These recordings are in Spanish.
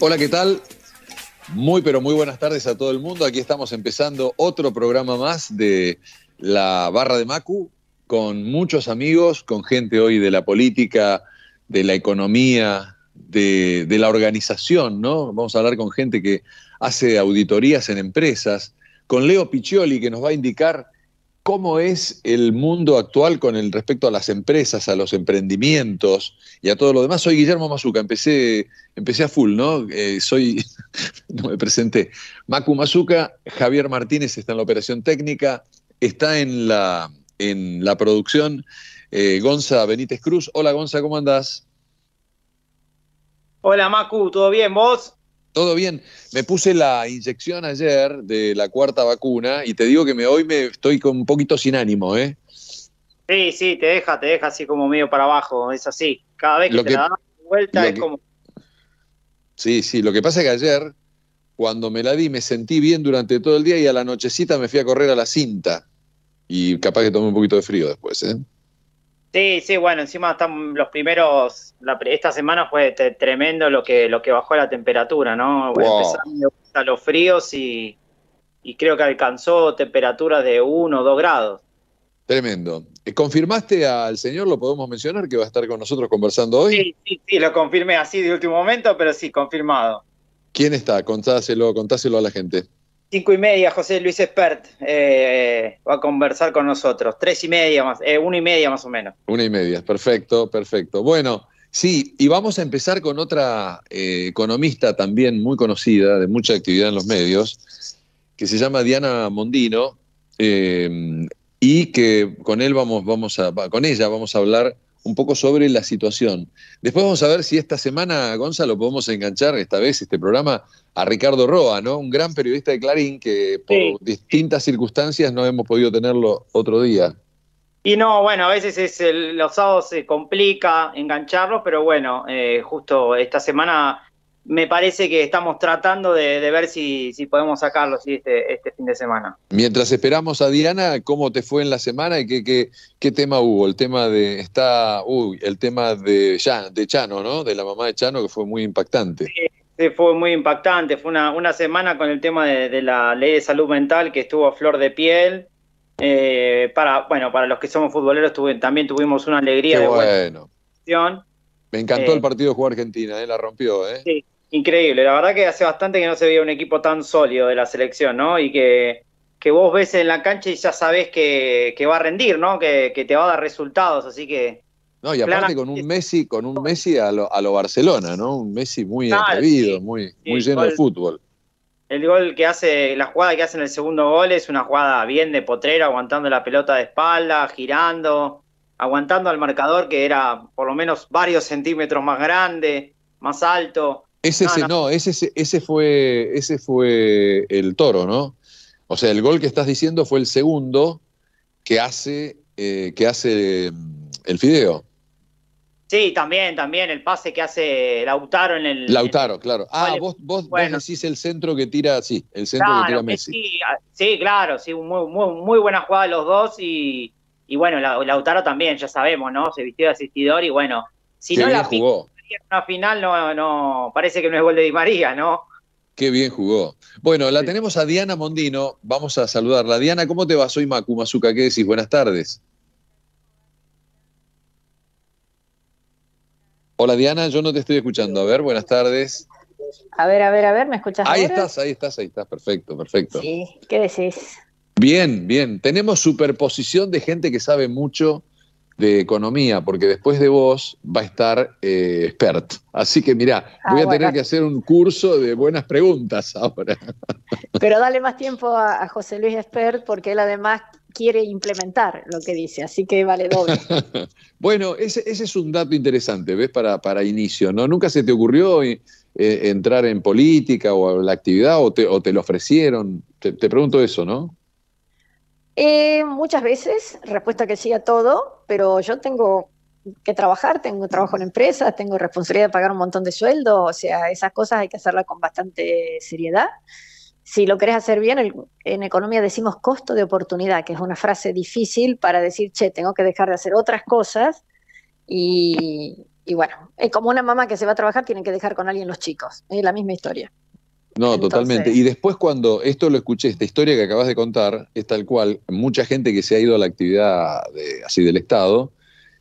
Hola, ¿qué tal? Muy, pero muy buenas tardes a todo el mundo. Aquí estamos empezando otro programa más de la Barra de Macu con muchos amigos, con gente hoy de la política, de la economía, de, la organización, ¿no? Vamos a hablar con gente que hace auditorías en empresas, con Leo Piccioli que nos va a indicar cómo es el mundo actual con el respecto a las empresas, a los emprendimientos y a todo lo demás. Soy Guillermo Mazuca, empecé, empecé a full, ¿no? Eh, soy, no me presenté. Macu Mazuca, Javier Martínez está en la operación técnica, está en la, en la producción eh, Gonza Benítez Cruz. Hola Gonza, ¿cómo andás? Hola Macu, ¿todo bien? ¿Vos? Todo bien. Me puse la inyección ayer de la cuarta vacuna y te digo que me, hoy me estoy con un poquito sin ánimo, ¿eh? Sí, sí, te deja, te deja así como medio para abajo, es así. Cada vez que, te la das vuelta es como... Sí, sí, lo que pasa es que ayer, cuando me la di, me sentí bien durante todo el día y a la nochecita me fui a correr a la cinta. Y capaz que tomé un poquito de frío después, ¿eh? Sí, sí, bueno, encima están los primeros, esta semana fue tremendo lo que, lo que bajó la temperatura, ¿no? Empezaron a los fríos y, creo que alcanzó temperaturas de 1 o 2 grados. Tremendo. Eh, ¿Confirmaste al señor, lo podemos mencionar, que va a estar con nosotros conversando hoy? Sí, sí, sí, lo confirmé así de último momento, pero sí, confirmado. ¿Quién está? Contáselo, contáselo a la gente. Cinco y media, José Luis Espert eh, va a conversar con nosotros. Tres y media más, eh, una y media más o menos. Una y media, perfecto, perfecto. Bueno, sí, y vamos a empezar con otra eh, economista también muy conocida, de mucha actividad en los medios, que se llama Diana Mondino, y que con él vamos, vamos a, con ella vamos a hablar un poco sobre la situación. Después vamos a ver si esta semana, Gonzalo, podemos enganchar esta vez este programa a Ricardo Roa, ¿no? Un gran periodista de Clarín que por distintas circunstancias no hemos podido tenerlo otro día. Y no, bueno, a veces es los sábados se complica engancharlo, pero bueno, eh, justo esta semana me parece que estamos tratando de, ver si, podemos sacarlo este, este, fin de semana. Mientras esperamos a Diana, ¿cómo te fue en la semana y qué, qué, tema hubo? El tema de está, uy, el tema de, de Chano, ¿no? De la mamá de Chano, que fue muy impactante. Sí, fue muy impactante. Fue una, una semana con el tema de, la ley de salud mental que estuvo a flor de piel. Eh, para, bueno, para los que somos futboleros también tuvimos una alegría de bueno. Me encantó el eh, partido de jugar Argentina, ¿eh? la rompió, ¿eh? Sí, Increíble, la verdad que hace bastante que no se veía un equipo tan sólido de la selección, ¿no? Y que, que vos ves en la cancha y ya sabés que, va a rendir, ¿no? Que, te va a dar resultados, así que... No, y aparte con un Messi, con un Messi a lo, a lo Barcelona, ¿no? Un Messi muy atrevido, muy, muy lleno de fútbol. El gol que hace, la jugada que hace en el segundo gol es una jugada bien de potrero, aguantando la pelota de espalda, girando, aguantando al marcador que era por lo menos varios centímetros más grande, más alto. Ese, no, ese, ese, fue, ese fue el toro, ¿no? O sea, el gol que estás diciendo fue el segundo que hace, eh, que hace mm, el Fideo. Sí, también, también, el pase que hace Lautaro en el. Lautaro, claro. Ah, vos, vos, decís el centro que tira, sí, el centro que tira Messi. Ah, sí, claro, sí, muy, muy, buena jugada los dos y, y bueno, Lautaro también, ya sabemos, ¿no? Se vistió de asistidor y bueno, si no la jugó en una final no, no, parece que no es gol de Di María, ¿no? Qué bien jugó. Bueno, la tenemos a Diana Mondino, vamos a saludarla. Diana, ¿cómo te va? Soy Macu Mazuca, ¿qué decís? Buenas tardes. Hola Diana, yo no te estoy escuchando. A ver, buenas tardes. A ver, a ver, a ver, ¿me escuchas? Ahí estás, ahí estás, ahí estás, perfecto, perfecto. Sí, ¿qué decís? Bien, bien. Tenemos superposición de gente que sabe mucho de economía, porque después de vos va a estar eh, expert. Así que mira, ah, voy a tener que hacer un curso de buenas preguntas ahora. Pero dale más tiempo a, José Luis Expert porque él además quiere implementar lo que dice, así que vale doble. bueno, ese, es un dato interesante, ¿ves? Para, para inicio, ¿no? ¿Nunca se te ocurrió eh, entrar en política o la actividad o te, o te lo ofrecieron? te pregunto eso, ¿no? Eh, muchas veces, respuesta que sí a todo, pero yo tengo que trabajar, tengo trabajo en empresas, tengo responsabilidad de pagar un montón de sueldo, o sea, esas cosas hay que hacerlas con bastante seriedad. Si lo querés hacer bien, en economía decimos costo de oportunidad, que es una frase difícil para decir, che, tengo que dejar de hacer otras cosas y, y bueno, es como una mamá que se va a trabajar, tiene que dejar con alguien los chicos. Es la misma historia. No, totalmente. Y después cuando esto lo escuché, esta historia que acabas de contar, es tal cual, mucha gente que se ha ido a la actividad de, así del Estado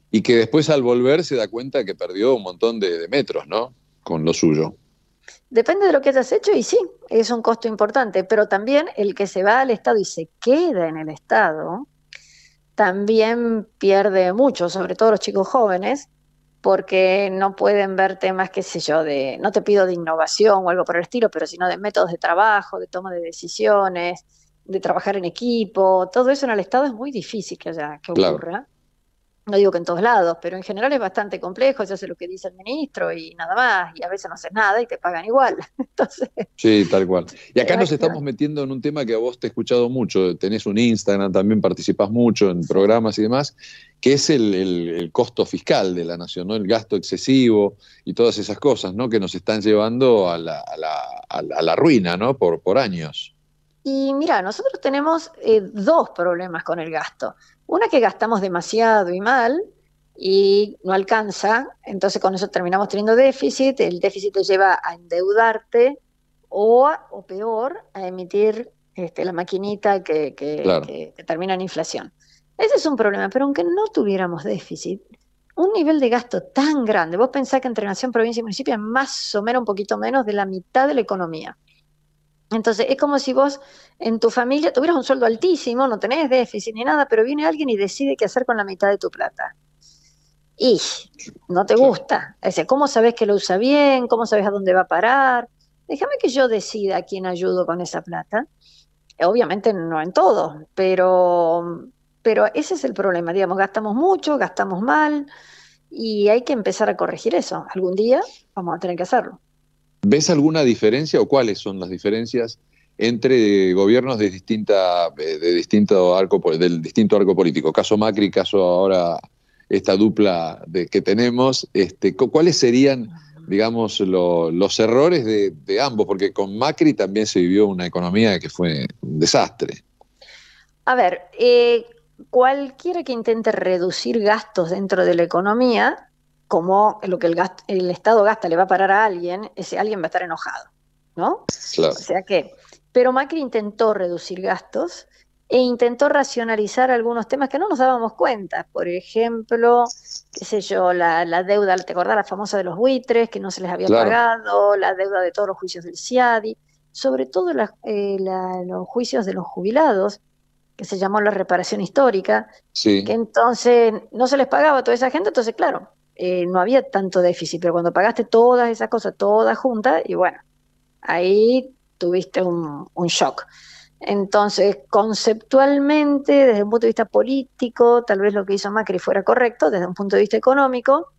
y que después al volver se da cuenta que perdió un montón de, metros, ¿no? Con lo suyo. Depende de lo que hayas hecho y sí, es un costo importante, pero también el que se va al Estado y se queda en el Estado, también pierde mucho, sobre todo los chicos jóvenes, porque no pueden ver temas, qué sé yo, de, no te pido de innovación o algo por el estilo, pero sino de métodos de trabajo, de toma de decisiones, de trabajar en equipo, todo eso en el Estado es muy difícil que, haya, que ocurra no digo que en todos lados, pero en general es bastante complejo, se hace lo que dice el ministro y nada más, y a veces no haces nada y te pagan igual. Entonces, sí, tal cual. Y acá nos estamos metiendo en un tema que a vos te he escuchado mucho, tenés un Instagram, también participás mucho en programas y demás, que es el, costo fiscal de la nación, ¿no? el gasto excesivo y todas esas cosas ¿no? que nos están llevando a la, a la, a la ruina ¿no? por, por años. Y mira, nosotros tenemos eh, dos problemas con el gasto. Una que gastamos demasiado y mal y no alcanza, entonces con eso terminamos teniendo déficit, el déficit te lleva a endeudarte o, o peor, a emitir este, la maquinita que, que, termina en inflación. Ese es un problema, pero aunque no tuviéramos déficit, un nivel de gasto tan grande, vos pensás que entre nación, provincia y municipio es más o menos un poquito menos de la mitad de la economía. Entonces, es como si vos en tu familia tuvieras un sueldo altísimo, no tenés déficit ni nada, pero viene alguien y decide qué hacer con la mitad de tu plata. Y no te gusta. Es decir, ¿cómo sabes que lo usa bien? ¿Cómo sabes a dónde va a parar? Déjame que yo decida a quién ayudo con esa plata. Obviamente no en todo, pero, pero ese es el problema. Digamos, gastamos mucho, gastamos mal y hay que empezar a corregir eso. Algún día vamos a tener que hacerlo. ¿Ves alguna diferencia o cuáles son las diferencias entre gobiernos de distinta, eh, de distinto arco, del distinto arco político? Caso Macri, caso ahora esta dupla que tenemos, este, ¿cuáles serían, digamos, los errores de, ambos? Porque con Macri también se vivió una economía que fue un desastre. A ver, eh, cualquiera que intente reducir gastos dentro de la economía como lo que el, el Estado gasta le va a parar a alguien, ese alguien va a estar enojado, ¿no? Claro. O sea que, pero Macri intentó reducir gastos e intentó racionalizar algunos temas que no nos dábamos cuenta. Por ejemplo, qué sé yo, la, deuda, ¿te acordás la famosa de los buitres que no se les había pagado? La deuda de todos los juicios del CIADI, sobre todo eh, los juicios de los jubilados, que se llamó la reparación histórica, sí. que entonces no se les pagaba a toda esa gente, entonces claro, eh, no había tanto déficit, pero cuando pagaste todas esas cosas, todas juntas, y bueno, ahí tuviste un, shock. Entonces, conceptualmente, desde un punto de vista político, tal vez lo que hizo Macri fuera correcto, desde un punto de vista económico,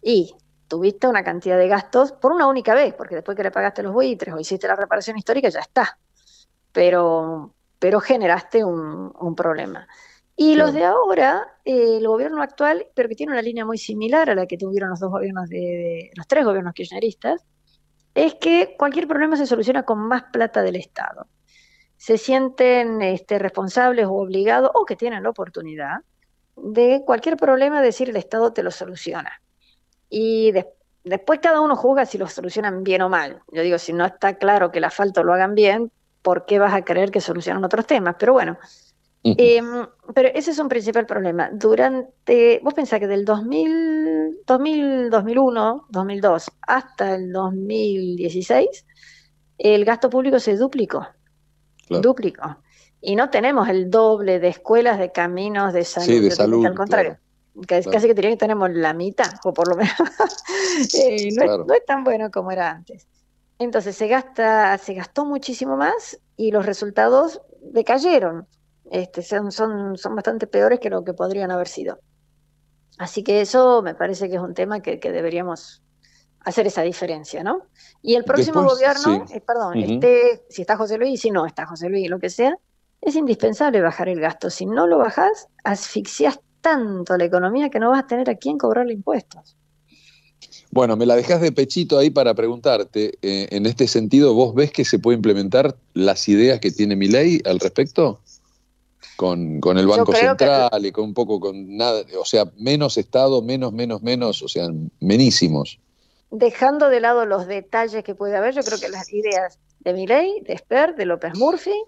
y tuviste una cantidad de gastos por una única vez, porque después que le pagaste los buitres o hiciste la reparación histórica, ya está. Pero, pero generaste un problema. Y los de ahora, eh, el gobierno actual, pero que tiene una línea muy similar a la que tuvieron los dos gobiernos de, los tres gobiernos kirchneristas, es que cualquier problema se soluciona con más plata del Estado. Se sienten este, responsables o obligados, o que tienen la oportunidad, de cualquier problema decir el Estado te lo soluciona. Y después cada uno juzga si lo solucionan bien o mal. Yo digo, si no está claro que el asfalto lo hagan bien, ¿por qué vas a creer que solucionan otros temas? Pero bueno, Em, pero ese es un principal problema. Durante, vos pensás que del 2000, 2000, 2001, 2002 hasta el 2016, el gasto público se duplicó. Duplicó. Y no tenemos el doble de escuelas, de caminos, de salud. Sí, de salud. Al contrario. Casi que que tenemos la mitad, o por lo menos. Eh, no, es, tan bueno como era antes. Entonces se gasta, se gastó muchísimo más y los resultados decayeron este, son, son, son bastante peores que lo que podrían haber sido. Así que eso me parece que es un tema que, deberíamos hacer esa diferencia, ¿no? Y el próximo gobierno, eh, perdón, este, si está José Luis, si no está José Luis, lo que sea, es indispensable bajar el gasto. Si no lo bajas, asfixias tanto la economía que no vas a tener a quién cobrarle impuestos. Bueno, me la dejas de pechito ahí para preguntarte, eh, en este sentido, ¿vos ves que se puede implementar las ideas que tiene mi ley al respecto? Con, con el Banco Central y con un poco con nada, o sea, menos Estado, menos, menos, menos, o sea, menísimos. Dejando de lado los detalles que puede haber, yo creo que las ideas de Milley, de Esper, de López Murphy,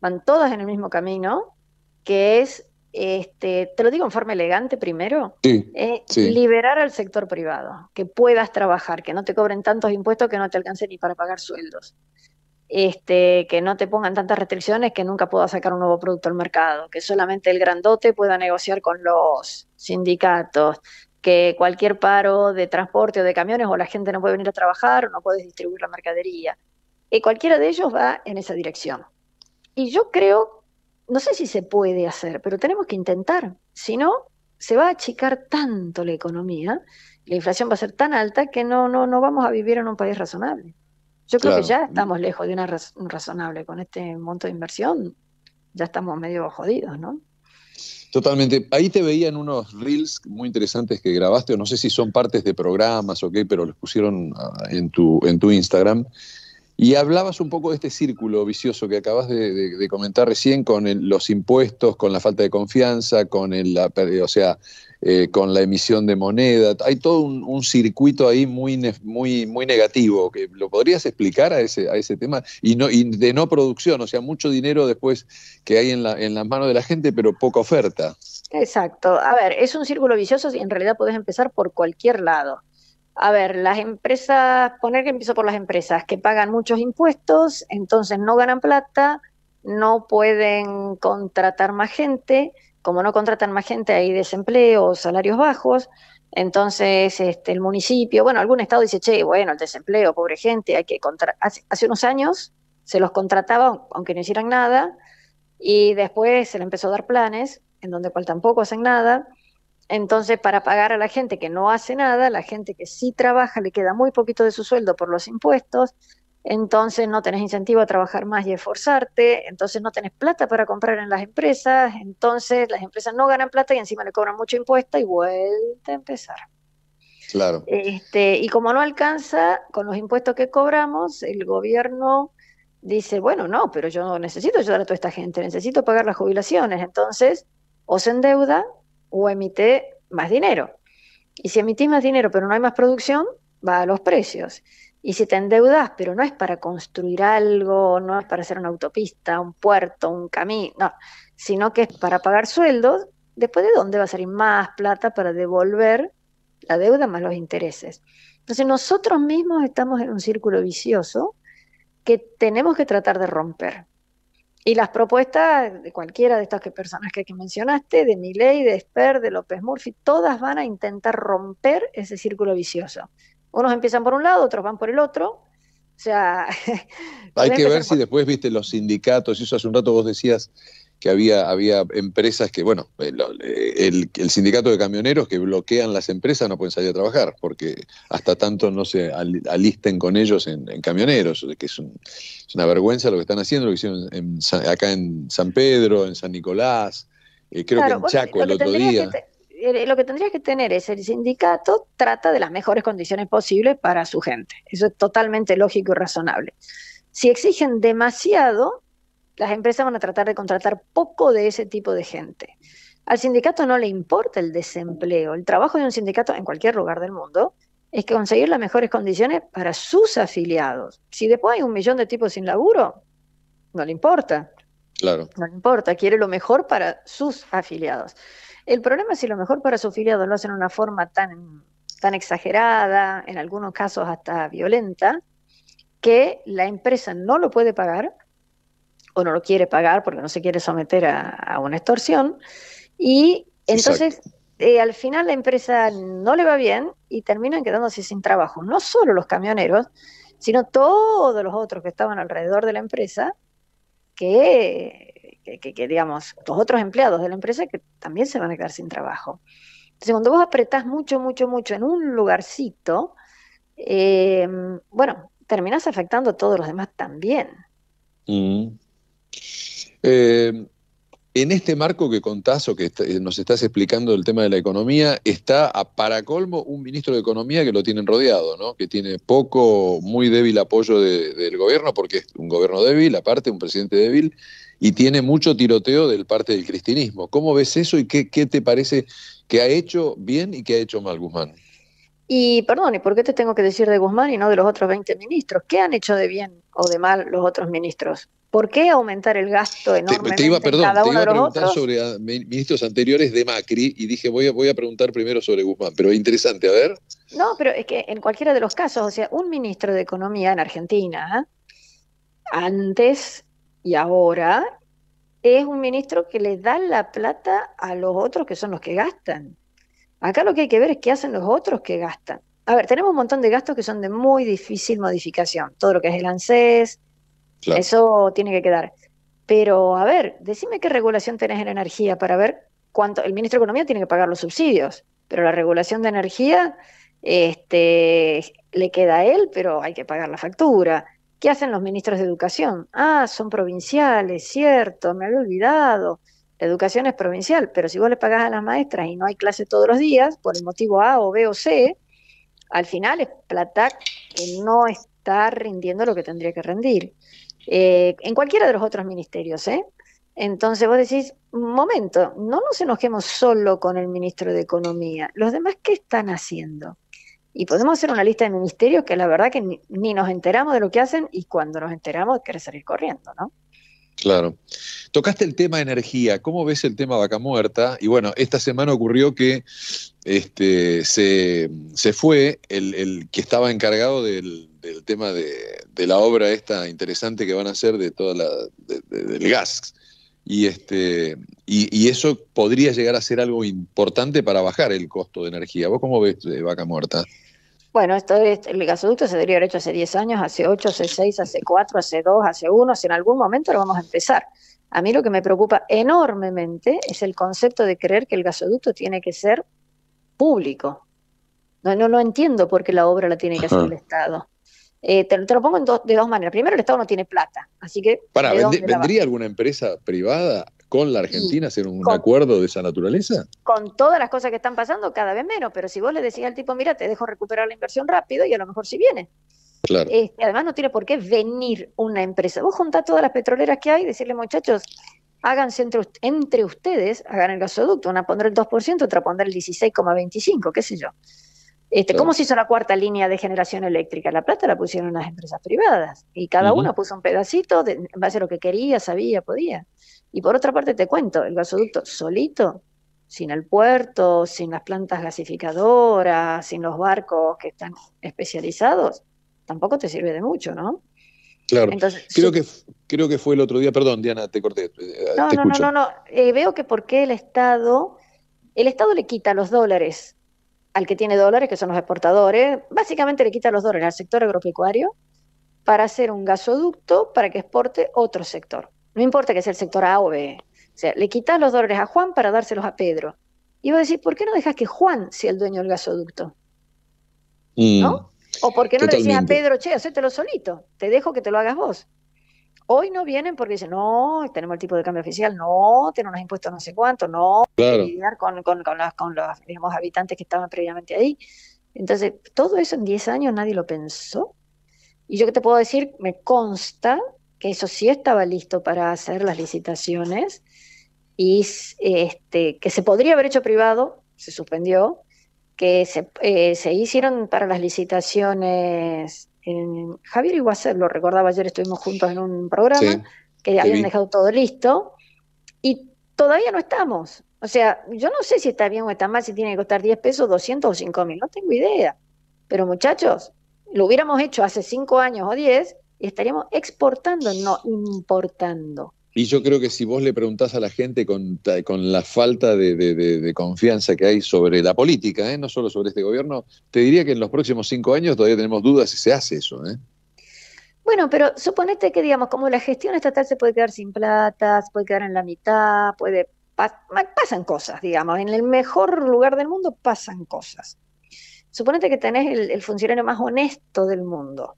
van todas en el mismo camino, que es, este, te lo digo en forma elegante primero, eh, liberar al sector privado, que puedas trabajar, que no te cobren tantos impuestos que no te alcance ni para pagar sueldos este, que no te pongan tantas restricciones que nunca pueda sacar un nuevo producto al mercado, que solamente el grandote pueda negociar con los sindicatos, que cualquier paro de transporte o de camiones o la gente no puede venir a trabajar o no puedes distribuir la mercadería. Y cualquiera de ellos va en esa dirección. Y yo creo, no sé si se puede hacer, pero tenemos que intentar. Si no, se va a achicar tanto la economía, la inflación va a ser tan alta que no, no, no vamos a vivir en un país razonable. Yo creo que ya estamos lejos de una razonable con este monto de inversión. Ya estamos medio jodidos, ¿no? Totalmente. Ahí te veían unos reels muy interesantes que grabaste, o no sé si son partes de programas o qué, pero los pusieron ah, en tu, en tu Instagram. Y hablabas un poco de este círculo vicioso que acabas de, comentar recién con los impuestos, con la falta de confianza, con el, o sea, eh, con la emisión de moneda. Hay todo un, circuito ahí muy, muy, muy negativo. Que ¿Lo podrías explicar a ese, a ese tema? Y, no, y de no producción, o sea, mucho dinero después que hay en, la, en las manos de la gente, pero poca oferta. Exacto. A ver, es un círculo vicioso y en realidad puedes empezar por cualquier lado. A ver, las empresas, poner que empiezo por las empresas que pagan muchos impuestos, entonces no ganan plata, no pueden contratar más gente, como no contratan más gente, hay desempleo, salarios bajos, entonces este, el municipio, bueno, algún estado dice, che, bueno, el desempleo, pobre gente, hay que contratar. Hace, unos años se los contrataba aunque no hicieran nada, y después se le empezó a dar planes, en donde cual tampoco hacen nada. Entonces, para pagar a la gente que no hace nada, la gente que sí trabaja le queda muy poquito de su sueldo por los impuestos, entonces no tenés incentivo a trabajar más y esforzarte, entonces no tenés plata para comprar en las empresas, entonces las empresas no ganan plata y encima le cobran mucho impuesto y vuelta a empezar. Claro. Este, y como no alcanza con los impuestos que cobramos, el gobierno dice, bueno, no, pero yo necesito ayudar a toda esta gente, necesito pagar las jubilaciones, entonces o se endeuda o emite más dinero. Y si emitís más dinero pero no hay más producción, va a los precios. Y si te endeudas, pero no es para construir algo, no es para hacer una autopista, un puerto, un camino, no, sino que es para pagar sueldos, después de dónde va a salir más plata para devolver la deuda más los intereses. Entonces nosotros mismos estamos en un círculo vicioso que tenemos que tratar de romper. Y las propuestas de cualquiera de estas personas que, que mencionaste, de Miley, de Esper, de López Murphy, todas van a intentar romper ese círculo vicioso. Unos empiezan por un lado, otros van por el otro. O sea. Hay que ver si después viste los sindicatos, y eso hace un rato vos decías que había, había empresas que, bueno, el, sindicato de camioneros que bloquean las empresas no pueden salir a trabajar, porque hasta tanto no se alisten con ellos en, camioneros, que es, una vergüenza lo que están haciendo, lo que hicieron acá en San Pedro, en San Nicolás, eh, creo que en Chaco el otro día. Eh, lo que tendría que tener es el sindicato trata de las mejores condiciones posibles para su gente. Eso es totalmente lógico y razonable. Si exigen demasiado, las empresas van a tratar de contratar poco de ese tipo de gente. Al sindicato no le importa el desempleo. El trabajo de un sindicato en cualquier lugar del mundo es conseguir las mejores condiciones para sus afiliados. Si después hay un millón de tipos sin laburo, no le importa. Claro. No le importa, quiere lo mejor para sus afiliados. El problema es si lo mejor para su afiliado lo hacen de una forma tan, tan exagerada, en algunos casos hasta violenta, que la empresa no lo puede pagar o no lo quiere pagar porque no se quiere someter a, una extorsión y entonces eh, al final la empresa no le va bien y terminan quedándose sin trabajo, no solo los camioneros, sino todos los otros que estaban alrededor de la empresa que que, digamos, los otros empleados de la empresa que también se van a quedar sin trabajo. Entonces, cuando vos apretás mucho, mucho, mucho en un lugarcito, eh, bueno, terminás afectando a todos los demás también. Mm. Eh, en este marco que contás o que eh, nos estás explicando el tema de la economía, está a para colmo un ministro de Economía que lo tienen rodeado, ¿no? que tiene poco, muy débil apoyo del gobierno, porque es un gobierno débil, aparte, un presidente débil, y tiene mucho tiroteo del parte del cristianismo. ¿Cómo ves eso y qué, qué te parece que ha hecho bien y que ha hecho mal Guzmán? Y perdón, ¿y por qué te tengo que decir de Guzmán y no de los otros 20 ministros? ¿Qué han hecho de bien o de mal los otros ministros? ¿Por qué aumentar el gasto enormemente te, iba, perdón, cada te iba a preguntar sobre ah, mi- ministros anteriores de Macri y dije, voy a, voy a preguntar primero sobre Guzmán, pero interesante, a ver. No, pero es que en cualquiera de los casos, o sea, un ministro de Economía en Argentina, antes y ahora, es un ministro que le da la plata a los otros que son los que gastan. Acá lo que hay que ver es qué hacen los otros que gastan. A ver, tenemos un montón de gastos que son de muy difícil modificación. Todo lo que es el ANSES, Eso tiene que quedar. Pero, a ver, decime qué regulación tenés en energía para ver cuánto. El ministro de Economía tiene que pagar los subsidios, pero la regulación de energía este, le queda a él, pero hay que pagar la factura. ¿Qué hacen los ministros de Educación? Ah, son provinciales, cierto, me había olvidado. La educación es provincial, pero si vos le pagás a las maestras y no hay clase todos los días, por el motivo A o B o C, al final es plata que no está rindiendo lo que tendría que rendir. Eh, en cualquiera de los otros ministerios, ¿eh? Entonces vos decís, momento, no nos enojemos solo con el ministro de Economía. ¿Los demás qué están haciendo? Y podemos hacer una lista de ministerios que la verdad que ni, nos enteramos de lo que hacen y cuando nos enteramos querés salir corriendo, ¿no? Claro. Tocaste el tema energía. ¿Cómo ves el tema vaca muerta? Y bueno, esta semana ocurrió que este, se, se fue el que estaba encargado del, del tema de, de la obra esta interesante que van a hacer de toda la de- de- del gas. Y este y, y eso podría llegar a ser algo importante para bajar el costo de energía. ¿Vos cómo ves eh, vaca muerta? Bueno, esto es, el gasoducto se debería haber hecho hace 10 años, hace 8, hace 6, hace 4, hace 2, hace 1, si en algún momento lo vamos a empezar. A mí lo que me preocupa enormemente es el concepto de creer que el gasoducto tiene que ser público. No, no, no entiendo por qué la obra la tiene que hacer Ajá. el Estado. Eh, te, te lo pongo en de dos maneras. Primero, el Estado no tiene plata, así que Para. ¿vendría alguna empresa privada con la Argentina a hacer un con- acuerdo de esa naturaleza? con todas las cosas que están pasando, cada vez menos. Pero si vos le decís al tipo, mira, te dejo recuperar la inversión rápido y a lo mejor si viene. Claro. Este, además no tiene por qué venir una empresa. Vos juntás todas las petroleras que hay y decirle, muchachos, háganse entre, entre ustedes, hagan el gasoducto, una pondrá el 2%, otra pondrá el 16,25, qué sé yo. Este, Claro. ¿Cómo se hizo la cuarta línea de generación eléctrica? La plata la pusieron las empresas privadas y cada una puso un pedacito de, en base a lo que quería, sabía, podía. Y por otra parte te cuento, el gasoducto solito, sin el puerto, sin las plantas gasificadoras, sin los barcos que están especializados, tampoco te sirve de mucho, ¿no? Claro. Entonces, Creo que, creo que fue el otro día, perdón, Diana, te corté, eh, no, te no, no, no, no. Eh, veo que por qué el Estado, el Estado le quita los dólares al que tiene dólares, que son los exportadores, básicamente le quita los dólares al sector agropecuario para hacer un gasoducto para que exporte otro sector. No importa que sea el sector A o B. O sea, le quitas los dólares a Juan para dárselos a Pedro. Y vos decís, ¿por qué no dejas que Juan sea el dueño del gasoducto? Mm, ¿no? O por qué no le decís a. Pedro, che, hacételo solito, te dejo que te lo hagas vos. Hoy no vienen porque dicen, no, tenemos el tipo de cambio oficial, no, tienen unos impuestos no sé cuánto, no, Claro. lidiar con, con, con, las- con los digamos, habitantes que estaban previamente ahí. Entonces, todo eso en 10 años nadie lo pensó. Y yo que te puedo decir, me consta que eso sí estaba listo para hacer las licitaciones y este, que se podría haber hecho privado, se suspendió, que se, eh, se hicieron para las licitaciones. En, Javier Iguacel lo recordaba ayer, estuvimos juntos en un programa Sí, que habían vi. dejado todo listo y todavía no estamos. O sea, yo no sé si está bien o está mal, si tiene que costar 10 pesos, 200 o 5 mil, no tengo idea. Pero muchachos, lo hubiéramos hecho hace 5 años o 10 y estaríamos exportando, no importando. Y yo creo que si vos le preguntás a la gente con, con la falta de, de- confianza que hay sobre la política, ¿eh? no solo sobre este gobierno, te diría que en los próximos cinco años todavía tenemos dudas si se hace eso. ¿eh? Bueno, pero suponete que, digamos, como la gestión estatal se puede quedar sin plata, se puede quedar en la mitad, puede pa- ma- pasan cosas, digamos, en el mejor lugar del mundo pasan cosas. Suponete que tenés el funcionario más honesto del mundo.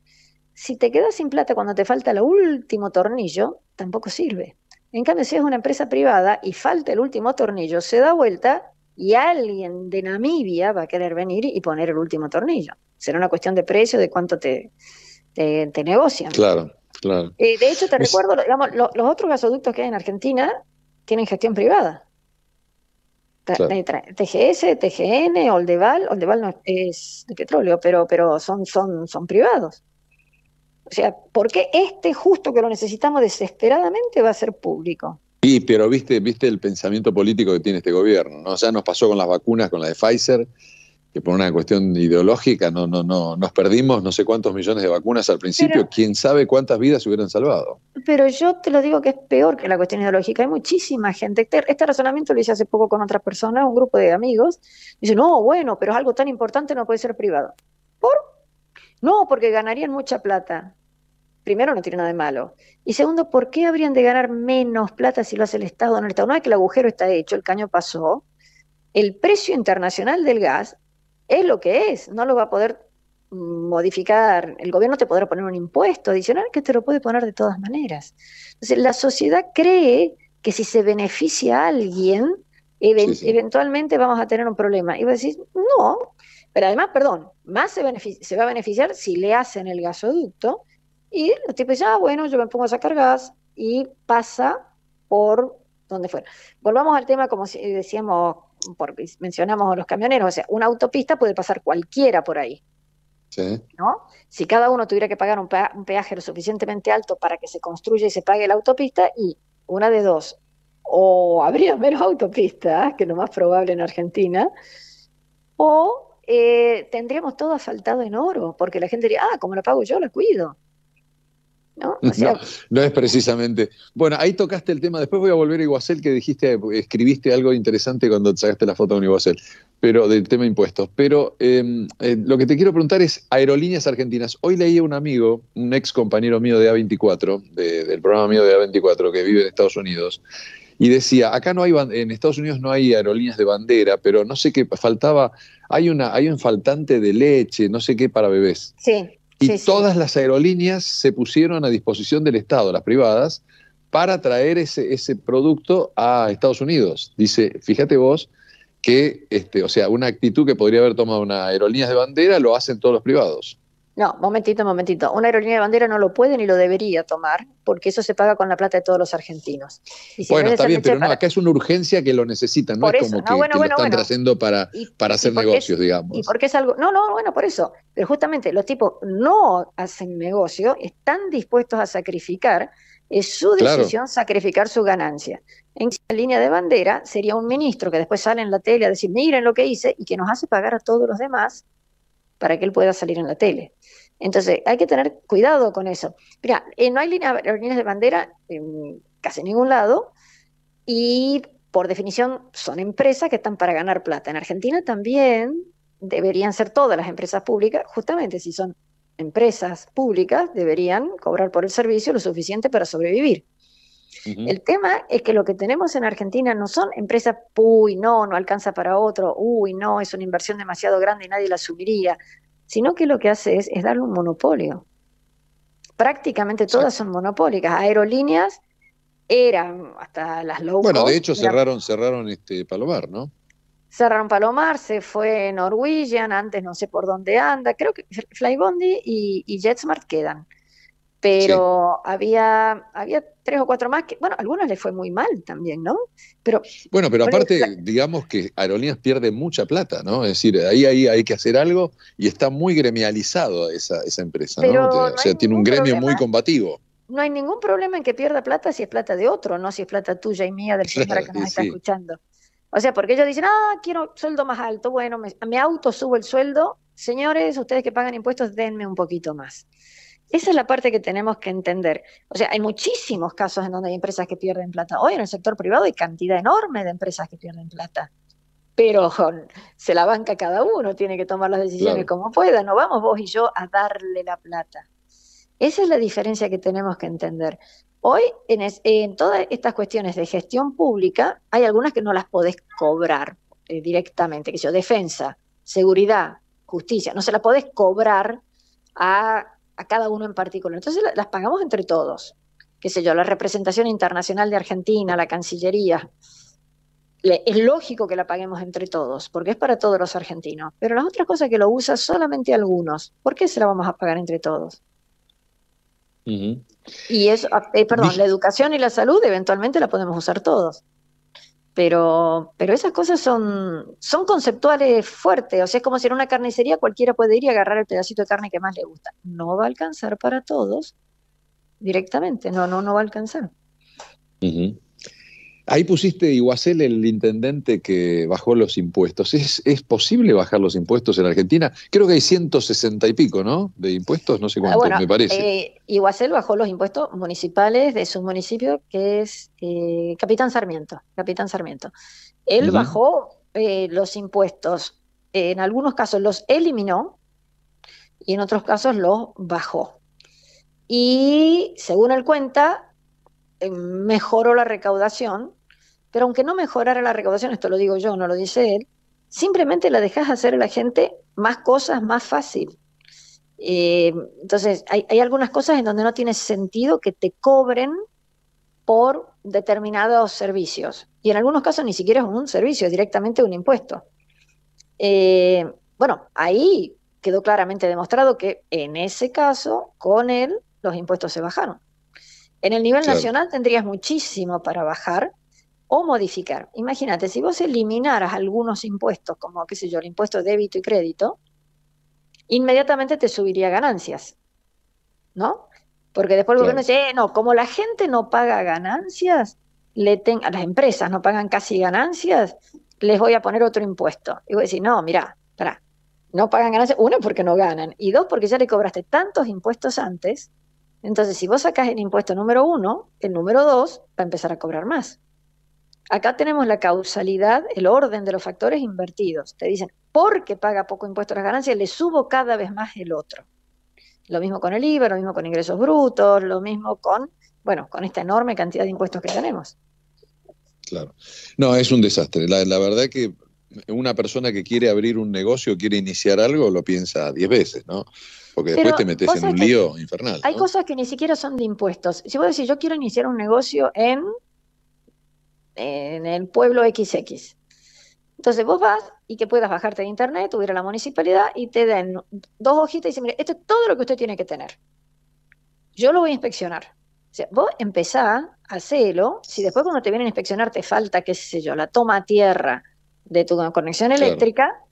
Si te quedas sin plata cuando te falta el último tornillo, tampoco sirve. En cambio, si es una empresa privada y falta el último tornillo, se da vuelta y alguien de Namibia va a querer venir y poner el último tornillo. Será una cuestión de precio, de cuánto te, te, te negocian. Claro, Pero Eh, de hecho, te recuerdo, digamos, los otros gasoductos que hay en Argentina tienen gestión privada. TGS, TGN, Oldeval, Oldeval no es de petróleo, pero, pero son, son, son privados. O sea, ¿por qué este justo que lo necesitamos desesperadamente va a ser público? Sí, pero viste, viste el pensamiento político que tiene este gobierno, ¿no? O sea, nos pasó con las vacunas, con la de Pfizer, que por una cuestión ideológica no, no, no, nos perdimos no sé cuántos millones de vacunas al principio, quién sabe cuántas vidas se hubieran salvado. Pero yo te lo digo que es peor que la cuestión ideológica. Hay muchísima gente. Este, este razonamiento lo hice hace poco con otras personas, un grupo de amigos. Dice, no, bueno, pero es algo tan importante, no puede ser privado. ¿Por? No, porque ganarían mucha plata. Primero, no tiene nada de malo. Y segundo, ¿por qué habrían de ganar menos plata si lo hace el Estado o no el Estado? No es que el agujero está hecho, el caño pasó. El precio internacional del gas es lo que es, no lo va a poder modificar, el gobierno te podrá poner un impuesto adicional que te lo puede poner de todas maneras. Entonces, la sociedad cree que si se beneficia a alguien, eventualmente vamos a tener un problema. Y vos decís, no, pero además, perdón, más se, se va a beneficiar si le hacen el gasoducto y los tipos dicen, ah, bueno, yo me pongo a sacar gas y pasa por donde fuera. Volvamos al tema, como decíamos porque mencionamos los camioneros, o sea, una autopista puede pasar cualquiera por ahí. Sí. ¿no? Si cada uno tuviera que pagar un, peaje lo suficientemente alto para que se construya y se pague la autopista, y una de dos, o habría menos autopistas, que es lo más probable en Argentina, o eh, tendríamos todo asfaltado en oro, porque la gente diría, ah, como lo pago yo, lo cuido. ¿no? no, es precisamente. Bueno, ahí tocaste el tema. Después voy a volver a Iguacel, que dijiste, escribiste algo interesante cuando sacaste la foto de un Iguacel, pero del tema impuestos. Pero em, eh, lo que te quiero preguntar es aerolíneas argentinas. Hoy leí a un amigo, un ex compañero mío de A24, del programa mío de A24, que vive en Estados Unidos, y decía, acá no hay, en Estados Unidos no hay aerolíneas de bandera, pero no sé qué, faltaba, hay, una, hay un faltante de leche, no sé qué para bebés. Sí. Y todas las aerolíneas se pusieron a disposición del Estado, las privadas, para traer ese, ese producto a Estados Unidos. Dice, fíjate vos que, este, o sea, una actitud que podría haber tomado una aerolínea de bandera lo hacen todos los privados. No, momentito, momentito. Una aerolínea de bandera no lo puede ni lo debería tomar, porque eso se paga con la plata de todos los argentinos. bueno, está bien, pero no, acá es una urgencia que lo necesitan, no es como que, lo están trayendo para, para hacer negocios, digamos. Y porque es algo, no, no, bueno, por eso. Pero justamente los tipos no hacen negocio, están dispuestos a sacrificar, es su decisión sacrificar su ganancia. En línea de bandera sería un ministro que después sale en la tele a decir, miren lo que hice, y que nos hace pagar a todos los demás para que él pueda salir en la tele. Entonces, hay que tener cuidado con eso. Mira, eh, no hay líneas, líneas de bandera en casi ningún lado y por definición son empresas que están para ganar plata. En Argentina también deberían ser todas las empresas públicas, justamente si son empresas públicas, deberían cobrar por el servicio lo suficiente para sobrevivir. El tema es que lo que tenemos en Argentina no son empresas, uy, no, no alcanza para otro, uy, no, es una inversión demasiado grande y nadie la subiría, sino que lo que hace es, darle un monopolio. Prácticamente todas son monopólicas. Aerolíneas eran hasta las low Bueno, de hecho cerraron, cerraron este Palomar, ¿no? Cerraron Palomar, se fue Norwegian, antes no sé por dónde anda, creo que Flybondi y, y JetSmart quedan pero había, había tres o cuatro más que, bueno, a algunos les fue muy mal también, ¿no? Pero, bueno, pero aparte, digamos que Aerolíneas pierde mucha plata, ¿no? Es decir, ahí, ahí hay que hacer algo y está muy gremializado esa, esa empresa, ¿no? o sea, tiene un gremio muy combativo. No hay ningún problema en que pierda plata si es plata de otro, no si es plata tuya y mía del señor que nos está escuchando. O sea, porque ellos dicen, ah, quiero sueldo más alto, bueno, me, me auto subo el sueldo, señores, ustedes que pagan impuestos, denme un poquito más. Esa es la parte que tenemos que entender. O sea, hay muchísimos casos en donde hay empresas que pierden plata. Hoy en el sector privado hay cantidad enorme de empresas que pierden plata. Pero se la banca cada uno, tiene que tomar las decisiones como pueda. No vamos vos y yo a darle la plata. Esa es la diferencia que tenemos que entender. Hoy, en, todas estas cuestiones de gestión pública, hay algunas que no las podés cobrar eh, directamente, que yo, defensa, seguridad, justicia, no se las podés cobrar a a cada uno en particular. Entonces las pagamos entre todos. Qué sé yo, la representación internacional de Argentina, la Cancillería. Es lógico que la paguemos entre todos, porque es para todos los argentinos. Pero las otras cosas que lo usan solamente algunos, ¿por qué se la vamos a pagar entre todos? Y eso, eh, perdón, la educación y la salud eventualmente la podemos usar todos. Pero, pero esas cosas son, son conceptuales fuertes. O sea, es como si en una carnicería cualquiera puede ir y agarrar el pedacito de carne que más le gusta. No va a alcanzar para todos directamente. No, no, no va a alcanzar. Ahí pusiste Iguacel, el intendente que bajó los impuestos. ¿Es, posible bajar los impuestos en Argentina? Creo que hay 160 y pico, ¿no? De impuestos, no sé cuánto, me parece. Eh, Iguacel bajó los impuestos municipales de su municipio, que es eh, Capitán Sarmiento. Capitán Sarmiento. Él bajó eh, los impuestos. En algunos casos los eliminó y en otros casos los bajó. Y según él cuenta, mejoró la recaudación pero aunque no mejorara la recaudación, esto lo digo yo, no lo dice él, simplemente la dejas hacer a la gente más cosas más fácil. Eh, entonces, hay, algunas cosas en donde no tiene sentido que te cobren por determinados servicios. Y en algunos casos ni siquiera es un servicio, es directamente un impuesto. Eh, bueno, ahí quedó claramente demostrado que en ese caso, con él, los impuestos se bajaron. En el nivel nacional tendrías muchísimo para bajar, o modificar. Imagínate, si vos eliminaras algunos impuestos, como, qué sé yo, el impuesto de débito y crédito, inmediatamente te subiría ganancias, ¿no? Porque después el gobierno dice, eh, no, como la gente no paga ganancias, le a las empresas no pagan casi ganancias, les voy a poner otro impuesto. Y voy a decir, no, mira, para, no pagan ganancias, uno, porque no ganan, y dos, porque ya le cobraste tantos impuestos antes, entonces si vos sacás el impuesto número uno, el número dos va a empezar a cobrar más. Acá tenemos la causalidad, el orden de los factores invertidos. Te dicen, porque paga poco impuesto a las ganancias, le subo cada vez más el otro. Lo mismo con el IVA, lo mismo con ingresos brutos, lo mismo con, bueno, con esta enorme cantidad de impuestos que tenemos. Claro. No, es un desastre. La, la verdad que una persona que quiere abrir un negocio, quiere iniciar algo, lo piensa diez veces, ¿no? Porque después te metes en un lío infernal. Hay cosas que ni siquiera son de impuestos. Si vos decís, yo quiero iniciar un negocio en en el pueblo XX. Entonces vos vas y que puedas bajarte de internet o ir a la municipalidad y te den dos hojitas y dicen, mire, esto es todo lo que usted tiene que tener. Yo lo voy a inspeccionar. O sea, vos empezás a hacerlo, si después cuando te vienen a inspeccionar te falta, qué sé yo, la toma a tierra de tu conexión eléctrica,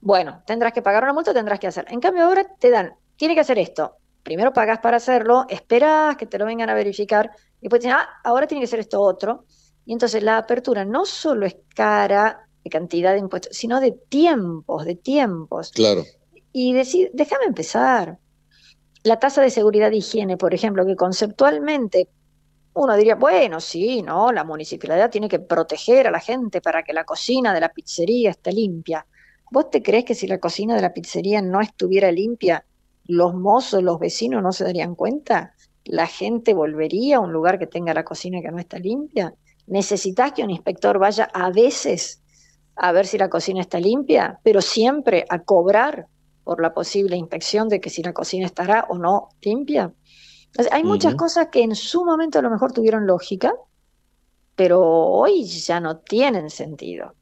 bueno, tendrás que pagar una multa, tendrás que hacer. En cambio ahora te dan, tiene que hacer esto. Primero pagas para hacerlo, esperas que te lo vengan a verificar, y después dicen, ah, ahora tiene que ser esto otro. Y entonces la apertura no solo es cara de cantidad de impuestos, sino de tiempos, de tiempos. Claro. Y decir, déjame empezar. La tasa de seguridad e higiene, por ejemplo, que conceptualmente uno diría, bueno, sí, no, la municipalidad tiene que proteger a la gente para que la cocina de la pizzería esté limpia. ¿Vos te crees que si la cocina de la pizzería no estuviera limpia, los mozos, los vecinos no se darían cuenta? ¿La gente volvería a un lugar que tenga la cocina que no está limpia? necesitas que un inspector vaya a veces a ver si la cocina está limpia, pero siempre a cobrar por la posible inspección de que si la cocina estará o no limpia. hay muchas cosas que en su momento a lo mejor tuvieron lógica, pero hoy ya no tienen sentido.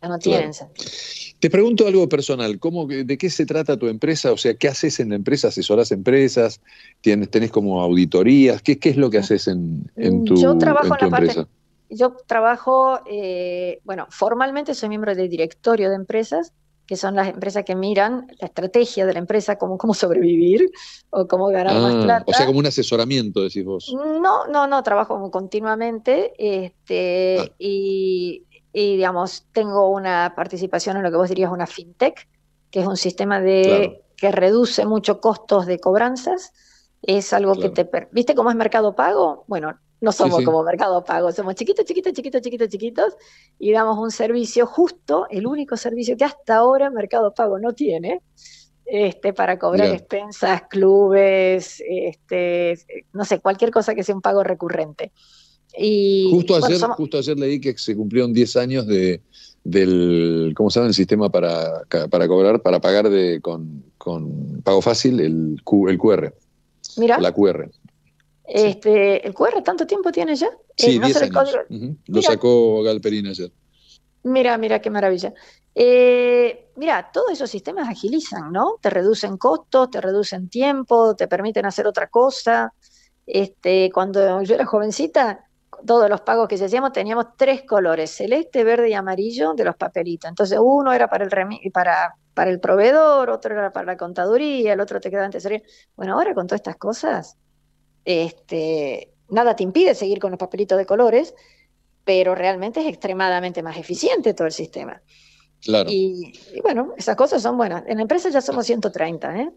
Ya no tienen sentido. Te pregunto algo personal, ¿cómo, ¿de qué se trata tu empresa? O sea, ¿qué haces en la empresa? ¿Asesoras empresas? ¿Tienes, ¿Tenés como auditorías? ¿Qué, qué es lo que haces en, en tu, Yo trabajo en, la Parte, yo trabajo, eh, bueno, formalmente soy miembro del directorio de empresas, que son las empresas que miran la estrategia de la empresa, como cómo sobrevivir o cómo ganar más ah, plata. O sea, como un asesoramiento, decís vos. No, no, no, trabajo continuamente este, ah. y, digamos, tengo una participación en lo que vos dirías una fintech, que es un sistema de que reduce mucho costos de cobranzas. Es algo que te... ¿Viste cómo es Mercado Pago? Bueno, no somos como Mercado Pago, somos chiquitos, chiquitos, chiquitos, chiquitos, chiquitos y damos un servicio justo, el único servicio que hasta ahora Mercado Pago no tiene, este, para cobrar expensas, clubes, este, no sé, cualquier cosa que sea un pago recurrente. Y, justo, ayer, justo ayer leí que se cumplieron 10 años de, del, ¿cómo se llama? El sistema para, para cobrar, para pagar de, con, con pago fácil, el, el QR. Mira. La QR. Este, ¿El QR tanto tiempo tiene ya? Sí, 10 eh, años. Lo sacó Galperín ayer. Mira, mira qué maravilla. Eh, mira, todos esos sistemas agilizan, ¿no? Te reducen costos, te reducen tiempo, te permiten hacer otra cosa. Este, cuando yo era jovencita, todos los pagos que hacíamos teníamos tres colores, celeste, verde y amarillo de los papelitos. Entonces uno era para el, para, para el proveedor, otro era para la contaduría, el otro te quedaba en tesorería. Bueno, ahora con todas estas cosas, este, nada te impide seguir con los papelitos de colores, pero realmente es extremadamente más eficiente todo el sistema. Claro. Y, bueno, esas cosas son buenas. En la empresa ya somos 130, ¿eh?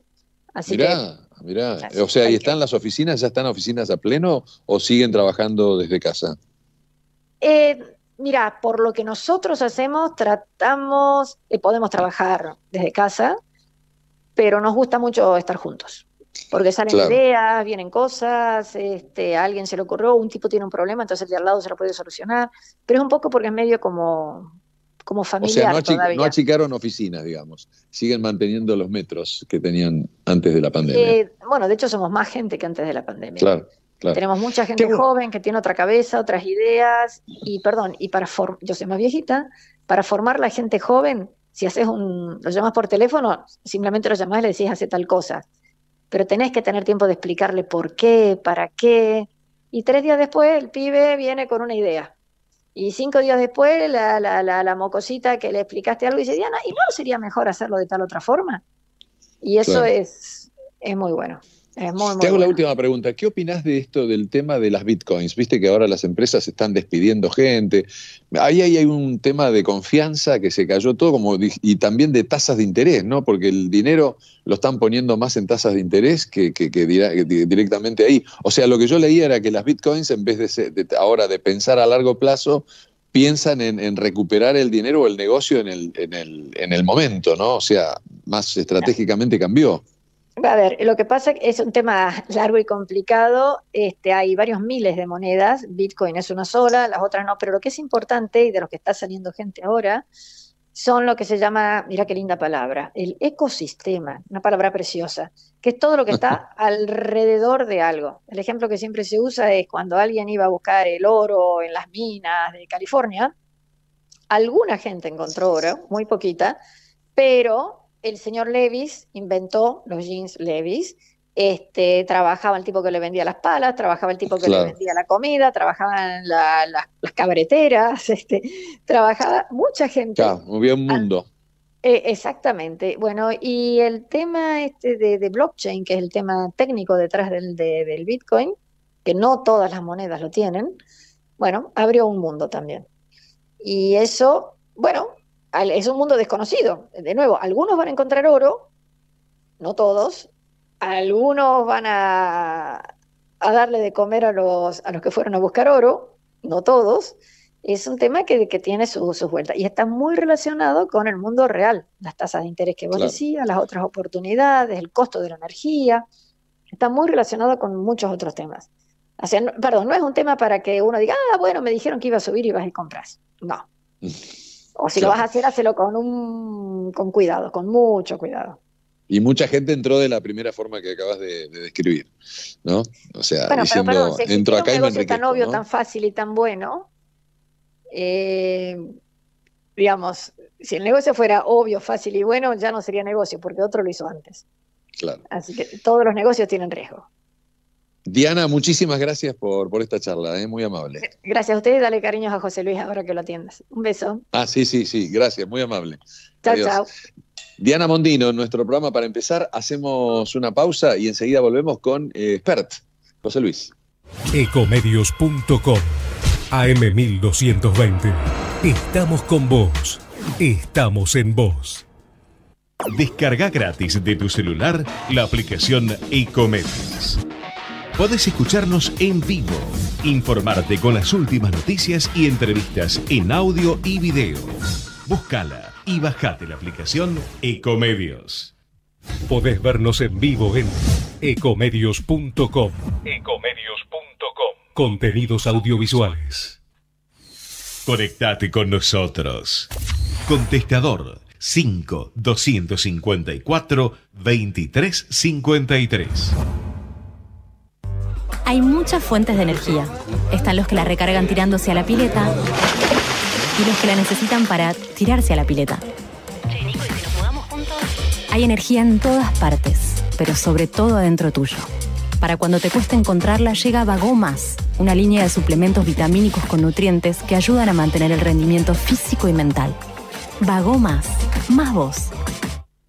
Así mirá, que, mirá. O sea, ¿y están las oficinas? ¿Ya están oficinas a pleno o siguen trabajando desde casa? Eh, mira, por lo que nosotros hacemos, tratamos, eh, podemos trabajar desde casa, pero nos gusta mucho estar juntos. Porque salen ideas, vienen cosas, este, a alguien se le ocurrió, un tipo tiene un problema, entonces el de al lado se lo puede solucionar. Pero es un poco porque es medio como, como familiar. O sea, no, achicaron oficinas, digamos. Siguen manteniendo los metros que tenían antes de la pandemia. Eh, bueno, de hecho somos más gente que antes de la pandemia. Claro. Claro. Tenemos mucha gente joven que tiene otra cabeza, otras ideas, y perdón, y para yo soy más viejita, para formar la gente joven, si haces un, lo llamas por teléfono, simplemente lo llamás y le decís hace tal cosa pero tenés que tener tiempo de explicarle por qué, para qué. Y tres días después el pibe viene con una idea. Y cinco días después la, la, la, mocosita que le explicaste algo dice, Diana, ¿y no sería mejor hacerlo de tal otra forma? Y eso es, es muy bueno. Te hago la última pregunta. ¿Qué opinas de esto del tema de las bitcoins? Viste que ahora las empresas están despidiendo gente. Ahí, hay un tema de confianza que se cayó todo, como, y también de tasas de interés, ¿no? Porque el dinero lo están poniendo más en tasas de interés que, directamente ahí. O sea, lo que yo leía era que las bitcoins, en vez de, ahora de pensar a largo plazo, piensan en, recuperar el dinero o el negocio en el, en, el, en el momento, ¿no? O sea, más estratégicamente cambió. A ver, lo que pasa es un tema largo y complicado. Este, hay varios miles de monedas. Bitcoin es una sola, las otras no. Pero lo que es importante y de lo que está saliendo gente ahora son lo que se llama, mira qué linda palabra, el ecosistema, una palabra preciosa, que es todo lo que está alrededor de algo. El ejemplo que siempre se usa es cuando alguien iba a buscar el oro en las minas de California, alguna gente encontró oro, muy poquita, pero el señor Levis inventó los jeans Levis. Este, trabajaba el tipo que le vendía las palas, trabajaba el tipo que le vendía la comida, trabajaban las cabreteras, este, trabajaba mucha gente. Claro, un mundo. Eh, exactamente. Bueno, y el tema este de, blockchain, que es el tema técnico detrás del, del Bitcoin, que no todas las monedas lo tienen, bueno, abrió un mundo también. Y eso, bueno, es un mundo desconocido. De nuevo, algunos van a encontrar oro, no todos, algunos van a, darle de comer a los, a los que fueron a buscar oro, no todos. Es un tema que, tiene sus su vueltas y está muy relacionado con el mundo real, las tasas de interés que vos decías, las otras oportunidades, el costo de la energía, está muy relacionado con muchos otros temas. O sea, perdón, no es un tema para que uno diga, ah, bueno, me dijeron que iba a subir y vas y compras. No. O si lo vas a hacer, hazlo con, un, con cuidado, con mucho cuidado. Y mucha gente entró de la primera forma que acabas de, describir, ¿no? O sea, diciendo, pero, si entro acá un negocio tan obvio, tan fácil y tan bueno, eh, digamos, si el negocio fuera obvio, fácil y bueno, ya no sería negocio, porque otro lo hizo antes. Claro. Así que todos los negocios tienen riesgo. Diana, muchísimas gracias por, por esta charla, ¿eh? muy amable. Gracias a ustedes, dale cariños a José Luis ahora que lo atiendas. Un beso. Ah, sí, sí, sí, gracias, muy amable. Chao, chao. Diana Mondino, en nuestro programa para empezar, hacemos una pausa y enseguida volvemos con eh, Expert, José Luis. Ecomedios.com AM1220. Estamos con vos. Estamos en vos. Descarga gratis de tu celular la aplicación Ecomedios. Podés escucharnos en vivo, informarte con las últimas noticias y entrevistas en audio y video. Búscala y bajate la aplicación Ecomedios. Podés vernos en vivo en ecomedios.com. Ecomedios.com. Contenidos audiovisuales. Conectate con nosotros. Contestador 5 254 2353. Hay muchas fuentes de energía. Están los que la recargan tirándose a la pileta y los que la necesitan para tirarse a la pileta. Hay energía en todas partes, pero sobre todo adentro tuyo. Para cuando te cueste encontrarla, llega Vagomas, una línea de suplementos vitamínicos con nutrientes que ayudan a mantener el rendimiento físico y mental. Vagomas, más vos.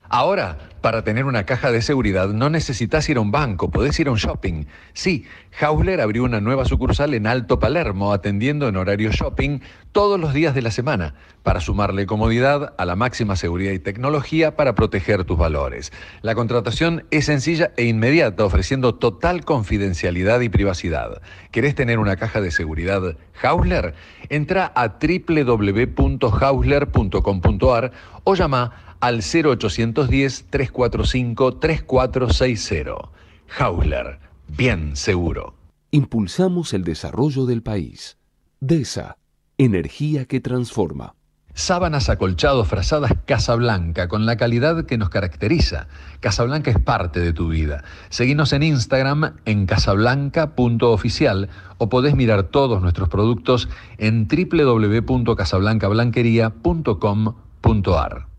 Ahora, para tener una caja de seguridad no necesitas ir a un banco, podés ir a un shopping. Sí, Hausler abrió una nueva sucursal en Alto Palermo, atendiendo en horario shopping todos los días de la semana, para sumarle comodidad a la máxima seguridad y tecnología para proteger tus valores. La contratación es sencilla e inmediata, ofreciendo total confidencialidad y privacidad. ¿Querés tener una caja de seguridad Hausler? Entra a www.hausler.com.ar o llama al 0810-345-3460. Hausler, bien seguro. Impulsamos el desarrollo del país. DESA, energía que transforma. Sábanas acolchados frazadas Casablanca, con la calidad que nos caracteriza. Casablanca es parte de tu vida. Seguinos en Instagram en casablanca.oficial o podés mirar todos nuestros productos en www.casablancablanquería.com.ar.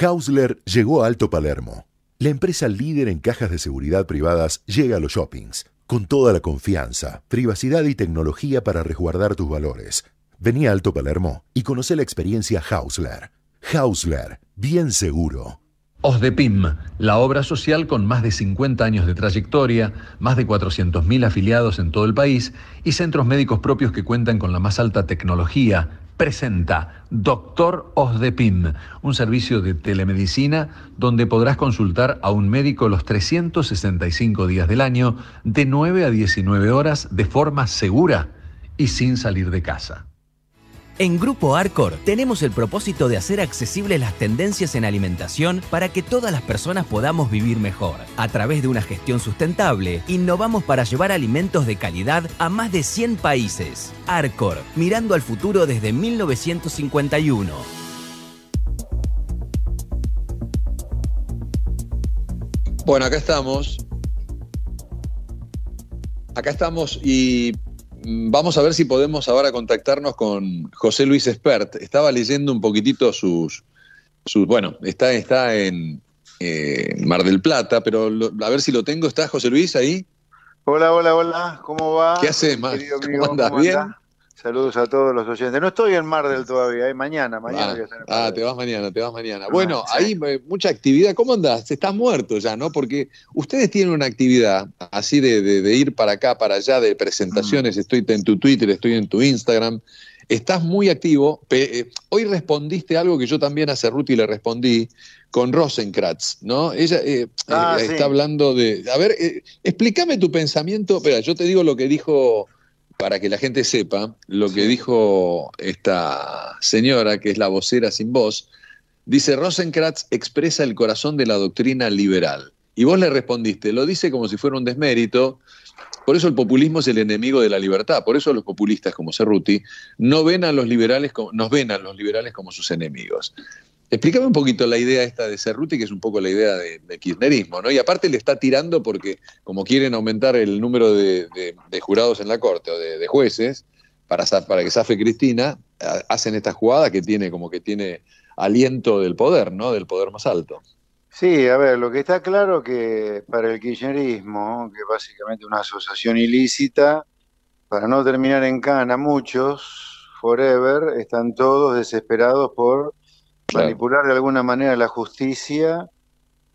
Hausler llegó a Alto Palermo. La empresa líder en cajas de seguridad privadas llega a los shoppings, con toda la confianza, privacidad y tecnología para resguardar tus valores. Vení a Alto Palermo y conoce la experiencia Hausler. Hausler, bien seguro. OSDEPIM, la obra social con más de 50 años de trayectoria, más de 400.000 afiliados en todo el país y centros médicos propios que cuentan con la más alta tecnología, presenta Doctor Osdepim, un servicio de telemedicina donde podrás consultar a un médico los 365 días del año, de 9 a 19 horas, de forma segura y sin salir de casa. En Grupo Arcor tenemos el propósito de hacer accesibles las tendencias en alimentación para que todas las personas podamos vivir mejor. A través de una gestión sustentable, innovamos para llevar alimentos de calidad a más de 100 países. Arcor, mirando al futuro desde 1951. Bueno, acá estamos. Acá estamos y vamos a ver si podemos ahora contactarnos con José Luis Espert. Estaba leyendo un poquitito sus, sus bueno, está, está en eh, Mar del Plata, pero a ver si lo tengo. ¿Está José Luis ahí? Hola, hola, hola. ¿Cómo va? ¿Qué hace, ¿Cómo andas? ¿Bien? Saludos a todos los oyentes. No estoy en Mar del todavía, ¿eh? mañana, mañana. Ah, ah te vas mañana, te vas mañana. bueno, ahí eh, mucha actividad. ¿Cómo andás? Estás muerto ya, ¿no? Porque ustedes tienen una actividad así de, ir para acá, para allá, de presentaciones. Mm. Estoy en tu Twitter, estoy en tu Instagram. Estás muy activo. Eh, hoy respondiste algo que yo también a Cerruti le respondí con Rosenkratz, ¿no? Ella ah, está hablando de... A ver, explícame tu pensamiento. Espera, yo te digo lo que dijo para que la gente sepa lo que dijo esta señora, que es la vocera sin voz, dice, Rosenkratz expresa el corazón de la doctrina liberal. Y vos le respondiste, lo dice como si fuera un desmérito, por eso el populismo es el enemigo de la libertad, por eso los populistas como Cerruti no ven a los liberales nos ven a los liberales como sus enemigos. Explícame un poquito la idea esta de Cerruti, que es un poco la idea de, kirchnerismo, ¿no? Y aparte le está tirando porque, como quieren aumentar el número de, jurados en la corte o de, jueces, para, para que zafe Cristina, hacen esta jugada que tiene como que tiene aliento del poder, ¿no? Del poder más alto. Sí, a ver, lo que está claro que para el kirchnerismo, que básicamente una asociación ilícita, para no terminar en cana, muchos, forever, están todos desesperados por manipular de alguna manera la justicia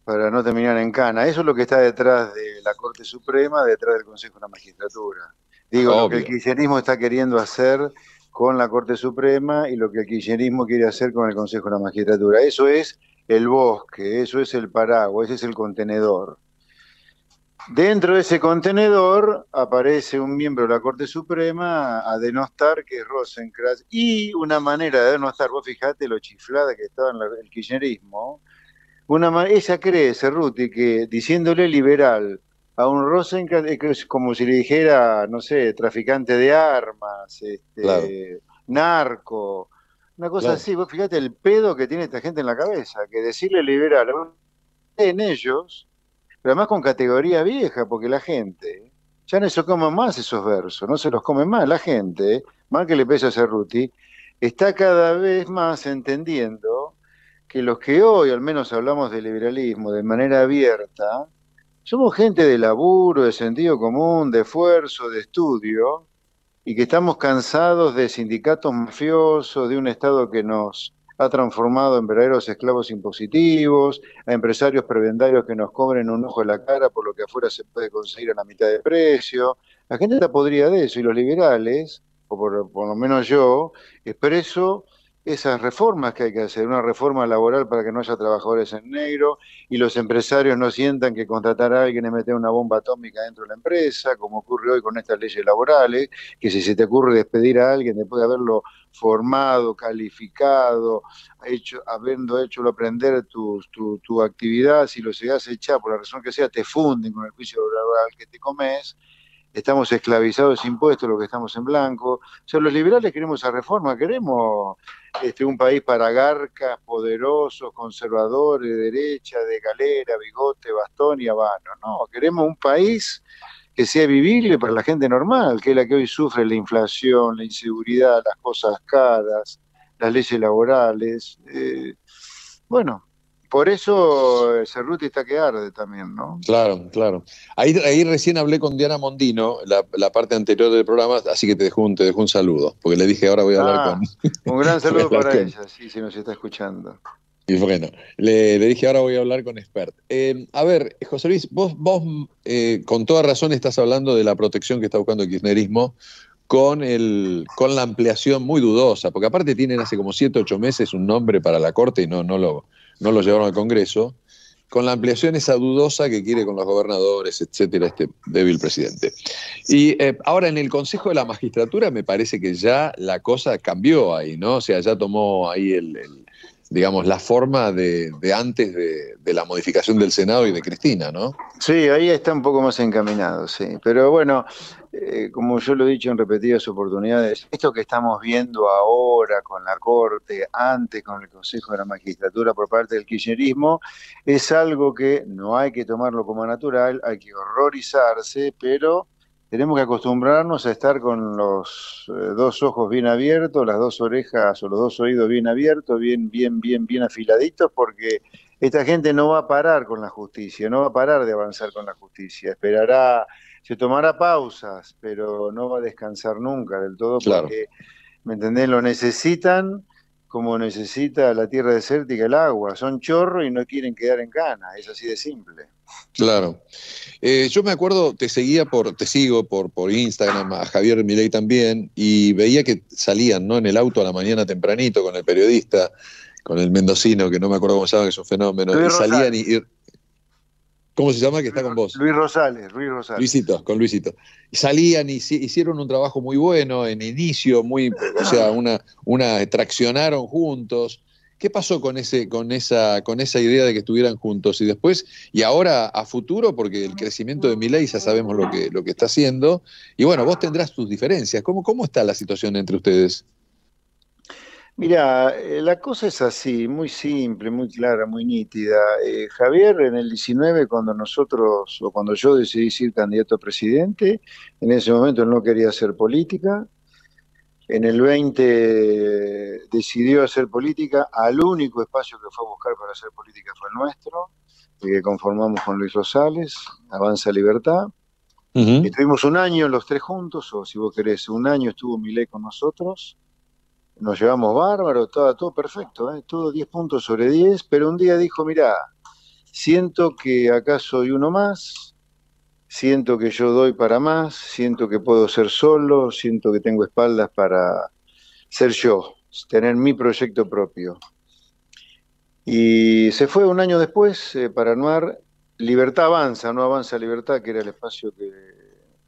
para no terminar en cana. Eso es lo que está detrás de la Corte Suprema, detrás del Consejo de la Magistratura. Digo, lo que el kirchnerismo está queriendo hacer con la Corte Suprema y lo que el kirchnerismo quiere hacer con el Consejo de la Magistratura. Eso es el bosque, eso es el paraguas, ese es el contenedor. Dentro de ese contenedor aparece un miembro de la Corte Suprema a denostar que es Rosencrantz. Y una manera de denostar, vos fijate lo chiflada que estaba en el kirchnerismo, una, ella cree, Cerruti, que diciéndole liberal a un Rosencrantz es como si le dijera, no sé, traficante de armas, este, narco, una cosa así, vos fíjate el pedo que tiene esta gente en la cabeza, que decirle liberal en ellos pero además con categoría vieja, porque la gente ya no se come más esos versos, no se los come más. La gente, más que le pese a Cerruti, está cada vez más entendiendo que los que hoy al menos hablamos de liberalismo de manera abierta, somos gente de laburo, de sentido común, de esfuerzo, de estudio, y que estamos cansados de sindicatos mafiosos, de un Estado que nos ha transformado en verdaderos esclavos impositivos, a empresarios prebendarios que nos cobren un ojo de la cara por lo que afuera se puede conseguir a la mitad de precio. La gente está podrida de eso y los liberales, o por, por lo menos yo, expreso esas reformas que hay que hacer, una reforma laboral para que no haya trabajadores en negro y los empresarios no sientan que contratar a alguien es meter una bomba atómica dentro de la empresa, como ocurre hoy con estas leyes laborales, que si se te ocurre despedir a alguien después de haberlo formado, calificado, hecho, habiendo hecho aprender tu, tu, tu actividad, si lo llegas a echar por la razón que sea, te funden con el juicio laboral que te comes, estamos esclavizados impuestos, lo que estamos en blanco. O sea, los liberales queremos esa reforma, queremos este, un país para garcas, poderosos, conservadores, de derecha, de galera, bigote, bastón y habano. No, queremos un país que sea vivible para la gente normal, que es la que hoy sufre la inflación, la inseguridad, las cosas caras, las leyes laborales. Eh, bueno, por eso Cerruti está que arde también, ¿no? Claro, claro. Ahí, ahí recién hablé con Diana Mondino, la, parte anterior del programa, así que te dejo, un, te dejo un saludo, porque le dije ahora voy a hablar ah, con... Un gran saludo para ella, sí, si nos está escuchando. Y bueno, le, dije ahora voy a hablar con Expert. Eh, a ver, José Luis, vos, vos eh, con toda razón estás hablando de la protección que está buscando el kirchnerismo con, el, con la ampliación muy dudosa, porque aparte tienen hace como siete, ocho meses un nombre para la Corte y no, no lo no lo llevaron al Congreso, con la ampliación esa dudosa que quiere con los gobernadores, etcétera, este débil presidente. Y eh, ahora en el Consejo de la Magistratura me parece que ya la cosa cambió ahí, ¿no? O sea, ya tomó ahí el, digamos, la forma de, antes de, de, la modificación del Senado y de Cristina, ¿no? Sí, ahí está un poco más encaminado, sí. Pero bueno, eh, como yo lo he dicho en repetidas oportunidades, esto que estamos viendo ahora con la Corte, antes con el Consejo de la Magistratura por parte del kirchnerismo, es algo que no hay que tomarlo como natural, hay que horrorizarse, pero tenemos que acostumbrarnos a estar con los eh, dos ojos bien abiertos, las dos orejas o los dos oídos bien abiertos, bien, bien, bien, bien afiladitos, porque esta gente no va a parar con la justicia, no va a parar de avanzar con la justicia, esperará se tomará pausas, pero no va a descansar nunca del todo porque, ¿me entendés? Lo necesitan como necesita la tierra desértica el agua. Son chorros y no quieren quedar en cana, es así de simple. Claro. Eh, yo me acuerdo, te seguía por, te sigo por, por Instagram, a Javier Milei también, y veía que salían ¿no? en el auto a la mañana tempranito con el periodista, con el mendocino, que no me acuerdo cómo se llama, que es un fenómeno, y salían y, ¿Cómo se llama? Que está con vos. Luis Rosales, Luis Rosales. Luisito, con Luisito. salían y hicieron un trabajo muy bueno en inicio, muy, o sea, una, una traccionaron juntos. ¿Qué pasó con ese, con esa, con esa idea de que estuvieran juntos? Y después, y ahora a futuro, porque el crecimiento de Milei ya sabemos lo que, lo que está haciendo. Y bueno, vos tendrás tus diferencias. ¿Cómo, cómo está la situación entre ustedes? Mira, eh, la cosa es así, muy simple, muy clara, muy nítida. Eh, Javier, en el 19, cuando nosotros, o cuando yo decidí ser candidato a presidente, en ese momento él no quería hacer política. En el 20 decidió hacer política, al único espacio que fue a buscar para hacer política fue el nuestro, el que conformamos con Luis Rosales, Avanza Libertad. Estuvimos un año los tres juntos, o si vos querés, un año estuvo Milei con nosotros nos llevamos bárbaro, todo, todo perfecto, ¿eh? todo 10 puntos sobre 10, pero un día dijo, mira, siento que acá soy uno más, siento que yo doy para más, siento que puedo ser solo, siento que tengo espaldas para ser yo, tener mi proyecto propio. Y se fue un año después eh, para armar Libertad Avanza, no Avanza Libertad, que era el espacio que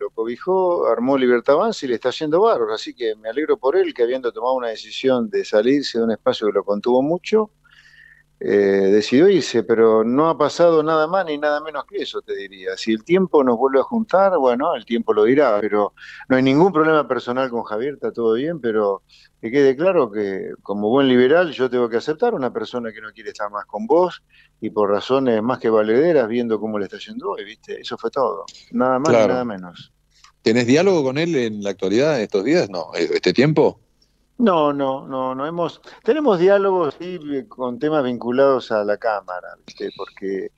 lo cobijó, armó Libertad Avance y le está yendo bárbaro. Así que me alegro por él que habiendo tomado una decisión de salirse de un espacio que lo contuvo mucho, eh, decidió irse, pero no ha pasado nada más ni nada menos que eso, te diría. Si el tiempo nos vuelve a juntar, bueno, el tiempo lo dirá, pero no hay ningún problema personal con Javier, está todo bien, pero que quede claro que como buen liberal yo tengo que aceptar una persona que no quiere estar más con vos y por razones más que valederas, viendo cómo le está yendo hoy, ¿viste? Eso fue todo, nada más ni nada menos. ¿Tenés diálogo con él en la actualidad, estos días? No, este tiempo. No, no, no, no hemos, tenemos diálogos sí, con temas vinculados a la Cámara, ¿viste? porque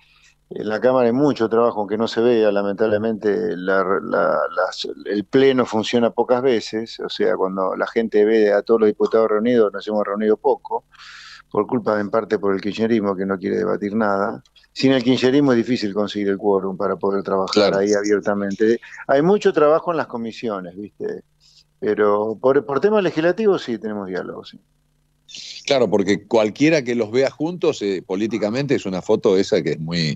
en la Cámara hay mucho trabajo, aunque no se vea, lamentablemente el Pleno funciona pocas veces, o sea, cuando la gente ve a todos los diputados reunidos, nos hemos reunido poco, por culpa en parte por el kirchnerismo que no quiere debatir nada. Sin el kirchnerismo es difícil conseguir el quórum para poder trabajar ahí abiertamente. Hay mucho trabajo en las comisiones, ¿viste? Pero por, por temas legislativos sí tenemos diálogo, sí. Claro, porque cualquiera que los vea juntos eh, políticamente es una foto esa que es muy,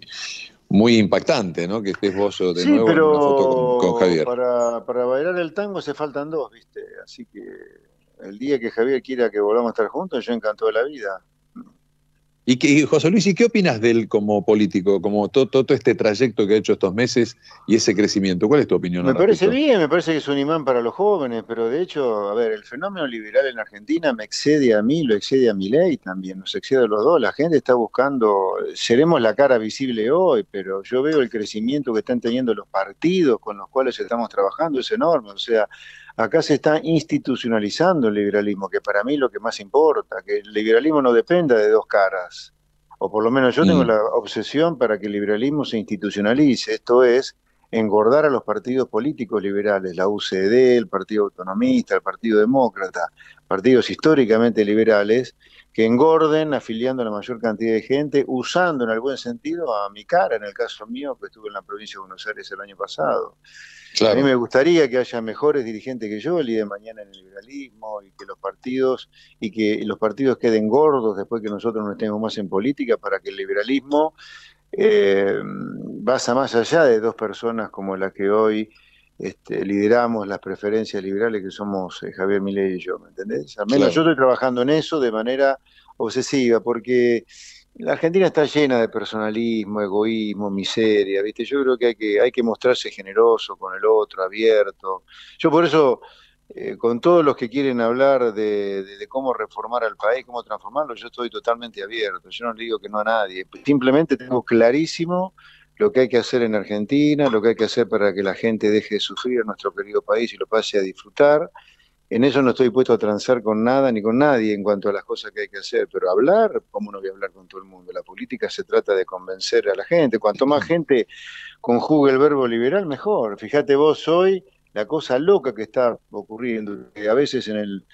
muy impactante, ¿no? Que estés vos de nuevo en una foto con, Javier. Para, para bailar el tango se faltan dos, ¿viste? Así que el día que Javier quiera que volvamos a estar juntos, yo encantó de la vida. Y, que, José Luis, ¿y qué opinas de él como político, como todo, todo, este trayecto que ha hecho estos meses y ese crecimiento? ¿Cuál es tu opinión? Me parece bien, me parece que es un imán para los jóvenes, pero de hecho, a ver, el fenómeno liberal en Argentina me excede a mí, lo excede a mi ley también, nos excede a los dos. La gente está buscando, seremos la cara visible hoy, pero yo veo el crecimiento que están teniendo los partidos con los cuales estamos trabajando, es enorme. O sea, acá se está institucionalizando el liberalismo, que para mí es lo que más importa, que el liberalismo no dependa de dos caras, o por lo menos yo tengo mm. la obsesión para que el liberalismo se institucionalice, esto es engordar a los partidos políticos liberales, la UCD, el Partido Autonomista, el Partido Demócrata, partidos históricamente liberales, que engorden afiliando a la mayor cantidad de gente, usando en algún sentido a mi cara, en el caso mío, que estuve en la provincia de Buenos Aires el año pasado. A mí me gustaría que haya mejores dirigentes que yo el día de mañana en el liberalismo y que los partidos y que los partidos queden gordos después que nosotros no estemos más en política para que el liberalismo eh, vaya más allá de dos personas como las que hoy este, lideramos las preferencias liberales que somos eh, Javier Milei y yo, ¿me entendés? Al menos yo estoy trabajando en eso de manera obsesiva porque la Argentina está llena de personalismo, egoísmo, miseria, ¿viste? Yo creo que hay que, hay que mostrarse generoso con el otro, abierto. Yo por eso, eh, con todos los que quieren hablar de, cómo reformar al país, cómo transformarlo, yo estoy totalmente abierto. Yo no le digo que no a nadie. Simplemente tengo clarísimo lo que hay que hacer en Argentina, lo que hay que hacer para que la gente deje de sufrir en nuestro querido país y lo pase a disfrutar en eso no estoy dispuesto a transar con nada ni con nadie en cuanto a las cosas que hay que hacer, pero hablar, ¿cómo no voy a hablar con todo el mundo? La política se trata de convencer a la gente. Cuanto más gente conjugue el verbo liberal, mejor. Fíjate vos hoy la cosa loca que está ocurriendo, que a veces en, el,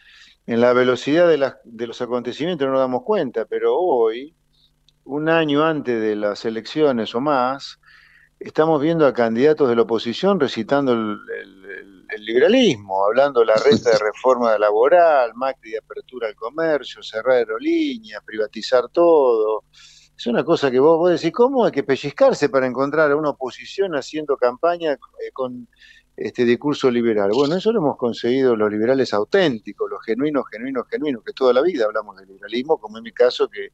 la velocidad de, de los acontecimientos no nos damos cuenta, pero hoy, un año antes de las elecciones o más, estamos viendo a candidatos de la oposición recitando el liberalismo, hablando de la renta de reforma laboral, Macri de apertura al comercio, cerrar aerolíneas, privatizar todo. Es una cosa que vos, vos decís, ¿cómo hay que pellizcarse para encontrar a una oposición haciendo campaña eh, con este discurso liberal? Bueno, eso lo hemos conseguido los liberales auténticos, los genuinos, genuinos, genuinos, que toda la vida hablamos de liberalismo, como en mi caso, que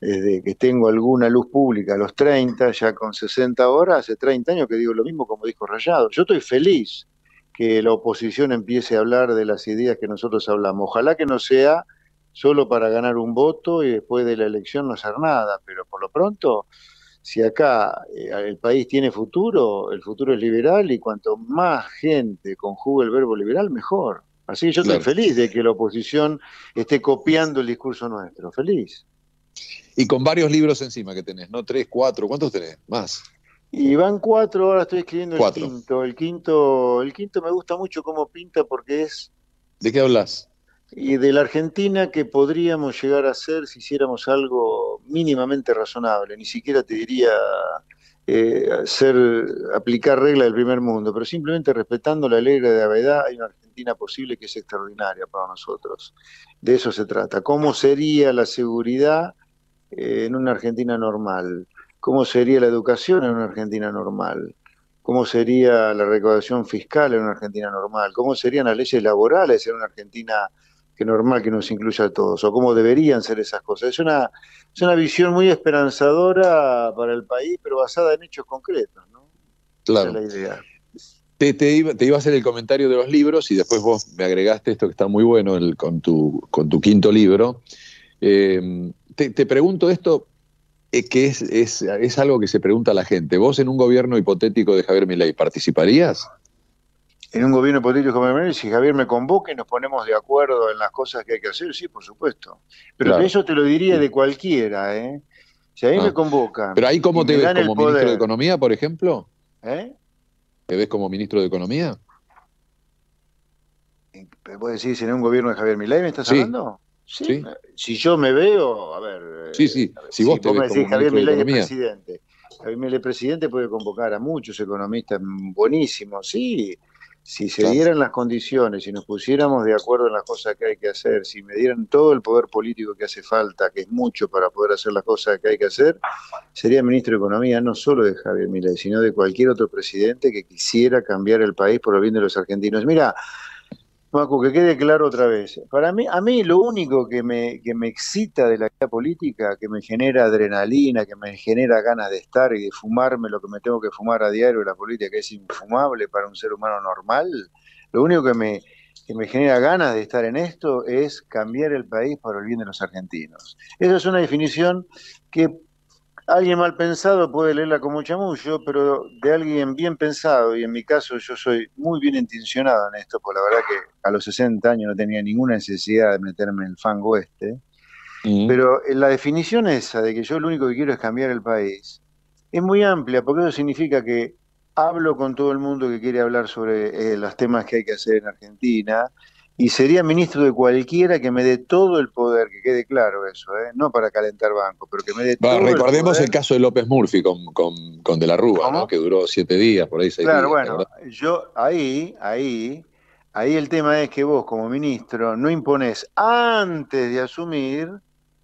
desde que tengo alguna luz pública a los 30, ya con 60 horas, hace 30 años que digo lo mismo como dijo Rayado. Yo estoy feliz que la oposición empiece a hablar de las ideas que nosotros hablamos. Ojalá que no sea solo para ganar un voto y después de la elección no hacer nada, pero por lo pronto, si acá eh, el país tiene futuro, el futuro es liberal y cuanto más gente conjugue el verbo liberal, mejor. Así que yo estoy feliz de que la oposición esté copiando el discurso nuestro, feliz. Y con varios libros encima que tenés, ¿no? Tres, cuatro, ¿cuántos tenés? Más. Y van cuatro, ahora estoy escribiendo el quinto. El quinto, el quinto me gusta mucho cómo pinta porque es. ¿De qué hablas? Y de la Argentina que podríamos llegar a ser si hiciéramos algo mínimamente razonable. Ni siquiera te diría eh, ser, aplicar reglas del primer mundo, pero simplemente respetando la ley de gravedad hay una Argentina posible que es extraordinaria para nosotros. De eso se trata. ¿Cómo sería la seguridad eh, en una Argentina normal? cómo sería la educación en una Argentina normal, cómo sería la recaudación fiscal en una Argentina normal, cómo serían las leyes laborales en una Argentina que normal que nos incluya a todos, o cómo deberían ser esas cosas. Es una, es una visión muy esperanzadora para el país, pero basada en hechos concretos, ¿no? Claro. Esa es la idea. Te, iba, a hacer el comentario de los libros y después vos me agregaste esto que está muy bueno con, tu, con tu quinto libro. Eh, te, te, pregunto esto que es, es, algo que se pregunta a la gente. ¿Vos en un gobierno hipotético de Javier Milei participarías? En un gobierno político como si Javier me convoca y nos ponemos de acuerdo en las cosas que hay que hacer, sí, por supuesto. Pero eso te lo diría de cualquiera, ¿eh? Si ahí me ah. convocan. Pero ahí, ¿cómo te ves como ministro de Economía, por ejemplo? ¿Eh? ¿Te ves como ministro de Economía? ¿Puedes decir en un gobierno de Javier Milei me estás hablando? Sí. Si yo me veo, a ver. Sí, sí. Si vos, te ves me decís Javier Milei es presidente. Javier Milei presidente puede convocar a muchos economistas buenísimos, sí si se dieran las condiciones, si nos pusiéramos de acuerdo en las cosas que hay que hacer, si me dieran todo el poder político que hace falta, que es mucho para poder hacer las cosas que hay que hacer, sería ministro de Economía no solo de Javier Milei, sino de cualquier otro presidente que quisiera cambiar el país por el bien de los argentinos. Mira, Macu, que quede claro otra vez. Para mí, a mí lo único que me, que me excita de la vida política, que me genera adrenalina, que me genera ganas de estar y de fumarme lo que me tengo que fumar a diario de la política, que es infumable para un ser humano normal, lo único que me, que me genera ganas de estar en esto es cambiar el país para el bien de los argentinos. Esa es una definición que Alguien mal pensado puede leerla como chamullo, pero de alguien bien pensado, y en mi caso yo soy muy bien intencionado en esto, porque la verdad que a los 60 años no tenía ninguna necesidad de meterme en el fango este, pero la definición esa de que yo lo único que quiero es cambiar el país, es muy amplia, porque eso significa que hablo con todo el mundo que quiere hablar sobre eh, los temas que hay que hacer en Argentina, y sería ministro de cualquiera que me dé todo el poder, que quede claro eso, ¿eh? no para calentar banco, pero que me dé todo Recordemos el, caso de López Murphy con, con, De la Rúa, ¿no? que duró siete días, por ahí seis Claro, bueno, yo ahí, ahí, ahí el tema es que vos como ministro no impones antes de asumir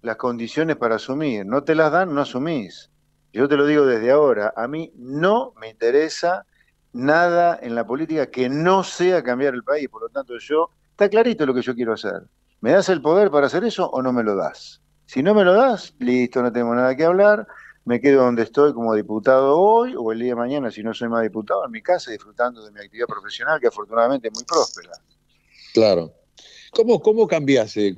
las condiciones para asumir, no te las dan, no asumís. Yo te lo digo desde ahora, a mí no me interesa nada en la política que no sea cambiar el país, por lo tanto yo Está clarito lo que yo quiero hacer. ¿Me das el poder para hacer eso o no me lo das? Si no me lo das, listo, no tengo nada que hablar, me quedo donde estoy como diputado hoy o el día de mañana, si no soy más diputado, en mi casa disfrutando de mi actividad profesional, que afortunadamente es muy próspera. Claro. ¿Cómo, cómo cambiase?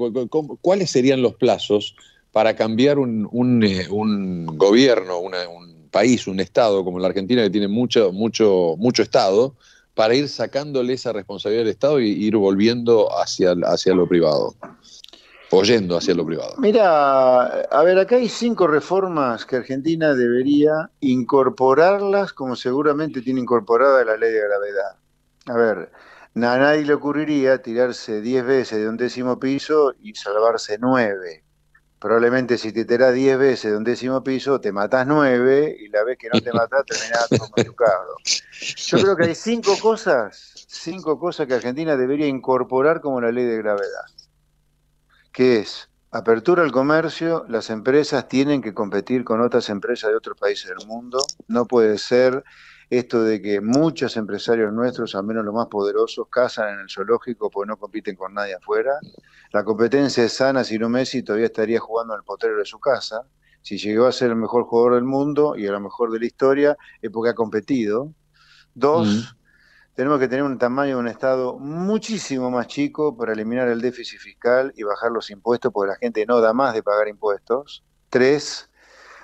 ¿Cuáles serían los plazos para cambiar un, un, eh, gobierno, un país, un Estado como la Argentina, que tiene mucho, mucho, mucho Estado, para ir sacándole esa responsabilidad del Estado y ir volviendo hacia, hacia lo privado. Oyendo hacia lo privado. Mira, a ver, acá hay cinco reformas que Argentina debería incorporarlas como seguramente tiene incorporada la ley de gravedad. A ver, a nadie le ocurriría tirarse diez veces de un décimo piso y salvarse nueve probablemente si te tirás 10 veces de un décimo piso, te matás 9 y la vez que no te matás terminás como educado. Yo creo que hay cinco cosas, cinco cosas que Argentina debería incorporar como la ley de gravedad, que es apertura al comercio, las empresas tienen que competir con otras empresas de otros países del mundo, no puede ser esto de que muchos empresarios nuestros, al menos los más poderosos, cazan en el zoológico porque no compiten con nadie afuera. La competencia es sana, si no Messi todavía estaría jugando en el potrero de su casa. Si llegó a ser el mejor jugador del mundo y a lo mejor de la historia, es porque ha competido. Dos, tenemos que tener un tamaño de un Estado muchísimo más chico para eliminar el déficit fiscal y bajar los impuestos, porque la gente no da más de pagar impuestos. Tres,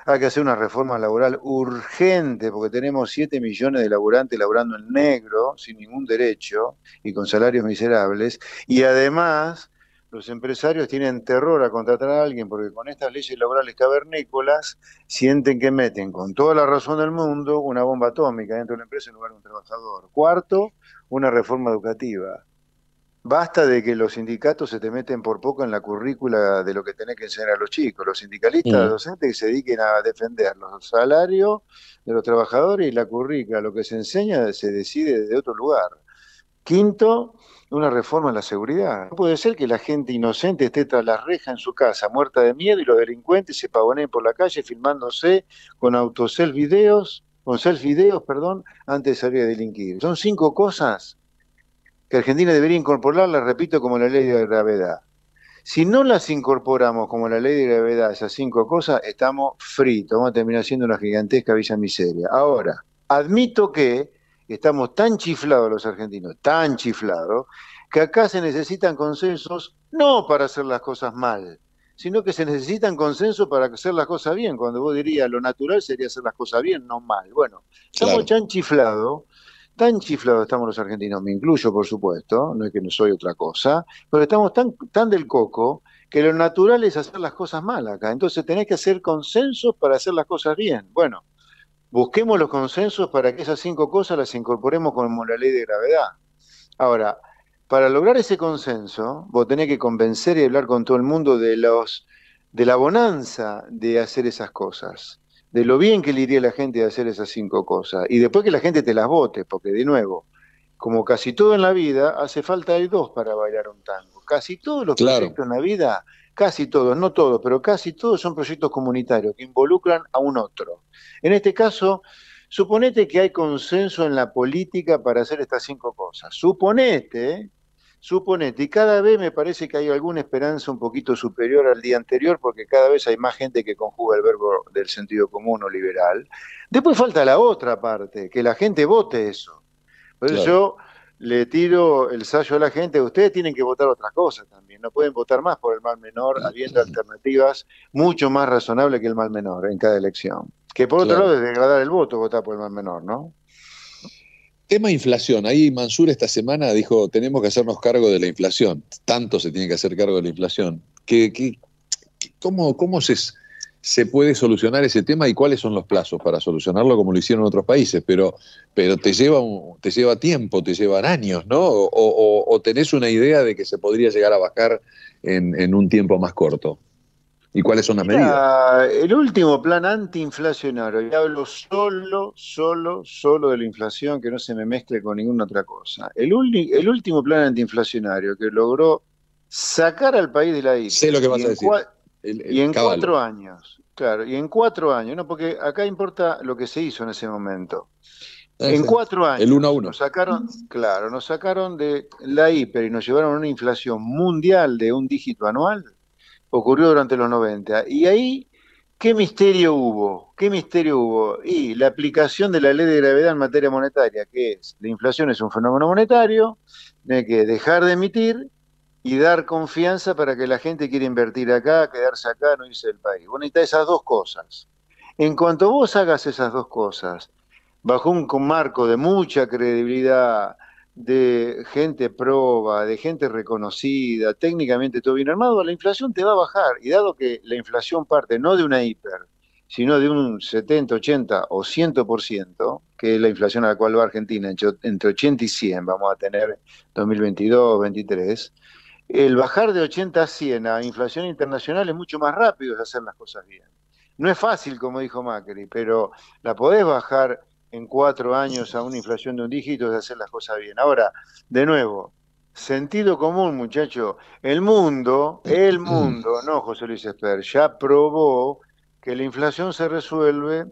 hay que hacer una reforma laboral urgente porque tenemos 7 millones de laburantes laburando en negro, sin ningún derecho y con salarios miserables. Y además, los empresarios tienen terror a contratar a alguien porque con estas leyes laborales cavernícolas sienten que meten con toda la razón del mundo una bomba atómica dentro de la empresa en lugar de un trabajador. Cuarto, una reforma educativa. Basta de que los sindicatos se te meten por poco en la currícula de lo que tenés que enseñar a los chicos. Los sindicalistas, los mm. docentes que se dediquen a defender los salarios de los trabajadores y la currícula, lo que se enseña se decide desde otro lugar. Quinto, una reforma en la seguridad. No puede ser que la gente inocente esté tras la reja en su casa, muerta de miedo, y los delincuentes se pavoneen por la calle filmándose con autoself videos, con self videos, perdón, antes de salir a delinquir. Son cinco cosas que Argentina debería incorporarlas, repito, como la ley de gravedad. Si no las incorporamos como la ley de gravedad, esas cinco cosas, estamos fritos, vamos a terminar siendo una gigantesca villa miseria. Ahora, admito que estamos tan chiflados los argentinos, tan chiflados, que acá se necesitan consensos no para hacer las cosas mal, sino que se necesitan consensos para hacer las cosas bien. Cuando vos dirías lo natural sería hacer las cosas bien, no mal. Bueno, estamos tan chiflados tan chiflados estamos los argentinos, me incluyo por supuesto, no es que no soy otra cosa, pero estamos tan, tan del coco que lo natural es hacer las cosas mal acá. Entonces tenés que hacer consensos para hacer las cosas bien. Bueno, busquemos los consensos para que esas cinco cosas las incorporemos como la ley de gravedad. Ahora, para lograr ese consenso, vos tenés que convencer y hablar con todo el mundo de los de la bonanza de hacer esas cosas, de lo bien que le iría a la gente de hacer esas cinco cosas, y después que la gente te las vote, porque de nuevo, como casi todo en la vida, hace falta el dos para bailar un tango. Casi todos los proyectos en la vida, casi todos, no todos, pero casi todos son proyectos comunitarios que involucran a un otro. En este caso, suponete que hay consenso en la política para hacer estas cinco cosas. Suponete, Suponete, y cada vez me parece que hay alguna esperanza un poquito superior al día anterior, porque cada vez hay más gente que conjuga el verbo del sentido común o liberal. Después falta la otra parte, que la gente vote eso. Por eso yo le tiro el sallo a la gente, ustedes tienen que votar otras cosas también, no pueden votar más por el mal menor, habiendo alternativas mucho más razonables que el mal menor en cada elección. Que por otro lado es degradar el voto votar por el mal menor, ¿no? Tema inflación. Ahí Mansur esta semana dijo, tenemos que hacernos cargo de la inflación. Tanto se tiene que hacer cargo de la inflación. ¿Qué, cómo, cómo se, se puede solucionar ese tema y cuáles son los plazos para solucionarlo como lo hicieron otros países? Pero, pero te, lleva te lleva tiempo, te llevan años, ¿no? O, tenés una idea de que se podría llegar a bajar en un tiempo más corto. ¿Y cuáles son las medidas? El último plan antiinflacionario, y hablo solo, solo, solo de la inflación, que no se me mezcle con ninguna otra cosa. El, el último plan antiinflacionario que logró sacar al país de la isla. Sé lo que vas a decir. y en cuatro años, claro, y en cuatro años, no, porque acá importa lo que se hizo en ese momento. En cuatro años. El uno a uno. Nos sacaron, claro, nos sacaron de la hiper y nos llevaron a una inflación mundial de un dígito anual ocurrió durante los 90. Y ahí, ¿qué misterio hubo? ¿Qué misterio hubo? Y la aplicación de la ley de gravedad en materia monetaria, que es, la inflación es un fenómeno monetario, tiene que dejar de emitir y dar confianza para que la gente quiera invertir acá, quedarse acá, no irse del país. Bueno, esas dos cosas. En cuanto vos hagas esas dos cosas, bajo un marco de mucha credibilidad, de gente proba, de gente reconocida, técnicamente todo bien armado, la inflación te va a bajar. Y dado que la inflación parte no de una hiper, sino de un 70, 80 o 100%, que es la inflación a la cual va Argentina, entre 80 y 100 vamos a tener 2022, 2023, el bajar de 80 a 100 a inflación internacional es mucho más rápido de hacer las cosas bien. No es fácil, como dijo Macri, pero la podés bajar en cuatro años a una inflación de un dígito es hacer las cosas bien. Ahora, de nuevo, sentido común, muchacho. El mundo, el mundo, no José Luis Esper, ya probó que la inflación se resuelve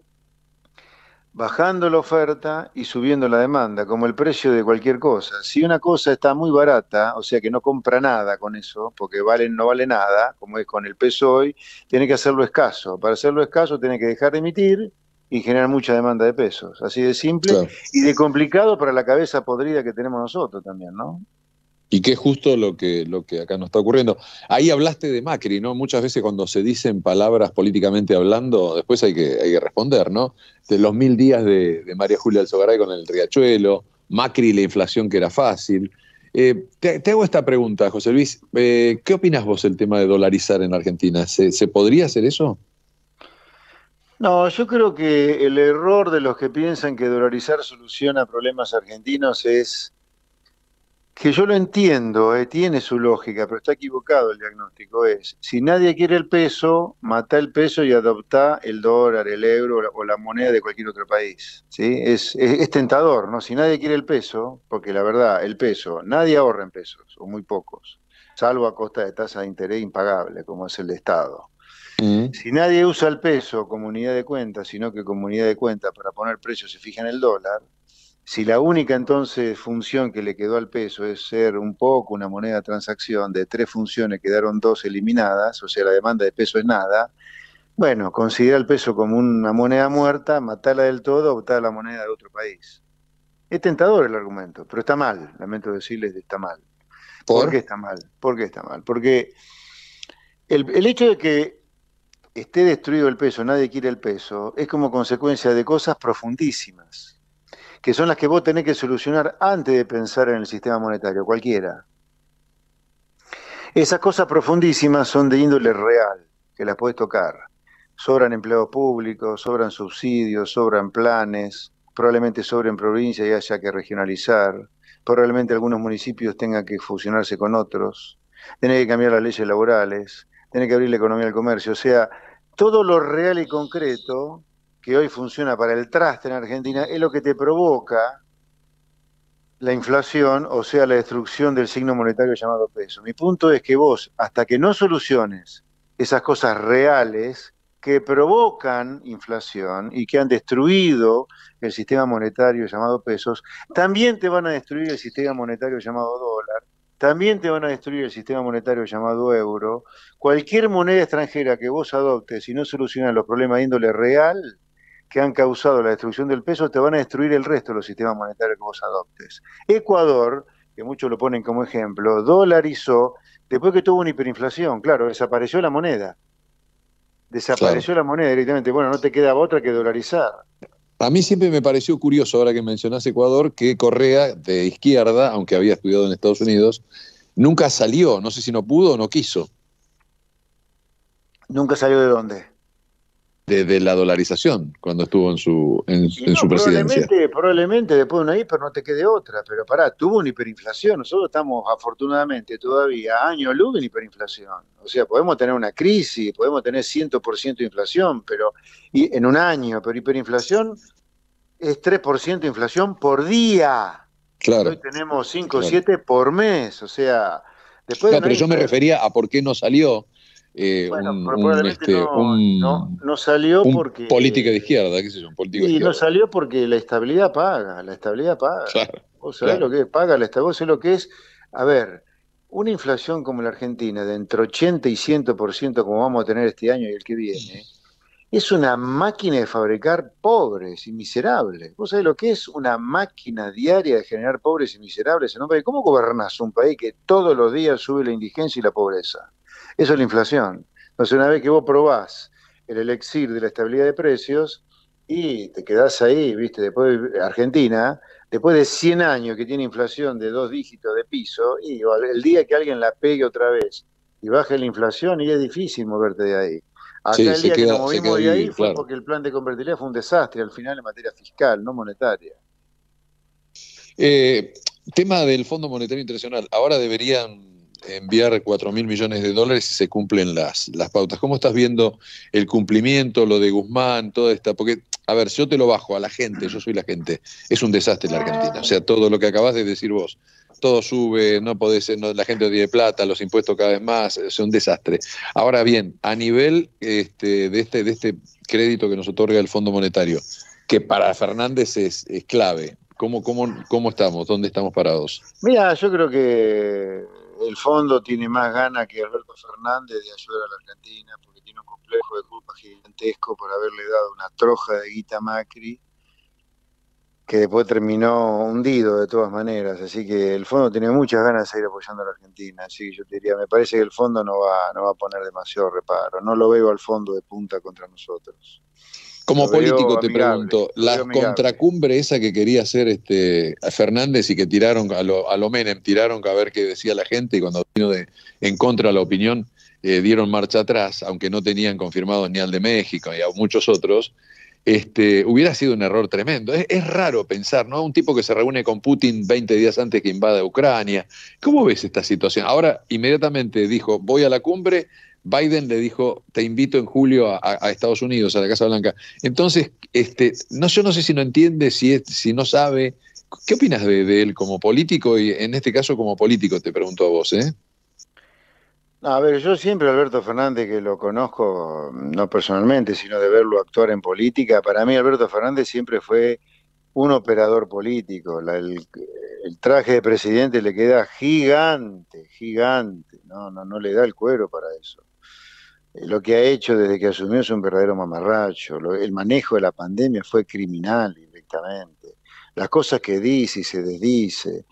bajando la oferta y subiendo la demanda, como el precio de cualquier cosa. Si una cosa está muy barata, o sea que no compra nada con eso, porque vale, no vale nada, como es con el peso hoy, tiene que hacerlo escaso. Para hacerlo escaso tiene que dejar de emitir y generar mucha demanda de pesos. Así de simple y de complicado para la cabeza podrida que tenemos nosotros también, ¿no? Y que es justo lo que, lo que acá nos está ocurriendo. Ahí hablaste de Macri, ¿no? Muchas veces cuando se dicen palabras políticamente hablando, después hay que, hay que responder, ¿no? De los mil días de, María Julia Alzogaray con el riachuelo, Macri y la inflación que era fácil. Eh, te, hago esta pregunta, José Luis. Eh, ¿Qué opinas vos del tema de dolarizar en Argentina? ¿Se, ¿Se podría hacer eso? No, yo creo que el error de los que piensan que dolarizar soluciona problemas argentinos es que yo lo entiendo, eh, tiene su lógica, pero está equivocado el diagnóstico. Es, si nadie quiere el peso, mata el peso y adopta el dólar, el euro o la moneda de cualquier otro país. ¿sí? Es, es, tentador, ¿no? Si nadie quiere el peso, porque la verdad, el peso, nadie ahorra en pesos, o muy pocos, salvo a costa de tasa de interés impagable, como es el Estado. Si nadie usa el peso como unidad de cuenta, sino que como unidad de cuenta para poner precio se fija en el dólar, si la única entonces función que le quedó al peso es ser un poco una moneda de transacción, de tres funciones quedaron dos eliminadas, o sea, la demanda de peso es nada, bueno, considera el peso como una moneda muerta, matarla del todo, optar la moneda de otro país. Es tentador el argumento, pero está mal, lamento decirles que está mal. ¿Por? qué está mal? ¿Por qué está mal? Porque el, el hecho de que esté destruido el peso, nadie quiere el peso, es como consecuencia de cosas profundísimas. que son las que vos tenés que solucionar antes de pensar en el sistema monetario, cualquiera. Esas cosas profundísimas son de índole real, que las puedes tocar. Sobran empleados públicos, sobran subsidios, sobran planes, probablemente sobren provincias y haya que regionalizar, probablemente algunos municipios tengan que fusionarse con otros, tiene que cambiar las leyes laborales, tiene que abrir la economía al comercio, o sea, todo lo real y concreto que hoy funciona para el traste en Argentina es lo que te provoca la inflación, o sea, la destrucción del signo monetario llamado peso. Mi punto es que vos, hasta que no soluciones esas cosas reales que provocan inflación y que han destruido el sistema monetario llamado pesos, también te van a destruir el sistema monetario llamado dólar, también te van a destruir el sistema monetario llamado euro. Cualquier moneda extranjera que vos adoptes y no soluciones los problemas de índole real, que han causado la destrucción del peso te van a destruir el resto de los sistemas monetarios que vos adoptes. Ecuador, que muchos lo ponen como ejemplo, dolarizó después que tuvo una hiperinflación, claro, desapareció la moneda. Desapareció la moneda directamente. Bueno, no te queda otra que dolarizar. A mí siempre me pareció curioso, ahora que mencionás Ecuador, que Correa, de izquierda, aunque había estudiado en Estados Unidos, nunca salió, no sé si no pudo o no quiso. ¿Nunca salió de dónde? De, la dolarización cuando estuvo en su, en, su presidencia. Probablemente, probablemente después de una hiper no te quede otra, pero pará, tuvo una hiperinflación. Nosotros estamos afortunadamente todavía año luz en hiperinflación. O sea, podemos tener una crisis, podemos tener 100% de inflación, pero y en un año, pero hiperinflación es 3% de inflación por día. Claro. Hoy tenemos 5 o 7 por mes, o sea, después pero yo me refería a por qué no salió eh, bueno, un, este, no, no, salió porque... Política de izquierda, qué sé yo, político Y no salió porque la estabilidad paga, la estabilidad paga. Claro, vos sabés lo que es, paga la estabilidad, vos sabés lo que es, a ver, una inflación como la Argentina, de entre 80 y 100% como vamos a tener este año y el que viene, es una máquina de fabricar pobres y miserables. ¿Vos sabés lo que es una máquina diaria de generar pobres y miserables en un país? ¿Cómo gobernás un país que todos los días sube la indigencia y la pobreza? Eso es la inflación. Entonces, una vez que vos probás el elixir de la estabilidad de precios y te quedás ahí, viste, después de Argentina, después de 100 años que tiene inflación de dos dígitos de piso, y el día que alguien la pegue otra vez y baje la inflación, y es difícil moverte de ahí. Acá el día que nos movimos de ahí fue porque el plan de convertibilidad fue un desastre al final en materia fiscal, no monetaria. Eh, tema del Fondo Monetario Internacional. Ahora deberían enviar 4 mil millones de dólares y se cumplen las, las pautas. ¿Cómo estás viendo el cumplimiento, lo de Guzmán, toda esta? Porque, a ver, si yo te lo bajo a la gente, yo soy la gente, es un desastre la Argentina. O sea, todo lo que acabas de decir vos, todo sube, no podés, no, la gente tiene plata, los impuestos cada vez más, es un desastre. Ahora bien, a nivel este, de, este, de este crédito que nos otorga el Fondo Monetario, que para Fernández es, es clave, ¿Cómo, cómo, ¿Cómo estamos? ¿Dónde estamos parados? Mira, yo creo que el fondo tiene más ganas que Alberto Fernández de ayudar a la Argentina, porque tiene un complejo de culpa gigantesco por haberle dado una troja de guita Macri, que después terminó hundido de todas maneras. Así que el fondo tiene muchas ganas de seguir apoyando a la Argentina. Así que yo te diría, me parece que el fondo no va, no va a poner demasiado reparo. No lo veo al fondo de punta contra nosotros. Como político te pregunto, la contracumbre esa que quería hacer este Fernández y que tiraron a lo, a lo Menem, tiraron a ver qué decía la gente y cuando vino de, en contra de la opinión eh, dieron marcha atrás, aunque no tenían confirmado ni al de México ni a muchos otros, este, hubiera sido un error tremendo. Es, es, raro pensar, ¿no? Un tipo que se reúne con Putin 20 días antes que invada Ucrania. ¿Cómo ves esta situación? Ahora inmediatamente dijo, voy a la cumbre Biden le dijo, te invito en julio a, Estados Unidos, a la Casa Blanca. Entonces, este, no, yo no sé si no entiende, si, es, si no sabe. ¿Qué opinas de, él como político y en este caso como político, te pregunto a vos? ¿eh? A ver, yo siempre Alberto Fernández, que lo conozco no personalmente, sino de verlo actuar en política, para mí Alberto Fernández siempre fue un operador político. el, el, traje de presidente le queda gigante, gigante, no, no, no le da el cuero para eso. Lo que ha hecho desde que asumió es un verdadero mamarracho. el manejo de la pandemia fue criminal directamente. Las cosas que dice y se desdice.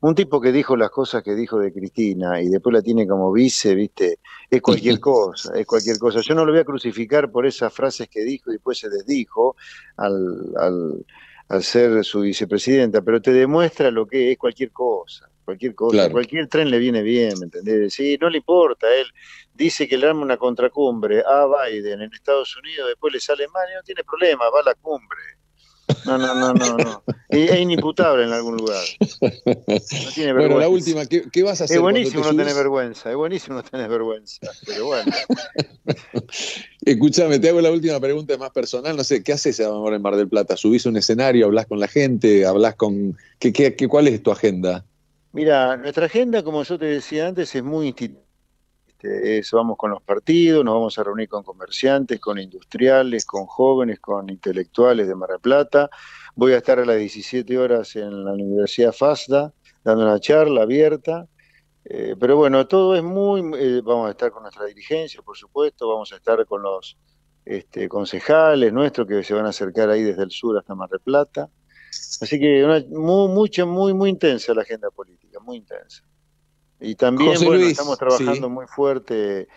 Un tipo que dijo las cosas que dijo de Cristina y después la tiene como vice, viste, es cualquier cosa, es cualquier cosa. Yo no lo voy a crucificar por esas frases que dijo y después se desdijo al, a ser su vicepresidenta, pero te demuestra lo que es cualquier cosa, cualquier cosa, cualquier tren le viene bien, ¿me entendés? Sí, no le importa, él dice que le arma una contracumbre a Biden en Estados Unidos, después le sale mal y no tiene problema, va a la cumbre. No, no, no, no, no. Es, inimputable en algún lugar. No tiene vergüenza. Bueno, la última, ¿qué, vas a hacer? Es buenísimo no tener vergüenza, es buenísimo no tener vergüenza, pero bueno. Escúchame, te hago la última pregunta más personal. No sé, ¿qué haces ahora en Mar del Plata? ¿Subís un escenario, hablas con la gente, hablas con... ¿Qué, qué, qué, cuál es tu agenda? Mira, nuestra agenda, como yo te decía antes, es muy institucional este, vamos con los partidos, nos vamos a reunir con comerciantes, con industriales, con jóvenes, con intelectuales de Mar del Plata. Voy a estar a las 17 horas en la Universidad FASDA dando una charla abierta. Eh, pero bueno, todo es muy, eh, vamos a estar con nuestra dirigencia, por supuesto, vamos a estar con los este, concejales nuestros que se van a acercar ahí desde el sur hasta Mar del Plata. Así que una, muy, mucha, muy, muy intensa la agenda política, muy intensa. Y también, bueno, estamos trabajando muy fuerte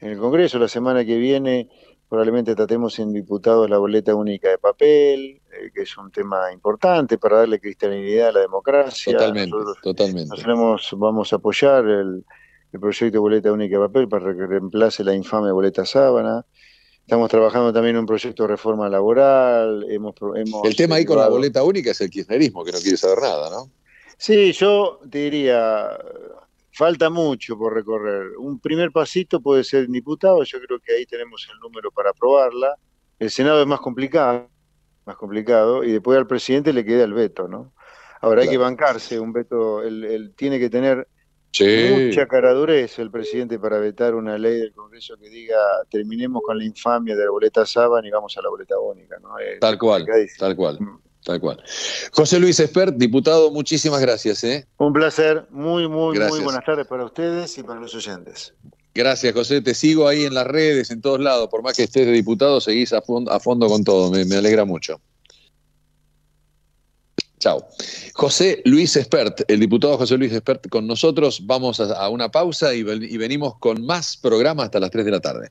en el Congreso. La semana que viene probablemente tratemos en diputados la boleta única de papel, eh, que es un tema importante para darle cristianidad a la democracia. Totalmente, totalmente. Nosotros vamos a apoyar el, proyecto de boleta única de papel para que reemplace la infame boleta sábana. Estamos trabajando también en un proyecto de reforma laboral. Hemos, el tema ahí con la boleta única es el kirchnerismo, que no quiere saber nada, ¿no? Sí, yo te diría, falta mucho por recorrer. Un primer pasito puede ser diputado, yo creo que ahí tenemos el número para aprobarla. El Senado es más complicado, más complicado, y después al presidente le queda el veto, ¿no? Ahora hay que bancarse, un veto, él, tiene que tener mucha caradurez el presidente para vetar una ley del Congreso que diga terminemos con la infamia de la boleta Saban y vamos a la boleta única, ¿no? tal cual, tal cual. Tal cual. José Luis Espert, diputado, muchísimas gracias. ¿eh? Un placer, muy, muy, muy buenas tardes para ustedes y para los oyentes. Gracias, José. Te sigo ahí en las redes, en todos lados. Por más que estés de diputado, seguís a fondo, a fondo con todo. Me, alegra mucho. Chao. José Luis Espert, el diputado José Luis Espert con nosotros. Vamos a, una pausa y, y venimos con más programa hasta las 3 de la tarde.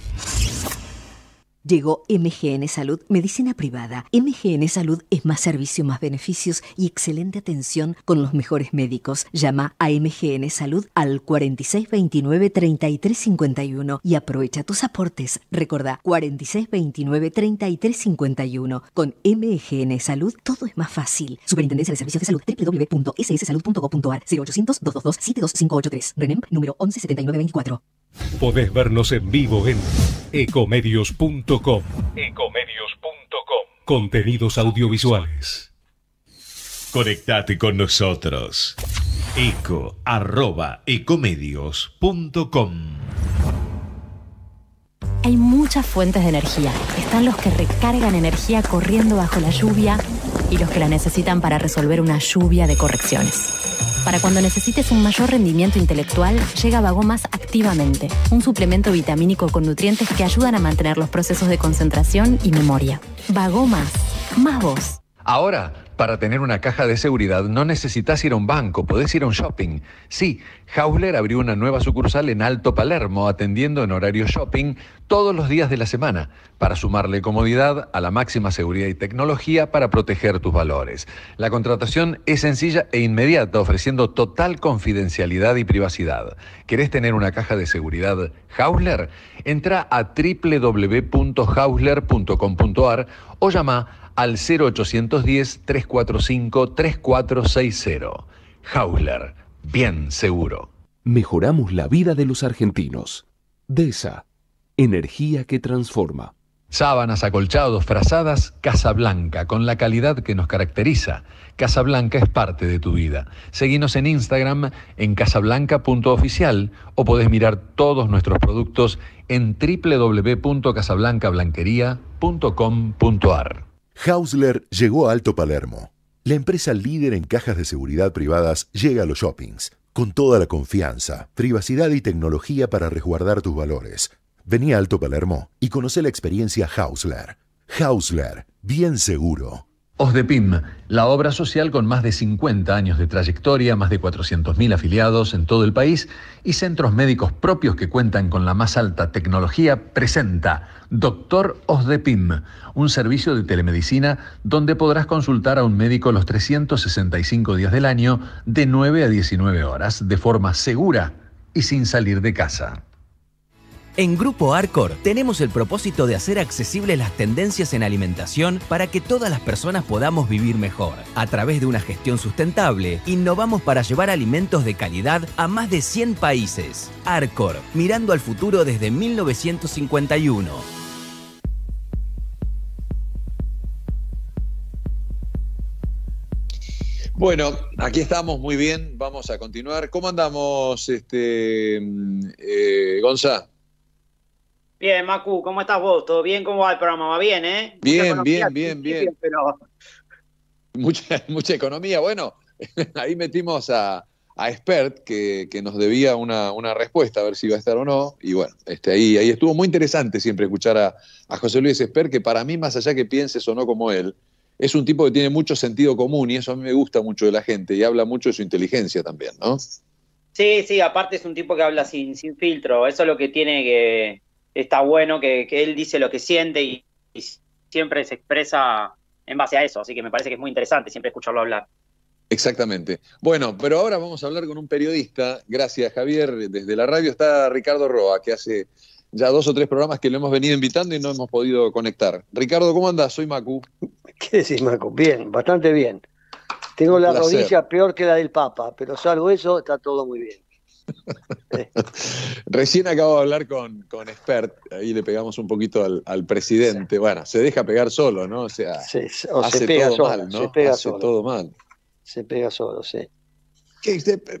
Llegó MGN Salud, medicina privada. MGN Salud es más servicio, más beneficios y excelente atención con los mejores médicos. Llama a MGN Salud al 4629-3351 y aprovecha tus aportes. Recordá, 4629-3351. Con MGN Salud todo es más fácil. Superintendencia de Servicios de Salud www.sssalud.gov.ar 0800-222-72583. RENEM número 117924. Podés vernos en vivo en ecomedios.com. Ecomedios.com. Contenidos audiovisuales. Conectate con nosotros. Eco Hay muchas fuentes de energía. Están los que recargan energía corriendo bajo la lluvia y los que la necesitan para resolver una lluvia de correcciones. Para cuando necesites un mayor rendimiento intelectual, llega Vagomas activamente, un suplemento vitamínico con nutrientes que ayudan a mantener los procesos de concentración y memoria. Vagomas, más vos. Ahora para tener una caja de seguridad no necesitas ir a un banco, podés ir a un shopping. Sí, Hausler abrió una nueva sucursal en Alto Palermo, atendiendo en horario shopping todos los días de la semana, para sumarle comodidad a la máxima seguridad y tecnología para proteger tus valores. La contratación es sencilla e inmediata, ofreciendo total confidencialidad y privacidad. ¿Querés tener una caja de seguridad Hausler? Entra a www.hausler.com.ar o llama al 0810-345-3460. Hauler, bien seguro. Mejoramos la vida de los argentinos. DESA, energía que transforma. Sábanas, acolchados, frazadas, Casablanca, con la calidad que nos caracteriza. Casablanca es parte de tu vida. Seguinos en Instagram en casablanca.oficial o podés mirar todos nuestros productos en www.casablancablanquería.com.ar. Hausler llegó a Alto Palermo. La empresa líder en cajas de seguridad privadas llega a los shoppings, con toda la confianza, privacidad y tecnología para resguardar tus valores. Vení a Alto Palermo y conoce la experiencia Hausler. Hausler, bien seguro. OSDEPIM, la obra social con más de 50 años de trayectoria, más de 400.000 afiliados en todo el país y centros médicos propios que cuentan con la más alta tecnología, presenta Doctor OSDEPIM, un servicio de telemedicina donde podrás consultar a un médico los 365 días del año de 9 a 19 horas de forma segura y sin salir de casa. En Grupo Arcor tenemos el propósito de hacer accesibles las tendencias en alimentación para que todas las personas podamos vivir mejor. A través de una gestión sustentable, innovamos para llevar alimentos de calidad a más de 100 países. Arcor, mirando al futuro desde 1951. Bueno, aquí estamos muy bien, vamos a continuar. ¿Cómo andamos, este, eh, Gonza? Bien, Macu, ¿cómo estás vos? ¿Todo bien? ¿Cómo va el programa? ¿Va bien, eh? Bien, bien, bien, bien. Mucha, mucha economía. Bueno, ahí metimos a, a Expert, que, nos debía una, respuesta, a ver si iba a estar o no. Y bueno, este, ahí, ahí estuvo muy interesante siempre escuchar a, a José Luis Expert, que para mí, más allá que pienses o no como él, es un tipo que tiene mucho sentido común y eso a mí me gusta mucho de la gente y habla mucho de su inteligencia también, ¿no? Sí, sí, aparte es un tipo que habla sin, sin filtro, eso es lo que tiene que, está bueno, que, él dice lo que siente y, siempre se expresa en base a eso, así que me parece que es muy interesante siempre escucharlo hablar. Exactamente. Bueno, pero ahora vamos a hablar con un periodista. Gracias, Javier. Desde la radio está Ricardo Roa, que hace ya dos o tres programas que lo hemos venido invitando y no hemos podido conectar. Ricardo, ¿cómo andas? Soy Macu. ¿Qué decís, Macu? Bien, bastante bien. Tengo la rodilla peor que la del Papa, pero salvo eso, está todo muy bien. Recién acabo de hablar con, con Expert, ahí le pegamos un poquito al, presidente. Bueno, se deja pegar solo, ¿no? O sea, hace se pega todo solo, mal, ¿no? Se pega hace solo. todo mal. Se pega solo, sí.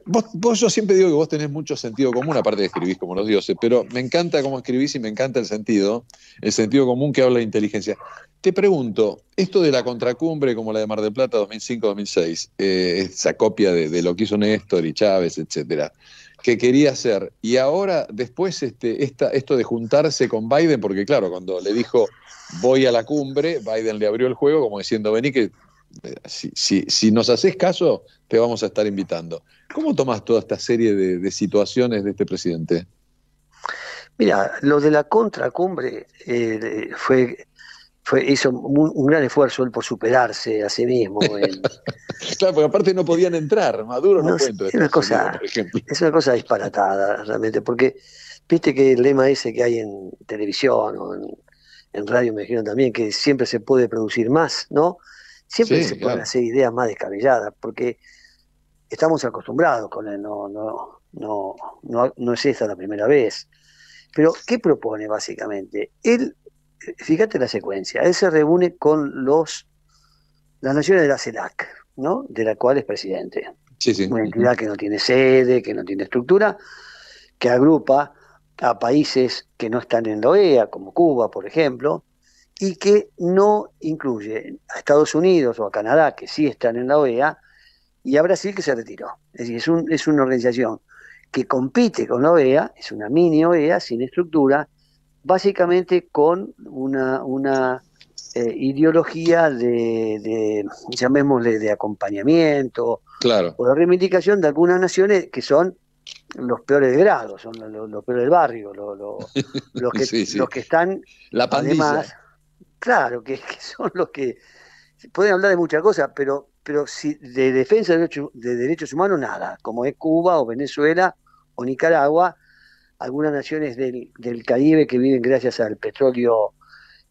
Vos, vos, yo siempre digo que vos tenés mucho sentido común, aparte de escribís como los dioses, pero me encanta cómo escribís y me encanta el sentido, el sentido común que habla de inteligencia. Te pregunto, esto de la contracumbre como la de Mar del Plata 2005-2006, eh, esa copia de, de, lo que hizo Néstor y Chávez, etcétera, que quería hacer, y ahora después este, esta, esto de juntarse con Biden, porque claro, cuando le dijo voy a la cumbre, Biden le abrió el juego como diciendo, vení que si, si, si, nos haces caso, te vamos a estar invitando. ¿Cómo tomas toda esta serie de, de situaciones de este presidente? Mira, lo de la contracumbre eh, fue, fue, hizo un, un, gran esfuerzo él por superarse a sí mismo. Claro, porque aparte no podían entrar, Maduro no, no puede es una cosa, Es una cosa disparatada realmente, porque viste que el lema ese que hay en televisión o en, en radio me dijeron también, que siempre se puede producir más, ¿no? Siempre Sí, se pueden hacer ideas más descabelladas, porque estamos acostumbrados con él, no, no, no, no, no es esta la primera vez. Pero, ¿qué propone básicamente? Él, fíjate la secuencia, él se reúne con los las naciones de la CELAC, ¿no? De la cual es presidente. Sí, sí. Una entidad que no tiene sede, que no tiene estructura, que agrupa a países que no están en la OEA, como Cuba, por ejemplo, y que no incluye a Estados Unidos o a Canadá, que sí están en la OEA, y a Brasil, que se retiró. Es decir, es, un- es una organización que compite con la OEA, es una mini OEA sin estructura, básicamente con una, una eh, ideología de, de, llamémosle, de acompañamiento Claro. o de reivindicación de algunas naciones que son los peores de grado, son los, peores del barrio, los, los- los que, Sí, sí. los que están La pandilla. Además, claro, que, que son los que pueden hablar de muchas cosas, pero, pero si de defensa de derechos, de derechos humanos, nada, como es Cuba o Venezuela o Nicaragua, algunas naciones del, del Caribe que viven gracias al petróleo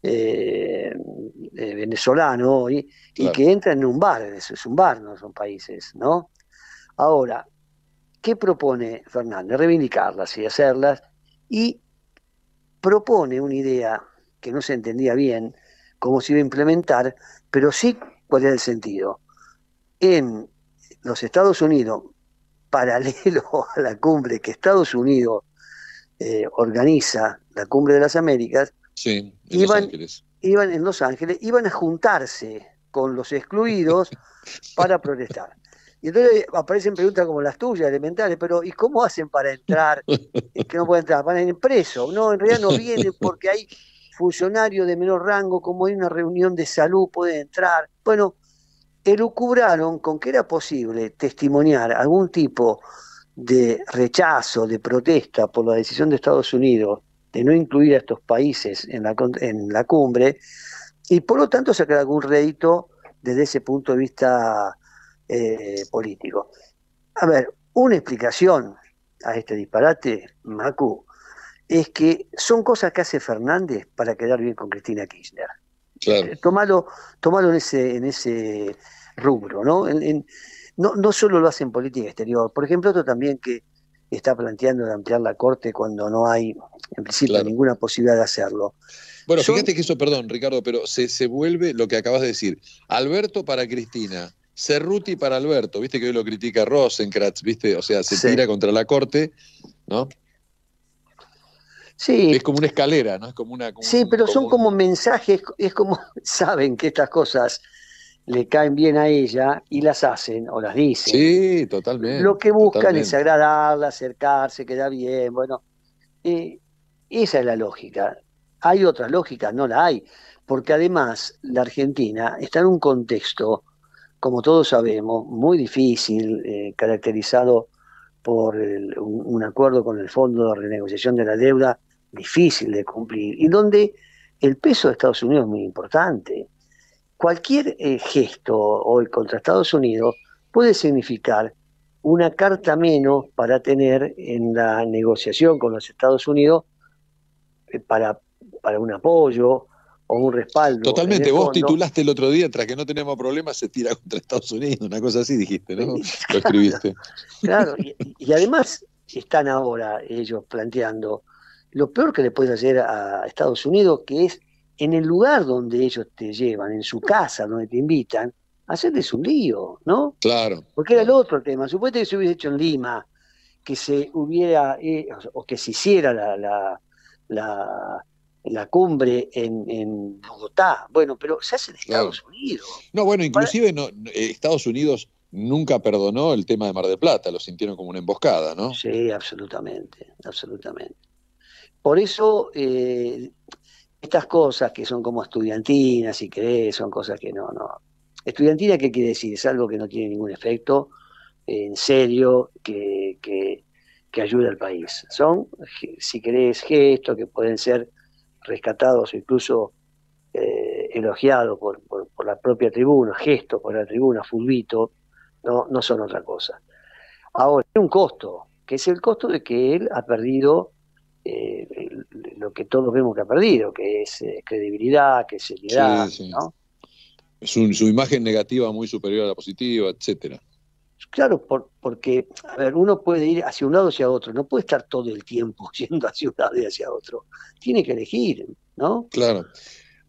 eh, eh, venezolano y, y que entran en un bar, eso es un bar, no son países, ¿no? Ahora, ¿qué propone Fernández? Reivindicarlas y hacerlas y propone una idea que no se entendía bien cómo se iba a implementar, pero sí cuál era el sentido. En los Estados Unidos, paralelo a la cumbre que Estados Unidos eh, organiza, la cumbre de las Américas, Sí, en Iban- en Los Ángeles, iban a juntarse con los excluidos para protestar. Y entonces aparecen preguntas como las tuyas, elementales, pero ¿y cómo hacen para entrar? Es que no pueden entrar, van a ir presos. No, en realidad no vienen porque hay funcionario de menor rango, como hay una reunión de salud, puede entrar. Bueno, elucubraron con que era posible testimoniar algún tipo de rechazo, de protesta por la decisión de Estados Unidos de no incluir a estos países en la, en la cumbre y por lo tanto sacar algún rédito desde ese punto de vista eh, político. A ver, una explicación a este disparate, Macu, es que son cosas que hace Fernández para quedar bien con Cristina Kirchner. Claro. Eh, tomalo, tomalo en ese, en ese rubro, ¿no? No, no solo lo hace en política exterior. Por ejemplo, otro también que está planteando de ampliar la Corte cuando no hay, en principio, ninguna posibilidad de hacerlo. Bueno, fíjate que eso, perdón, Ricardo, pero se, se vuelve lo que acabas de decir. Alberto para Cristina, Cerruti para Alberto, viste que hoy lo critica Rosenkratz, viste, o sea, se tira contra la Corte, ¿no? Sí. Es como una escalera, ¿no? Es como una. sí, pero son como mensajes, es como saben que estas cosas le caen bien a ella y las hacen o las dicen. Sí, totalmente. Lo que buscan es agradarla, acercarse, quedar bien, bueno. Eh, esa es la lógica. ¿Hay otra lógica? No la hay. Porque además la Argentina está en un contexto, como todos sabemos, muy difícil, eh, caracterizado por un, un acuerdo con el Fondo de Renegociación de la Deuda difícil de cumplir y donde el peso de Estados Unidos es muy importante cualquier eh, gesto hoy contra Estados Unidos puede significar una carta menos para tener en la negociación con los Estados Unidos eh, para, para un apoyo o un respaldo. Totalmente, vos titulaste el otro día, tras que no tenemos problemas, se tira contra Estados Unidos, una cosa así dijiste, ¿no? Lo escribiste. Claro, y, y además están ahora ellos planteando lo peor que le puede hacer a Estados Unidos, que es en el lugar donde ellos te llevan, en su casa, donde te invitan, hacerles un lío, ¿no? Claro. Porque era el otro tema. Supuestamente que se hubiese hecho en Lima, que se hubiera, eh, o que se hiciera la, la, la, cumbre en, Bogotá. Bueno, pero se hace en Estados Unidos. No, bueno, inclusive no, eh, Estados Unidos nunca perdonó el tema de Mar del Plata, lo sintieron como una emboscada, ¿no? Sí, absolutamente, absolutamente. Por eso, eh, estas cosas que son como estudiantinas, si querés, son cosas que no, no. Estudiantina, ¿qué quiere decir? Es algo que no tiene ningún efecto, en serio, que, que, ayuda al país. Son, si querés, gestos que pueden ser rescatados o incluso eh, elogiados por, por, la propia tribuna, gestos por la tribuna, fulbito, no, no son otra cosa. Ahora, hay un costo, que es el costo de que él ha perdido eh, lo que todos vemos que ha perdido, que es eh, credibilidad, que es seriedad, ¿no? Su, su, imagen negativa muy superior a la positiva, etcétera. Claro, por, porque, a ver, uno puede ir hacia un lado o hacia otro, no puede estar todo el tiempo yendo hacia un lado y hacia otro. Tiene que elegir, ¿no? Claro.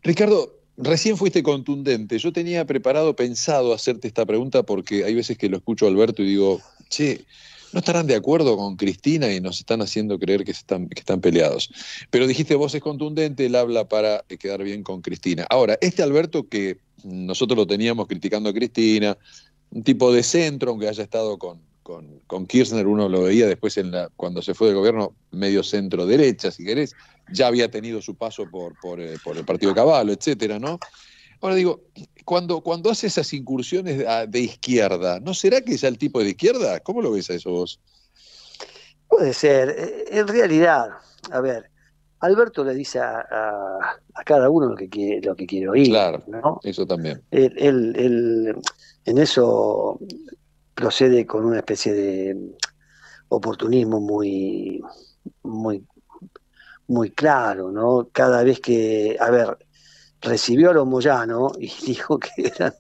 Ricardo, recién fuiste contundente. Yo tenía preparado, pensado hacerte esta pregunta porque hay veces que lo escucho a Alberto y digo, che, no estarán de acuerdo con Cristina y nos están haciendo creer que están, peleados. Pero dijiste, vos es contundente, él habla para quedar bien con Cristina. Ahora, este Alberto que nosotros lo teníamos criticando a Cristina, un tipo de centro, aunque haya estado con, con, Kirchner, uno lo veía después en la, cuando se fue del gobierno, medio centro derecha, si querés, ya había tenido su paso por, por, eh, por el Partido Caballo, etcétera, ¿no? Ahora digo, cuando, cuando hace esas incursiones de, izquierda, ¿no será que es el tipo de izquierda? ¿Cómo lo ves a eso vos? Puede ser. Eh, en realidad, a ver, Alberto le dice a, cada uno lo que quiere, lo que quiere oír. Claro, eso también. Él, en eso procede con una especie de oportunismo muy, muy, muy claro, ¿no? Cada vez que, a ver, recibió a los Moyano y dijo que eran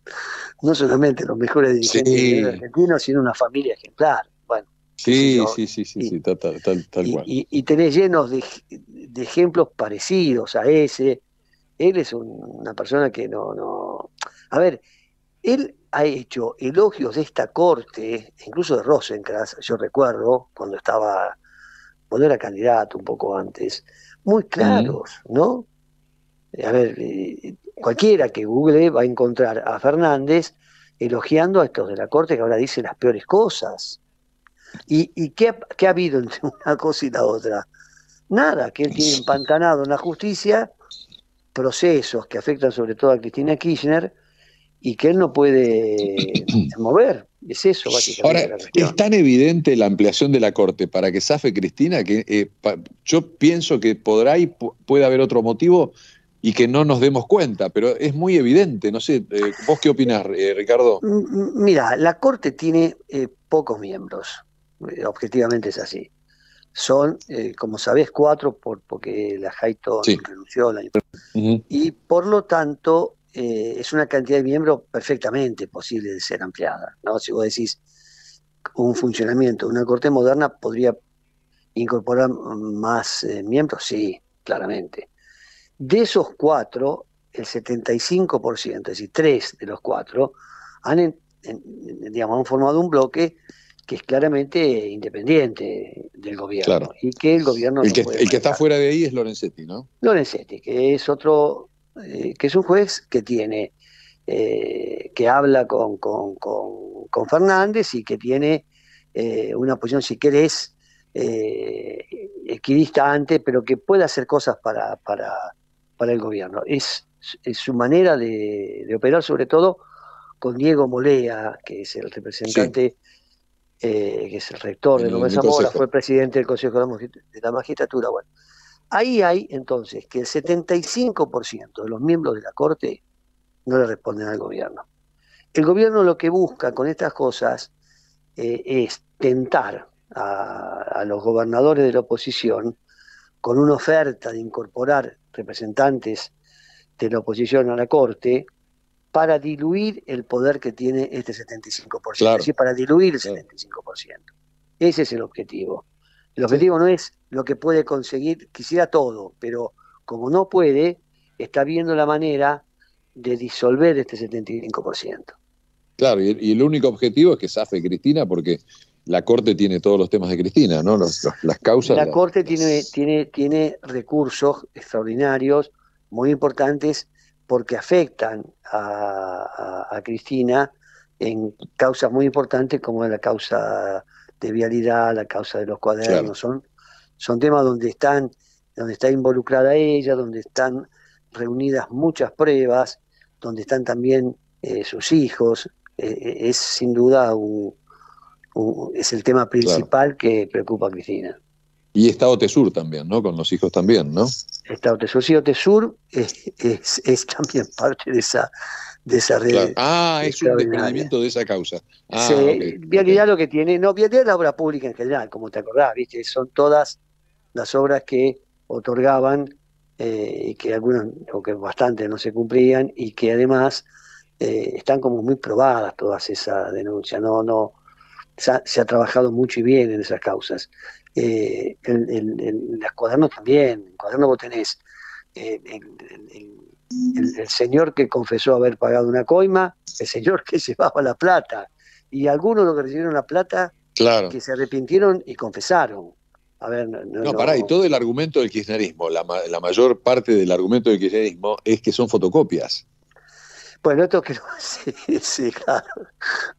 no solamente los mejores dirigentes argentinos, sino una familia ejemplar. Bueno, sí, sí, sí, sí, sí, tal, tal, tal y, Y, y, tenés llenos de, ejemplos parecidos a ese. Él es una persona que no, no. A ver, él ha hecho elogios de esta corte, incluso de Rosencrantz, yo recuerdo, cuando estaba, cuando era candidato un poco antes, muy claros, ¿no? A ver, eh, cualquiera que google va a encontrar a Fernández elogiando a estos de la Corte que ahora dicen las peores cosas. ¿Y, qué, ha, habido entre una cosa y la otra? Nada, que él tiene empantanado en la justicia procesos que afectan sobre todo a Cristina Kirchner y que él no puede mover. Es eso, básicamente. Ahora, la es tan evidente la ampliación de la Corte para que zafe Cristina que eh, pa- yo pienso que podrá y pu- puede haber otro motivo y que no nos demos cuenta, pero es muy evidente. No sé, eh, ¿vos qué opinás, eh, Ricardo? Mira, la Corte tiene eh, pocos miembros, eh, objetivamente es así. Son, eh, como sabés, cuatro por, porque la Hayton Sí. renunció el año y por lo tanto es una cantidad de miembros perfectamente posible de ser ampliada. ¿no? Si vos decís un funcionamiento de una corte moderna podría incorporar más eh, miembros, sí, claramente. De esos cuatro, el 75%, es decir, tres de los cuatro, han, en- en- digamos, han formado un bloque que es claramente independiente del gobierno Claro. y que el gobierno El no que, puede el que está fuera de ahí es Lorenzetti, ¿no? Lorenzetti, que es otro, eh, que es un juez que tiene, eh, que habla con, con- con- con Fernández y que tiene eh, una posición, si querés, equidistante, pero que puede hacer cosas para, para, para el gobierno. Es, es su manera de, de operar, sobre todo con Diego Molea, que es el representante, eh, que es el rector de el Zamora, fue presidente del Consejo de la Magist- de la Magistratura. Bueno, ahí hay entonces que el 75% de los miembros de la Corte no le responden al gobierno. El gobierno lo que busca con estas cosas eh, es tentar a, a los gobernadores de la oposición con una oferta de incorporar representantes de la oposición a la Corte para diluir el poder que tiene este 75%, Claro. es decir, para diluir el 75%. Ese es el objetivo. El objetivo no es lo que puede conseguir, quisiera todo, pero como no puede, está viendo la manera de disolver este 75%. Claro, y, y el único objetivo es que zafe Cristina porque la Corte tiene todos los temas de Cristina, ¿no? Los- los- las causas. La Corte tiene, tiene, tiene recursos extraordinarios, muy importantes, porque afectan a, a- a Cristina en causas muy importantes como la causa de vialidad, la causa de los cuadernos. Claro. Son, son temas donde están, donde está involucrada ella, donde están reunidas muchas pruebas, donde están también eh, sus hijos. Eh, eh, es sin duda un- es el tema principal que preocupa a Cristina. Y está Otesur también, ¿no? Con los hijos también, ¿no? Está Otesur. Sí, Otesur es, es, es también parte de esa, de esa red. Claro. Ah, es un desprendimiento de esa causa. Ah, Sí, ok, Vialidad lo que tiene, no, Vialidad es la obra pública en general, como te acordás, ¿viste? Son todas las obras que otorgaban eh, y que algunas, o que bastante no se cumplían y que además eh, están como muy probadas todas esas denuncias, no, no, se ha, se ha trabajado mucho y bien en esas causas. Eh, el- los cuadernos también, en cuadernos vos tenés eh, el, señor que confesó haber pagado una coima, el señor que llevaba la plata, y algunos los que recibieron la plata Claro. que se arrepintieron y confesaron. A ver, no, no- pará, y todo el argumento del kirchnerismo, la, la mayor parte del argumento del kirchnerismo es que son fotocopias. Bueno, esto que no sí, sí, claro.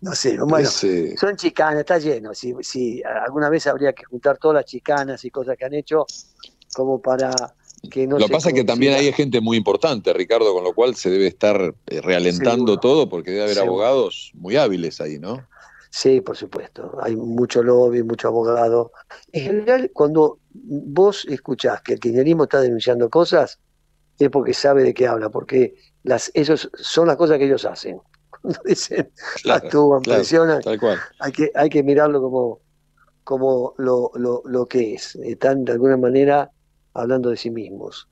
No sé, bueno, son chicanas, está lleno. Si, si alguna vez habría que juntar todas las chicanas y cosas que han hecho como para que no lo que pasa es que también hay gente muy importante, Ricardo, con lo cual se debe estar eh, realentando Seguro. todo porque debe haber Seguro. abogados muy hábiles ahí, ¿no? Sí, por supuesto. Hay mucho lobby, mucho abogado. En general, cuando vos escuchás que el kirchnerismo está denunciando cosas, es porque sabe de qué habla, porque las, son las cosas que ellos hacen. Cuando dicen, Claro, actúan, claro, presionan, tal cual. hay que, hay que mirarlo como, como lo, lo, lo que es. Están de alguna manera hablando de sí mismos.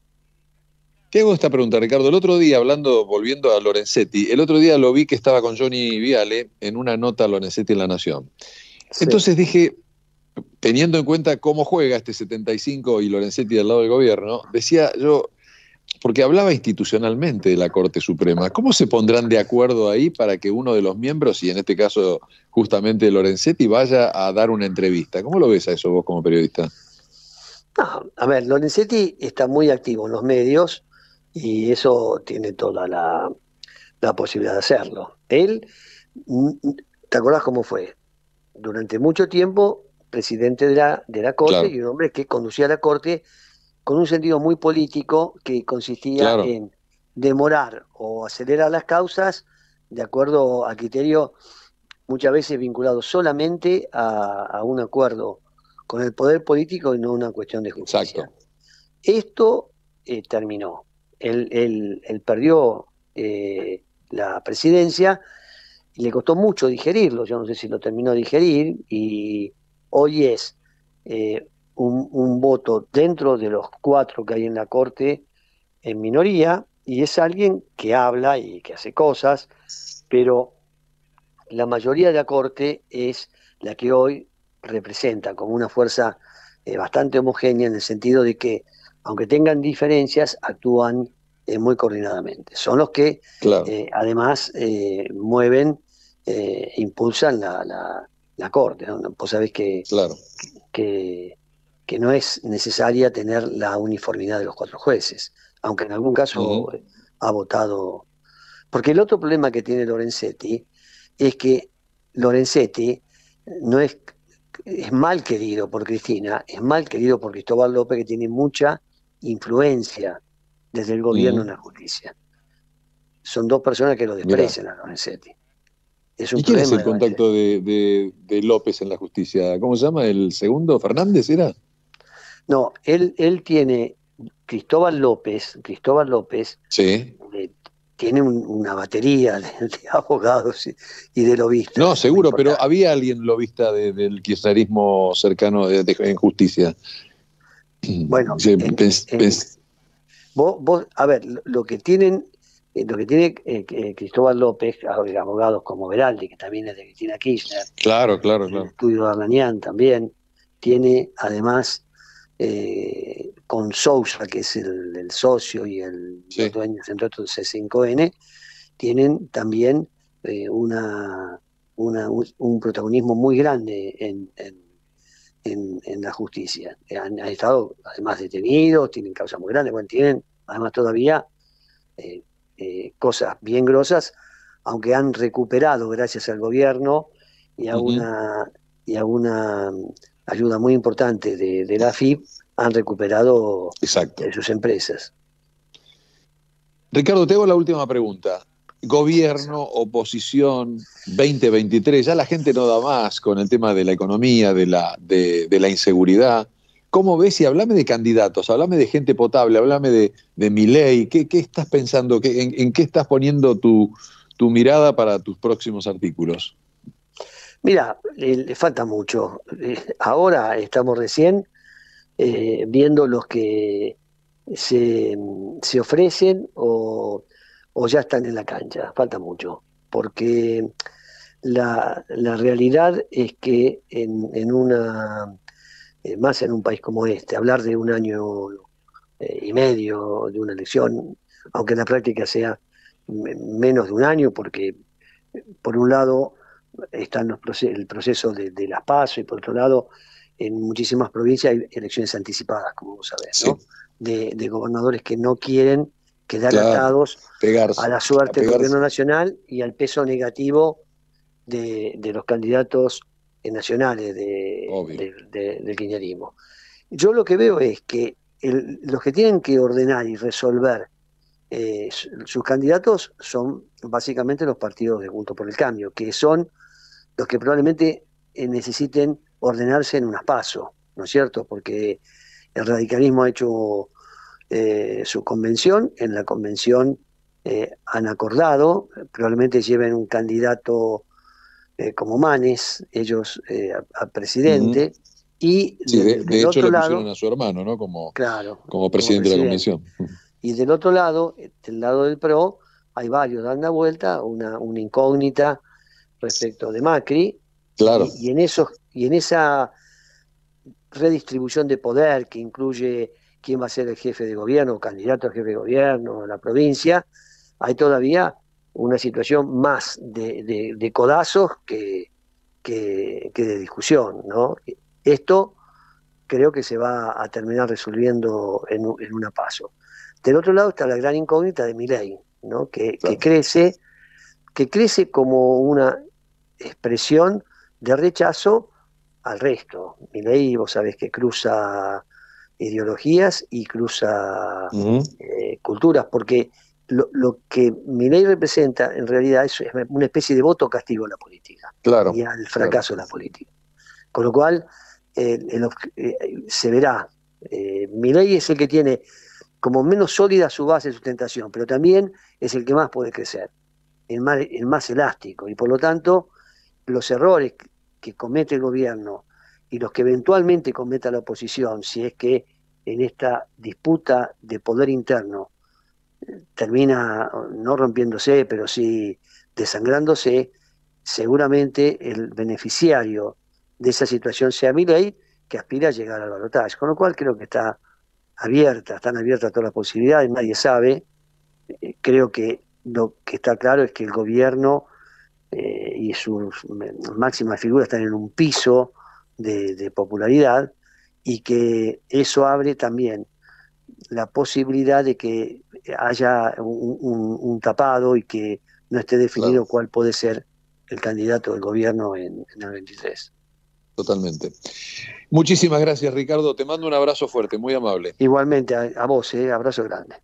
Te hago esta pregunta, Ricardo. El otro día, hablando, volviendo a Lorenzetti, el otro día lo vi que estaba con Johnny Viale en una nota a Lorenzetti en La Nación. Sí. Entonces dije, teniendo en cuenta cómo juega este 75 y Lorenzetti del lado del gobierno, decía yo, porque hablaba institucionalmente de la Corte Suprema, ¿cómo se pondrán de acuerdo ahí para que uno de los miembros, y en este caso justamente Lorenzetti, vaya a dar una entrevista? ¿Cómo lo ves a eso vos como periodista? No, a ver, Lorenzetti está muy activo en los medios y eso tiene toda la, la posibilidad de hacerlo. Él, ¿te acordás cómo fue? Durante mucho tiempo presidente de la, de la Corte Claro. y un hombre que conducía la Corte con un sentido muy político que consistía Claro. en demorar o acelerar las causas de acuerdo a criterio muchas veces vinculado solamente a, a un acuerdo con el poder político y no una cuestión de justicia. Esto eh, terminó. Él, él- él perdió eh, la presidencia y le costó mucho digerirlo. Yo no sé si lo terminó de digerir y hoy es eh, un, un voto dentro de los cuatro que hay en la Corte en minoría y es alguien que habla y que hace cosas, pero la mayoría de la Corte es la que hoy representa como una fuerza eh, bastante homogénea en el sentido de que, aunque tengan diferencias, actúan eh, muy coordinadamente. Son los que Claro. eh, además mueven, impulsan la, la- la Corte. ¿no? Vos sabés que, Claro. que, que no es necesaria tener la uniformidad de los cuatro jueces, aunque en algún caso eh, ha votado. Porque el otro problema que tiene Lorenzetti es que Lorenzetti no es, es mal querido por Cristina, es mal querido por Cristóbal López, que tiene mucha influencia desde el gobierno en la justicia. Son dos personas que lo desprecian a Lorenzetti. Es un ¿Y quién es el contacto de, de- de López en la justicia? ¿Cómo se llama? ¿El segundo? ¿Fernández era? No, él, él tiene, Cristóbal López, Cristóbal López Sí. eh, tiene un- una batería de, de abogados y, de lobistas. No, seguro, pero había alguien lobista de- del kirchnerismo cercano de, de- en justicia. Bueno, Sí, en- pens- en- pens- Vos, vos, a ver, lo, que tienen, eh, lo que tiene eh, Cristóbal López, abogados como Veraldi, que también es de Cristina Kirchner, claro, claro, el claro. estudio de Arlanian también, tiene además eh, con Sousa, que es el, el socio y el Sí. los dueños, entre otros, del C5N, tienen también eh, una, una- un, protagonismo muy grande en, en- en- en la justicia. Han, han estado además detenidos, tienen causas muy grandes, bueno, tienen además todavía eh, cosas bien grosas, aunque han recuperado gracias al gobierno y a una y a una ayuda muy importante de, de la AFIP, han recuperado Exacto. sus empresas. Ricardo, te hago la última pregunta. Gobierno, oposición, 2023, ya la gente no da más con el tema de la economía, de la, de, de la inseguridad. ¿Cómo ves? Y hablame de candidatos, hablame de gente potable, hablame de, de Milei. ¿Qué, qué estás pensando? ¿Qué- en, en qué estás poniendo tu, tu mirada para tus próximos artículos? Mira, le, falta mucho. Eh, ahora estamos recién eh, viendo los que se, se ofrecen o, o ya están en la cancha. Falta mucho. Porque la, la realidad es que en, en una, eh, más en un país como este, hablar de un año y medio de una elección, aunque en la práctica sea me- menos de un año, porque por un lado está los proce- el proceso de, de las PASO y por otro lado en muchísimas provincias hay elecciones anticipadas, como vos sabés, ¿no? De, de gobernadores que no quieren quedar Claro, atados pegarse, a la suerte del gobierno nacional y al peso negativo de, de los candidatos eh, nacionales de, de- de- del kirchnerismo. Yo lo que veo es que el- los que tienen que ordenar y resolver eh, su- sus candidatos son básicamente los partidos de Junto por el Cambio, que son los que probablemente eh, necesiten ordenarse en unas pasos, ¿no es cierto? Porque el radicalismo ha hecho eh, su convención, en la convención eh, han acordado, probablemente lleven un candidato eh, como Manes, ellos eh, a, a presidente, y Sí, de, hecho otro le lado, a su hermano, ¿no? Como, claro, como presidente de la convención. Y del otro lado, del lado del PRO, hay varios dando vuelta, una, una incógnita respecto de Macri. Claro. Y, y en esos, y en esa redistribución de poder que incluye quién va a ser el jefe de gobierno, candidato a jefe de gobierno, la provincia, hay todavía una situación más de, de- de codazos que, que- que de discusión, ¿no? Esto creo que se va a terminar resolviendo en, un- en una paso. Del otro lado está la gran incógnita de Milei, ¿no? que, que crece, que crece como una expresión de rechazo al resto. Milei, vos sabés que cruza ideologías y cruza eh, culturas, porque lo, lo que mi ley representa en realidad es una especie de voto castigo a la política claro, y al fracaso de la política. Con lo cual, eh, eh, se verá. mi ley es el que tiene como menos sólida su base de sustentación, pero también es el que más puede crecer, el más, el más elástico, y por lo tanto, los errores que comete el gobierno y los que eventualmente cometa la oposición, si es que en esta disputa de poder interno eh, termina no rompiéndose, pero sí desangrándose, seguramente el beneficiario de esa situación sea Milei, que aspira a llegar al balotaje. Con lo cual creo que está abierta, están abiertas todas las posibilidades, nadie sabe. Eh, creo que lo que está claro es que el gobierno eh, y sus máximas figuras están en un piso de, popularidad y que eso abre también la posibilidad de que haya un, tapado y que no esté definido cuál puede ser el candidato del gobierno en, el 23. Totalmente. Muchísimas gracias, Ricardo. Te mando un abrazo fuerte, muy amable. Igualmente, a, vos, eh, abrazo grande.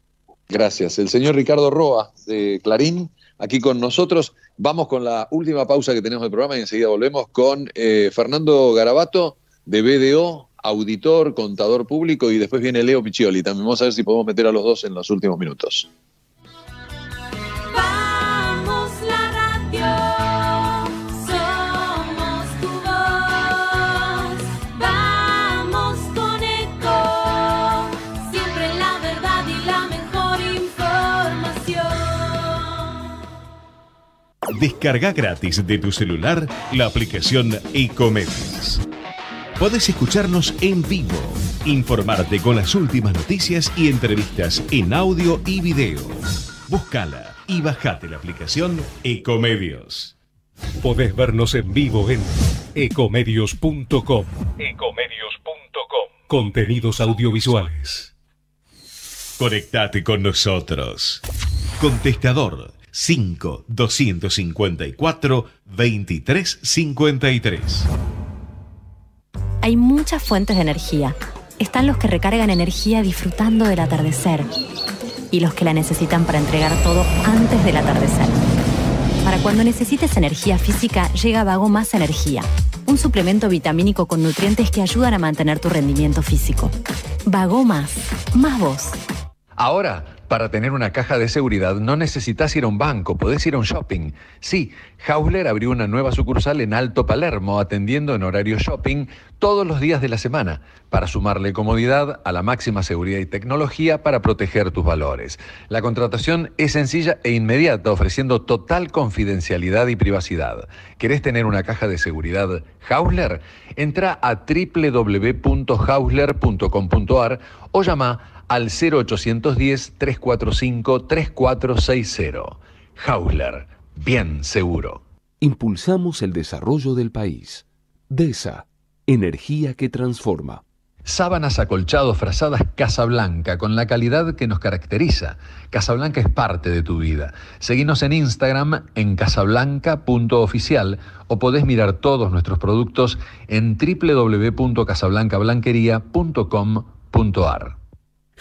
Gracias. El señor Ricardo Roa, de Clarín, aquí con nosotros. Vamos con la última pausa que tenemos del programa y enseguida volvemos con eh, Fernando Garabato de BDO, auditor, contador público y después viene Leo Piccioli. También vamos a ver si podemos meter a los dos en los últimos minutos. Descarga gratis de tu celular la aplicación Ecomedios. Puedes escucharnos en vivo, informarte con las últimas noticias y entrevistas en audio y video. Búscala y bajate la aplicación Ecomedios. Podés vernos en vivo en ecomedios.com. Ecomedios.com. Contenidos audiovisuales. Conectate con nosotros. Contestador 5 254 2353. Hay muchas fuentes de energía. Están los que recargan energía disfrutando del atardecer y los que la necesitan para entregar todo antes del atardecer. Para cuando necesites energía física, llega Vago Más Energía, un suplemento vitamínico con nutrientes que ayudan a mantener tu rendimiento físico. Vago Más, más vos. Ahora para tener una caja de seguridad no necesitas ir a un banco, podés ir a un shopping. Sí, Hausler abrió una nueva sucursal en Alto Palermo, atendiendo en horario shopping todos los días de la semana, para sumarle comodidad a la máxima seguridad y tecnología para proteger tus valores. La contratación es sencilla e inmediata, ofreciendo total confidencialidad y privacidad. ¿Querés tener una caja de seguridad Hausler? Entra a www.hausler.com.ar o llama al 0810-345-3460. Hausler, bien seguro. Impulsamos el desarrollo del país. DESA, energía que transforma. Sábanas acolchados frazadas Casablanca, con la calidad que nos caracteriza. Casablanca es parte de tu vida. Seguinos en Instagram en casablanca.oficial o podés mirar todos nuestros productos en www.casablancablanquería.com.ar.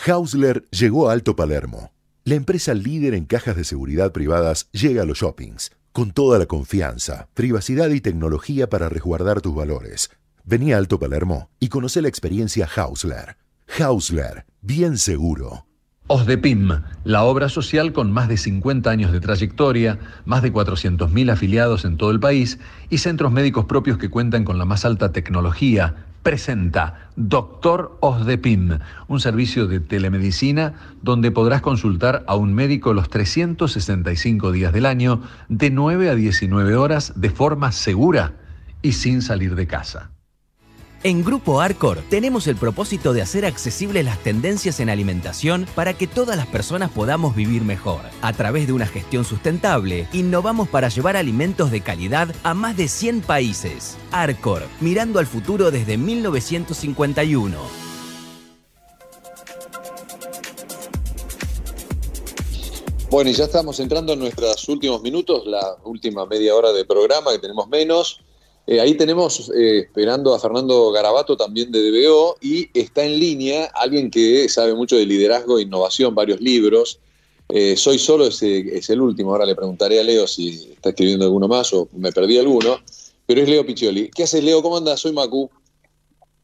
Hausler llegó a Alto Palermo. La empresa líder en cajas de seguridad privadas llega a los shoppings, con toda la confianza, privacidad y tecnología para resguardar tus valores. Vení a Alto Palermo y conoce la experiencia Hausler. Hausler, bien seguro. OSDEPIM, la obra social con más de 50 años de trayectoria, más de 400.000 afiliados en todo el país y centros médicos propios que cuentan con la más alta tecnología, presenta Doctor Osdepim, un servicio de telemedicina donde podrás consultar a un médico los 365 días del año, de 9 a 19 horas, de forma segura y sin salir de casa. En Grupo Arcor tenemos el propósito de hacer accesibles las tendencias en alimentación para que todas las personas podamos vivir mejor. A través de una gestión sustentable, innovamos para llevar alimentos de calidad a más de 100 países. Arcor, mirando al futuro desde 1951. Bueno, y ya estamos entrando en nuestros últimos minutos, la última media hora de programa, que tenemos menos. Eh, ahí tenemos eh, esperando a Fernando Garabato también de DBO y está en línea alguien que sabe mucho de liderazgo e innovación, varios libros. Eh, Soy solo es, es, el último, ahora le preguntaré a Leo si está escribiendo alguno más o me perdí alguno, pero es Leo Piccioli. ¿Qué haces Leo? ¿Cómo andas? Soy Macu.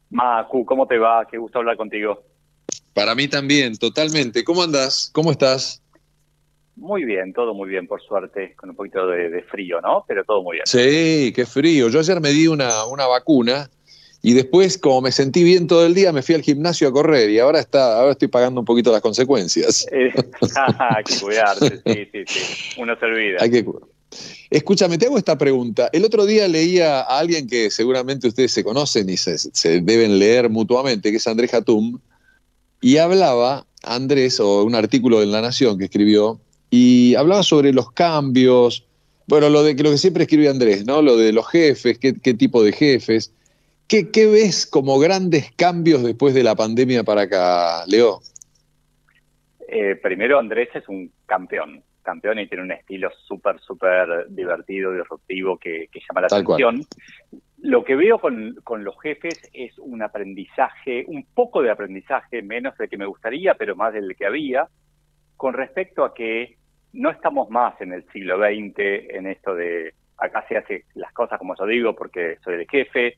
Macu, ¿cómo te va? Qué gusto hablar contigo. Para mí también, totalmente. ¿Cómo andas? ¿Cómo estás? Muy bien, todo muy bien, por suerte, con un poquito de, frío, ¿no? Pero todo muy bien. Sí, qué frío. Yo ayer me di una, una vacuna y después, como me sentí bien todo el día, me fui al gimnasio a correr y ahora está, ahora estoy pagando un poquito las consecuencias. Eh, hay que cuidarse, sí, sí, sí. Uno se olvida. Hay que Escúchame, te hago esta pregunta. El otro día leía a alguien que seguramente ustedes se conocen y se, se deben leer mutuamente, que es Andrés Hatum, y hablaba, Andrés, o un artículo de La Nación que escribió, y hablaba sobre los cambios, bueno, lo de lo que siempre escribe Andrés, ¿no? Lo de los jefes, qué, tipo de jefes. ¿Qué, ves como grandes cambios después de la pandemia para acá, Leo? Eh, primero, Andrés es un campeón, campeón y tiene un estilo súper, súper divertido, disruptivo que, llama la atención. Lo que veo con, con, los jefes es un aprendizaje, un poco de aprendizaje, menos del que me gustaría, pero más del que había, con respecto a que no estamos más en el siglo XX, en esto de acá se hace las cosas como yo digo porque soy el jefe.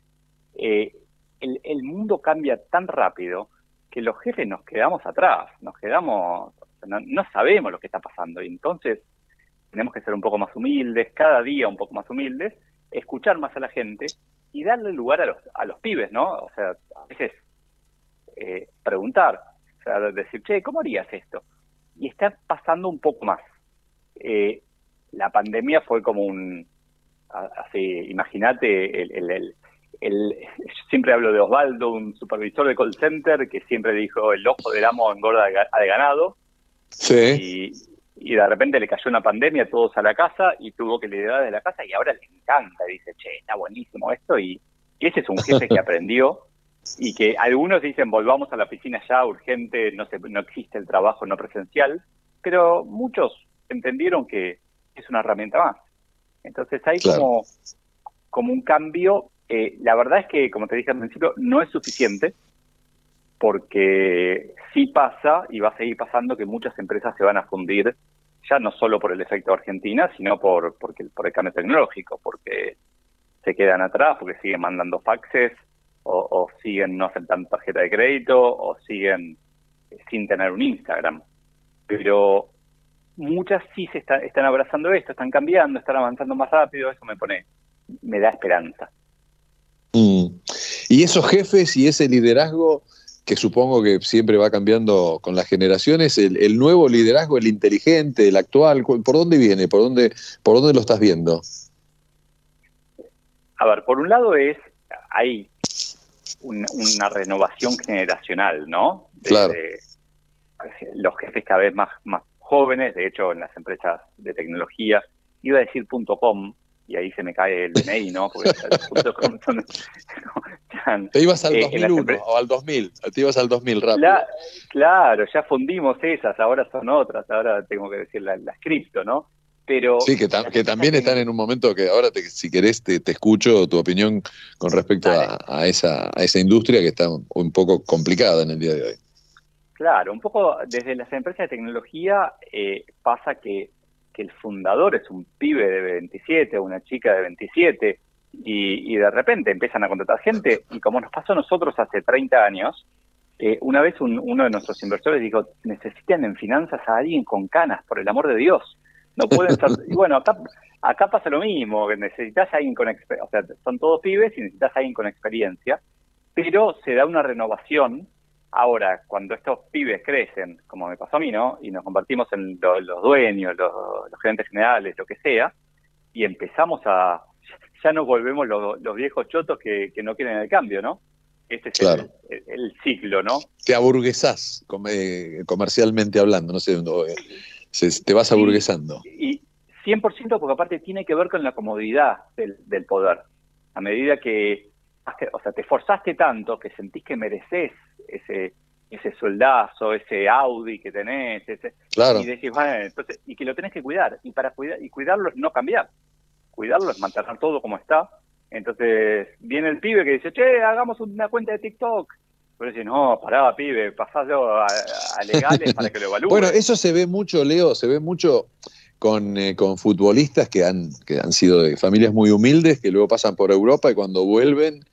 Eh, el, mundo cambia tan rápido que los jefes nos quedamos atrás, nos quedamos, no, sabemos lo que está pasando y entonces tenemos que ser un poco más humildes, cada día un poco más humildes, escuchar más a la gente y darle lugar a los, a los pibes, ¿no? O sea, a veces eh, preguntar, o sea, decir, che, ¿cómo harías esto? Y está pasando un poco más eh, la pandemia fue como un, así, imagínate, el, el, siempre hablo de Osvaldo, un supervisor de call center que siempre dijo el ojo del amo engorda de ganado. Sí. Y, de repente le cayó una pandemia, todos a la casa y tuvo que liderar de la casa y ahora le encanta, dice, che, está buenísimo esto y, ese es un jefe que aprendió y que algunos dicen volvamos a la oficina ya urgente, no, se, no existe el trabajo no presencial, pero muchos entendieron que es una herramienta más. Entonces hay como, como un cambio. Eh, la verdad es que, como te dije al principio, no es suficiente porque sí pasa y va a seguir pasando que muchas empresas se van a fundir ya no solo por el efecto Argentina, sino por, porque, por el cambio tecnológico, porque se quedan atrás, porque siguen mandando faxes o, o siguen no aceptando tarjeta de crédito o siguen sin tener un Instagram. Pero muchas sí se están abrazando esto, están cambiando, están avanzando más rápido, eso me pone, me da esperanza. Mm. Y esos jefes y ese liderazgo que supongo que siempre va cambiando con las generaciones, el, nuevo liderazgo, el inteligente, el actual, ¿por dónde viene? ¿Por dónde, por dónde lo estás viendo? A ver, por un lado es, hay una renovación generacional, ¿no? claro. los jefes cada vez más, más jóvenes, de hecho en las empresas de tecnología, iba a decir .com y ahí se me cae el DNI, ¿no? Porque .com te ibas al 2001 eh, o al 2000, te ibas al 2000 rápido. claro, ya fundimos esas, ahora son otras, ahora tengo que decir las la cripto, ¿no? Pero sí, que, también están en un momento que ahora, si querés, te, escucho tu opinión con respecto a, esa, a esa industria que está un poco complicada en el día de hoy. Claro, un poco desde las empresas de tecnología eh, pasa que, el fundador es un pibe de 27 o una chica de 27 y, de repente empiezan a contratar gente y como nos pasó a nosotros hace 30 años, eh, una vez uno de nuestros inversores dijo, necesitan en finanzas a alguien con canas, por el amor de Dios. No pueden ser... y bueno, acá, acá pasa lo mismo, que necesitas a alguien con experiencia, o sea, son todos pibes y necesitas a alguien con experiencia, pero se da una renovación Ahora, cuando estos pibes crecen, como me pasó a mí, ¿no? Y nos convertimos en los dueños, los, gerentes generales, lo que sea, y empezamos a, ya no volvemos los, viejos chotos que, no quieren el cambio, ¿no? Este es el, ciclo, ¿no? Te aburguesás, comercialmente hablando, no sé, te vas aburguesando. Y 100% porque aparte tiene que ver con la comodidad del, del poder. A medida que, o sea, te esforzaste tanto que sentís que mereces ese ese soldazo, ese Audi que tenés, ese, y decís, bueno, entonces, y que lo tenés que cuidar, y para cuidar, y cuidarlo es no cambiar, cuidarlo es mantener todo como está, Entonces viene el pibe que dice, che, hagamos una cuenta de TikTok. Pero dice, no, pará, pibe, pasalo a, a legales para que lo evalúen. Bueno, eso se ve mucho, Leo, se ve mucho con, eh, con futbolistas que han, que han sido de familias muy humildes, que luego pasan por Europa y cuando vuelven,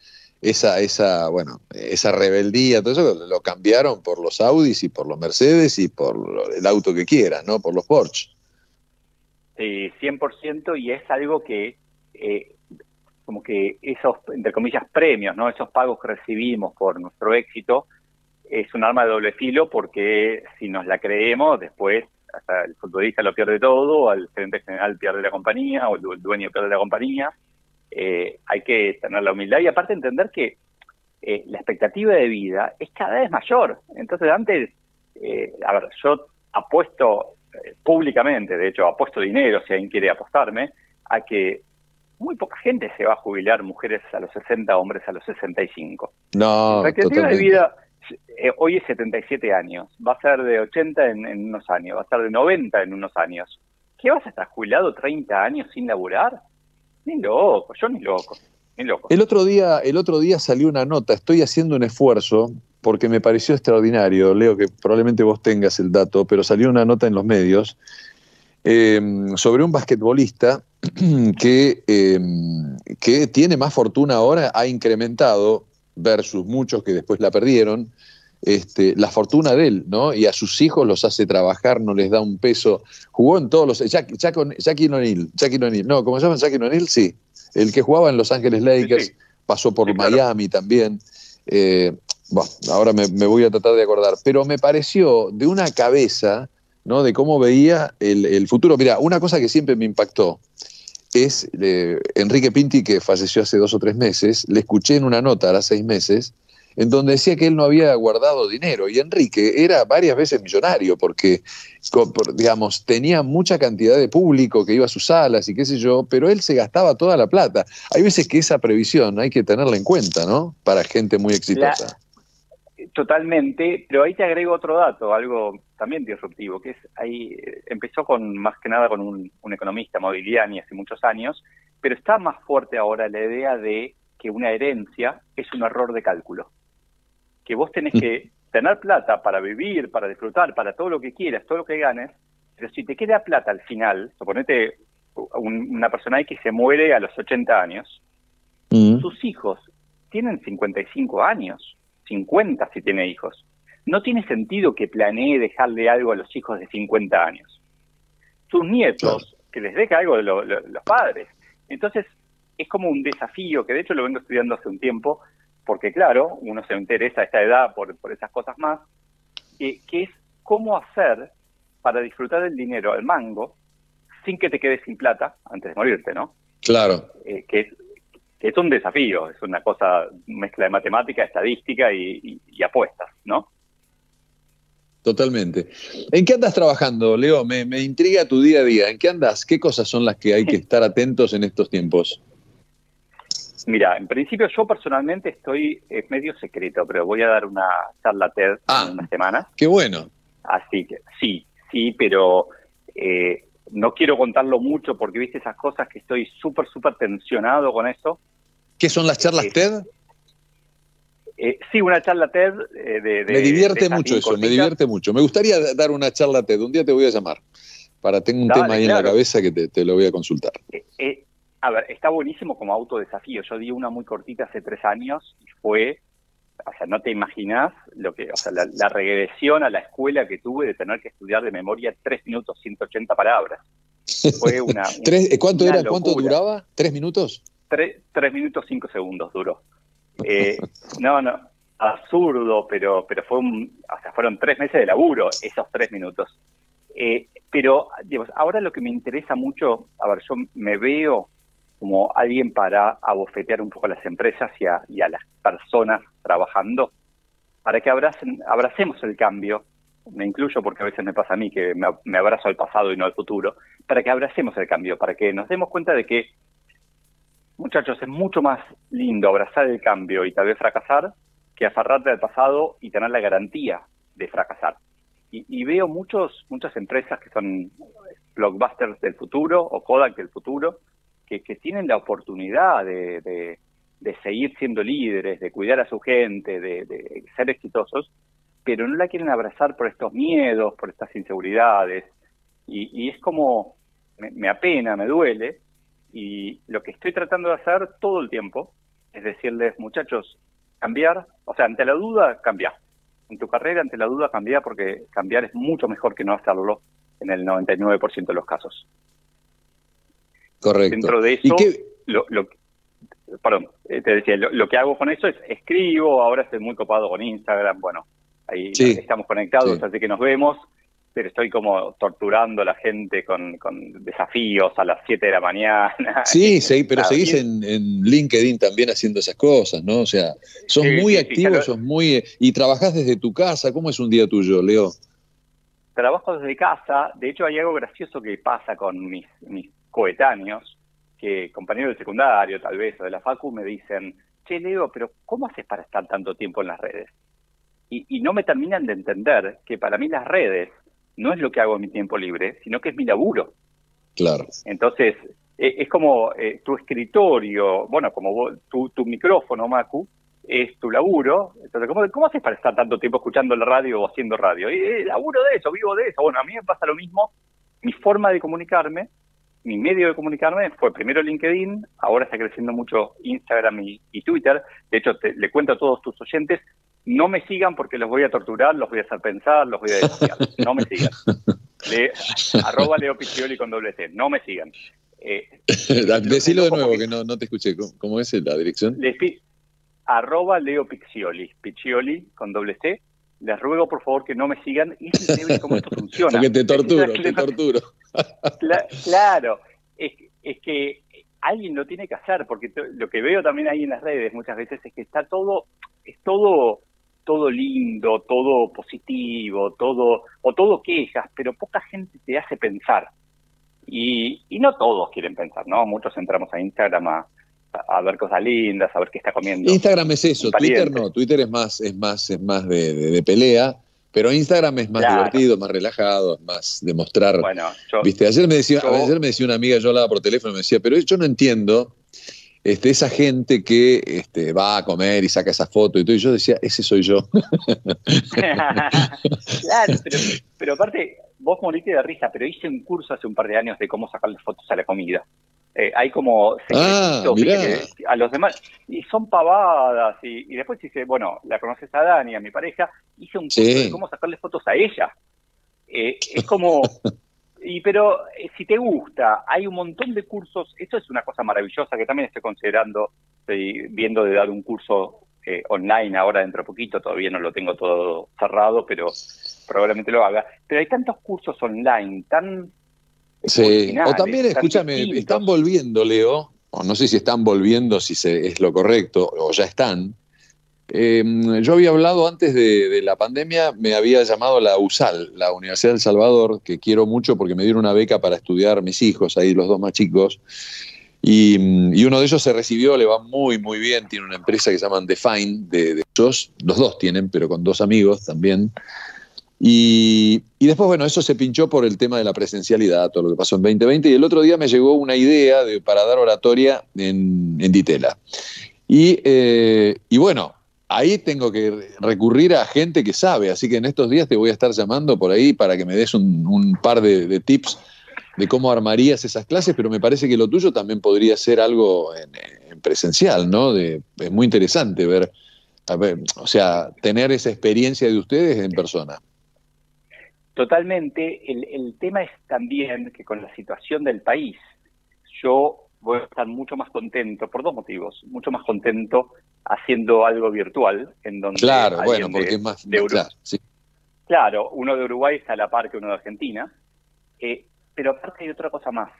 esa, esa, bueno, esa rebeldía, todo eso lo cambiaron por los Audis y por los Mercedes y por el auto que quieras, ¿no? Por los Porsche. Sí, 100% y es algo que, eh, como que esos, entre comillas, premios, ¿no? Esos pagos que recibimos por nuestro éxito, es un arma de doble filo porque si nos la creemos, después hasta el futbolista lo pierde todo, el gerente general pierde la compañía, o el dueño pierde la compañía. Eh, hay que tener la humildad y aparte entender que eh, la expectativa de vida es cada vez mayor. Entonces antes, eh, a ver, yo apuesto públicamente, de hecho apuesto dinero si alguien quiere apostarme, a que muy poca gente se va a jubilar, mujeres a los 60, hombres a los 65. No, la expectativa de vida hoy es 77 años, va a ser de 80 en, unos años, va a ser de 90 en unos años. ¿Qué vas a estar jubilado 30 años sin laburar? Ni loco, yo ni loco, ni loco. El otro día, el otro día salió una nota, estoy haciendo un esfuerzo porque me pareció extraordinario, Leo, que probablemente vos tengas el dato, pero salió una nota en los medios em, sobre un basquetbolista que, em, que tiene más fortuna ahora, ha incrementado versus muchos que después la perdieron, este, la fortuna de él, ¿no? Y a sus hijos los hace trabajar, no les da un peso. Jugó en todos los. Jackie O'Neill, Jackie O'Neill, no, ¿cómo se llama Jackie O'Neill? Sí. El que jugaba en Los Ángeles Lakers, pasó por Miami también. Eh, bueno, ahora me, voy a tratar de acordar, pero me pareció de una cabeza, ¿no? De cómo veía el, el futuro. Mira, una cosa que siempre me impactó es eh, Enrique Pinti, que falleció hace dos o tres meses, le escuché en una nota hace seis meses, en donde decía que él no había guardado dinero. Y Enrique era varias veces millonario, porque, digamos, tenía mucha cantidad de público que iba a sus salas y qué sé yo, pero él se gastaba toda la plata. Hay veces que esa previsión hay que tenerla en cuenta, ¿no? Para gente muy exitosa. Totalmente, pero ahí te agrego otro dato, algo también disruptivo, que es ahí empezó con más que nada con un, economista, Modigliani, hace muchos años, pero está más fuerte ahora la idea de que una herencia es un error de cálculo, que vos tenés que tener plata para vivir, para disfrutar, para todo lo que quieras, todo lo que ganes, pero si te queda plata al final, suponete una persona X se muere a los 80 años, mm. sus hijos tienen 55 años 50 si tiene hijos. No tiene sentido que planee dejarle algo a los hijos de 50 años. Sus nietos, que les deja algo de los padres. Entonces, es como un desafío, que de hecho lo vengo estudiando hace un tiempo, porque claro, uno se interesa a esta edad por, esas cosas más, que, es cómo hacer para disfrutar del dinero al mango sin que te quedes sin plata antes de morirte, ¿no? Claro. Eh, que es es un desafío, es una cosa, mezcla de matemática, estadística y, apuestas, ¿no? Totalmente. ¿En qué andas trabajando, Leo? Me, intriga tu día a día. ¿En qué andas? ¿Qué cosas son las que hay que estar atentos en estos tiempos? Mira, en principio yo personalmente estoy, es medio secreto, pero voy a dar una charla TED ah, en unas semanas. Qué bueno. Así que sí, sí, pero eh, no quiero contarlo mucho porque viste esas cosas que estoy súper, súper tensionado con eso. ¿Qué son las charlas TED? Eh, sí, una charla TED eh, de, Me divierte mucho eso, me divierte mucho. Me gustaría dar una charla TED, un día te voy a llamar, para tener un tema ahí en la cabeza que te, lo voy a consultar. A ver, está buenísimo como autodesafío. Yo di una muy cortita hace tres años y fue, o sea, no te imaginas lo que, o sea, la, regresión a la escuela que tuve de tener que estudiar de memoria tres minutos 180 palabras. Fue una. ¿Cuánto era? ¿Cuánto duraba? ¿Tres minutos? Tres, minutos cinco segundos duró. Eh, no, no, absurdo, pero, pero fue un, o sea, fueron tres meses de laburo esos tres minutos. Eh, pero, digamos, ahora lo que me interesa mucho, a ver, yo me veo como alguien para abofetear un poco a las empresas y a, y las personas trabajando, para que abracen, abracemos el cambio, me incluyo porque a veces me pasa a mí que me, abrazo al pasado y no al futuro, para que abracemos el cambio, para que nos demos cuenta de que Muchachos, es mucho más lindo abrazar el cambio y tal vez fracasar que aferrarte al pasado y tener la garantía de fracasar. Y, veo muchos, muchas empresas que son blockbusters del futuro o Kodak del futuro, que, tienen la oportunidad de, seguir siendo líderes, de cuidar a su gente, de, ser exitosos, pero no la quieren abrazar por estos miedos, por estas inseguridades. Y, es como, me, apena, me duele, y lo que estoy tratando de hacer todo el tiempo es decirles, muchachos, cambiar, o sea, ante la duda, cambiar. En tu carrera, ante la duda, cambiar, porque cambiar es mucho mejor que no hacerlo en el 99% de los casos. Correcto. Dentro de eso, lo, perdón, eh, te decía, lo, que hago con eso es escribo, ahora estoy muy copado con Instagram, bueno, ahí estamos conectados, así que nos vemos, pero estoy como torturando a la gente con, desafíos a las 7 de la mañana. Sí, sí pero seguís en, LinkedIn también haciendo esas cosas, ¿no? O sea, sos muy activo, sos muy... Y trabajás desde tu casa, ¿cómo es un día tuyo, Leo? Trabajo desde casa, de hecho hay algo gracioso que pasa con mis, mis coetáneos, que compañeros del secundario tal vez o de la facu me dicen, che Leo, pero ¿cómo haces para estar tanto tiempo en las redes? Y, no me terminan de entender que para mí las redes no es lo que hago en mi tiempo libre, sino que es mi laburo. Claro. Entonces, e, es, como eh, tu escritorio, bueno, como tu, tu micrófono, Macu, es tu laburo. Entonces, ¿cómo, ¿cómo haces para estar tanto tiempo escuchando la radio o haciendo radio? Y, eh, laburo de eso, vivo de eso. Bueno, a mí me pasa lo mismo. Mi forma de comunicarme mi medio de comunicarme fue primero LinkedIn, ahora está creciendo mucho Instagram y, Twitter. De hecho, le cuento a todos tus oyentes, no me sigan porque los voy a torturar, los voy a hacer pensar, los voy a desafiar. No me sigan. arroba Leo Piccioli con doble T. No me sigan. Eh, Decilo de nuevo, que no, te escuché. ¿Cómo, es la dirección? arroba Leo Piccioli, Piccioli con doble C les ruego por favor que no me sigan y se cómo esto funciona. Porque te torturo, te torturo. claro, es, que alguien lo tiene que hacer, porque lo que veo también ahí en las redes muchas veces es que está todo, es todo, todo lindo, todo positivo, todo, o todo quejas, pero poca gente te hace pensar. Y, y no todos quieren pensar, ¿no? Muchos entramos a Instagram a, a ver cosas lindas, a ver qué está comiendo. Instagram es eso, Twitter no, Twitter es más, es más, es más de, pelea, pero Instagram es más divertido, más relajado, más de mostrar. Bueno, viste, ayer me decía, ayer me decía una amiga, yo hablaba por teléfono y me decía, pero yo no entiendo este, esa gente que este, va a comer y saca esa foto y todo, y yo decía, ese soy yo. claro, pero, pero aparte, vos moriste de risa, pero hice un curso hace un par de años de cómo sacarle fotos a la comida. Eh, hay como ah, a los demás. Y son pavadas y, después dice bueno la conoces a Dani a mi pareja hice un curso de cómo sacarle fotos a ella. Eh, es como y pero eh, si te gusta hay un montón de cursos. Eso es una cosa maravillosa que también estoy considerando estoy viendo de dar un curso online ahora dentro de poquito. Todavía no lo tengo todo cerrado pero probablemente lo haga. Pero hay tantos cursos online tan Sí, o también, escúchame, están volviendo, Leo, o no sé si están volviendo, si se, es lo correcto, o ya están. Em, yo había hablado antes de, la pandemia, me había llamado la USAL, la Universidad del Salvador, que quiero mucho porque me dieron una beca para estudiar mis hijos, ahí los dos más chicos. Y, uno de ellos se recibió, le va muy, muy bien, tiene una empresa que se llama Define, de, de ellos, los dos tienen, pero con dos amigos también. Y, después, bueno, eso se pinchó por el tema de la presencialidad, todo lo que pasó en 2020, y el otro día me llegó una idea de, para dar oratoria en, Ditela. Eh, y, bueno, ahí tengo que recurrir a gente que sabe, así que en estos días te voy a estar llamando por ahí para que me des un, par de, tips de cómo armarías esas clases, pero me parece que lo tuyo también podría ser algo en, presencial, ¿no? es muy interesante ver, o sea, tener esa experiencia de ustedes en persona. Totalmente. El, tema es también que con la situación del país, yo voy a estar mucho más contento, por dos motivos, mucho más contento haciendo algo virtual, en donde... Claro, bueno, porque es más... De claro, claro, uno de Uruguay está a la par que uno de Argentina, eh, pero aparte hay otra cosa más.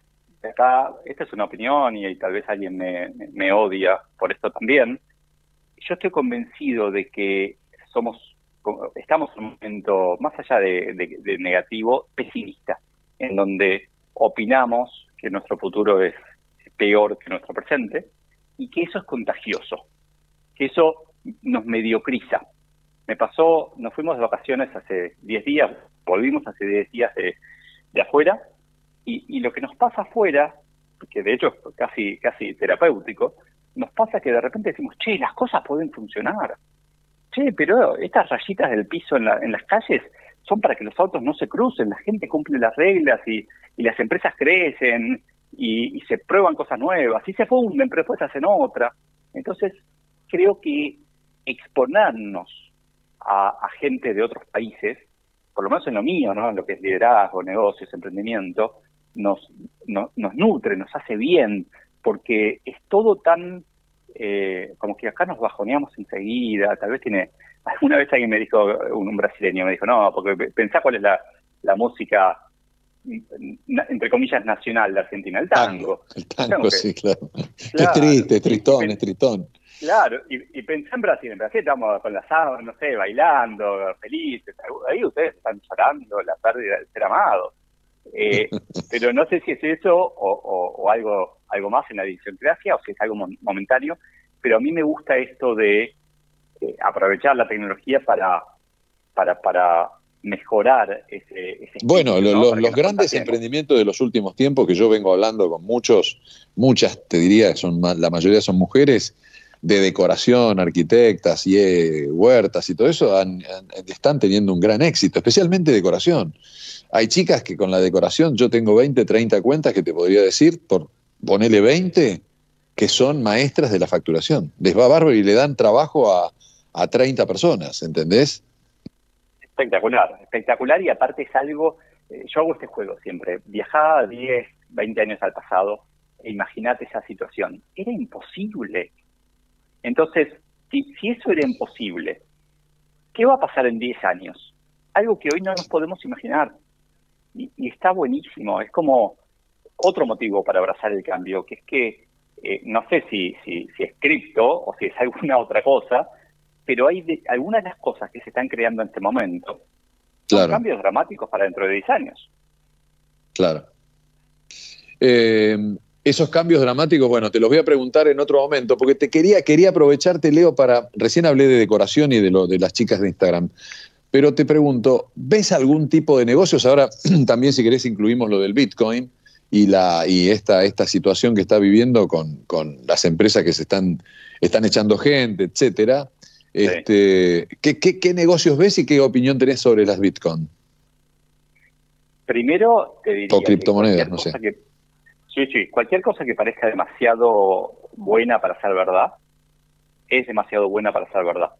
Acá, esta es una opinión y, tal vez alguien me odia por esto también. Yo estoy convencido de que somos estamos en un momento, más allá de, negativo, pesimista, en donde opinamos que nuestro futuro es peor que nuestro presente y que eso es contagioso, que eso nos mediocriza. Me pasó, nos fuimos de vacaciones hace 10 días, volvimos hace 10 días de, afuera, y, lo que nos pasa afuera que de hecho es casi, casi terapéutico, nos pasa que de repente decimos, che, las cosas pueden funcionar. Che, pero estas rayitas del piso en, en las calles son para que los autos no se crucen, la gente cumple las reglas y, las empresas crecen y, se prueban cosas nuevas y se funden, pero después hacen otra. Entonces, creo que exponernos a, gente de otros países, por lo menos en lo mío, ¿no? en lo que es liderazgo, negocios, emprendimiento, nos, nos nutre, nos hace bien, porque es todo tan, eh, como que acá nos bajoneamos enseguida, tal vez tiene, alguna vez alguien me dijo, un, brasileño me dijo, no, porque pensá cuál es la, la música entre comillas nacional de Argentina, el tango. El tango, sí, claro. Es triste, es tristón, es tristón. Claro, y, y, pensé en Brasil, en Brasil estamos con las sábanas, no sé, bailando, felices, ahí ustedes están llorando la pérdida del ser amado. Eh, pero no sé si es eso o, algo algo más en la idiosincrasia o si es algo momentáneo, pero a mí me gusta esto de eh, aprovechar la tecnología para, para, para mejorar ese... bueno, los grandes emprendimientos de los últimos tiempos que yo vengo hablando con muchos, muchas te diría, son la mayoría son mujeres, de decoración, arquitectas y eh, huertas y todo eso, están teniendo un gran éxito, especialmente decoración. Hay chicas que con la decoración, yo tengo 20, 30 cuentas que te podría decir, por ponerle 20, que son maestras de la facturación. Les va bárbaro y le dan trabajo a, a 30 personas, ¿entendés? Espectacular, espectacular y aparte es algo, eh, yo hago este juego siempre, viajaba 10, 20 años al pasado e imagínate esa situación, era imposible. Entonces, si, si eso era imposible, ¿qué va a pasar en 10 años? Algo que hoy no nos podemos imaginar y, está buenísimo. Es como otro motivo para abrazar el cambio, que es que eh, no sé si, si, es cripto o si es alguna otra cosa, pero hay algunas de las cosas que se están creando en este momento son cambios dramáticos para dentro de 10 años. Claro. Eh, esos cambios dramáticos, bueno, te los voy a preguntar en otro momento, porque te quería, quería aprovecharte, Leo, para. Recién hablé de decoración y de lo de las chicas de Instagram. Pero te pregunto, ¿ves algún tipo de negocios? Ahora también si querés incluimos lo del Bitcoin y, la, y esta, esta situación que está viviendo con, las empresas que se están, están echando gente, etcétera. Este, ¿qué, qué, negocios ves y qué opinión tenés sobre las Bitcoin? Primero te diría... O criptomonedas, no sé. Sí, sí, cualquier cosa que parezca demasiado buena para ser verdad, es demasiado buena para ser verdad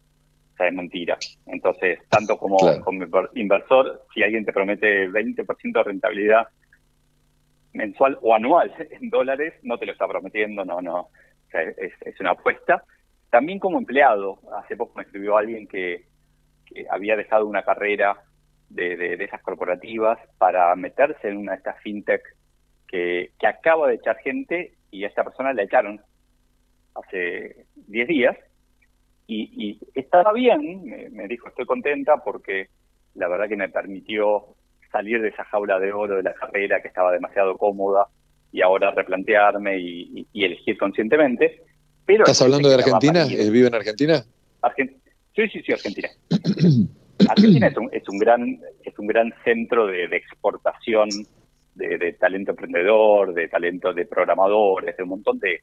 o sea, es mentira. Entonces, tanto como, como inversor, si alguien te promete 20% de rentabilidad mensual o anual en dólares, no te lo está prometiendo, no, no. O sea, es, una apuesta. También como empleado, hace poco me escribió alguien que, había dejado una carrera de, de, esas corporativas para meterse en una de estas fintech que, que acaba de echar gente y a esta persona la echaron hace 10 días y, estaba bien, me, dijo, estoy contenta porque la verdad que me permitió salir de esa jaula de oro de la carrera que estaba demasiado cómoda y ahora replantearme y, elegir conscientemente. Pero ¿Estás hablando de Argentina? ¿Vive en Argentina? sí, sí, sí, Argentina. Argentina es un, es un gran es un gran centro de, exportación de, de, talento emprendedor, de talento de programadores, de un montón de,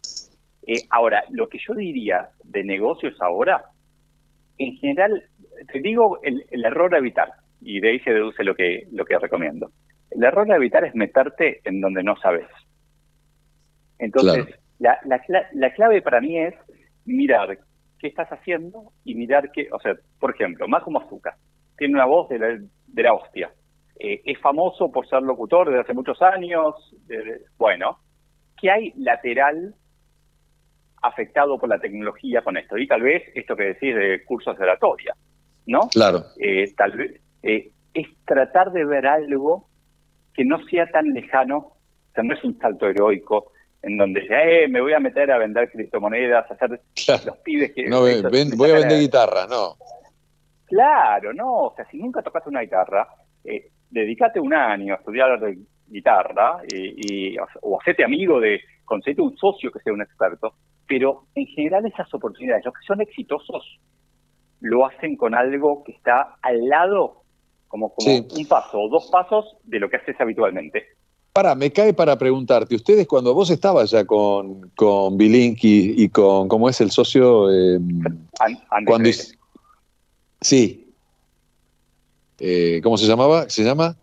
eh, ahora, lo que yo diría de negocios ahora, en general, te digo el, error a evitar, y de ahí se deduce lo que, lo que recomiendo. El error a evitar es meterte en donde no sabes. Entonces, la, la, clave para mí es mirar qué estás haciendo y mirar qué, o sea, por ejemplo, más como azúcar, tiene una voz de la, de la hostia. Eh, es famoso por ser locutor desde hace muchos años. bueno, ¿qué hay lateral afectado por la tecnología con esto. Y tal vez esto que decís de cursos de oratoria, ¿no? Claro. Eh, tal vez eh, es tratar de ver algo que no sea tan lejano, o sea, no es un salto heroico en donde eh, me voy a meter a vender criptomonedas, a hacer los pibes que... No, voy a vender guitarra, no. Claro, no, o sea, si nunca tocaste una guitarra, eh, dedícate un año a estudiar guitarra y, o hacete amigo de, conseguite un socio que sea un experto pero en general esas oportunidades, los que son exitosos, lo hacen con algo que está al lado, como, como un paso o dos pasos de lo que haces habitualmente. Para, me cae para preguntarte, ustedes cuando vos estabas ya con, con Bilinky y con, ¿cómo es el socio? Eh, cuando sí. Eh, ¿Cómo se llamaba? ¿Se llama?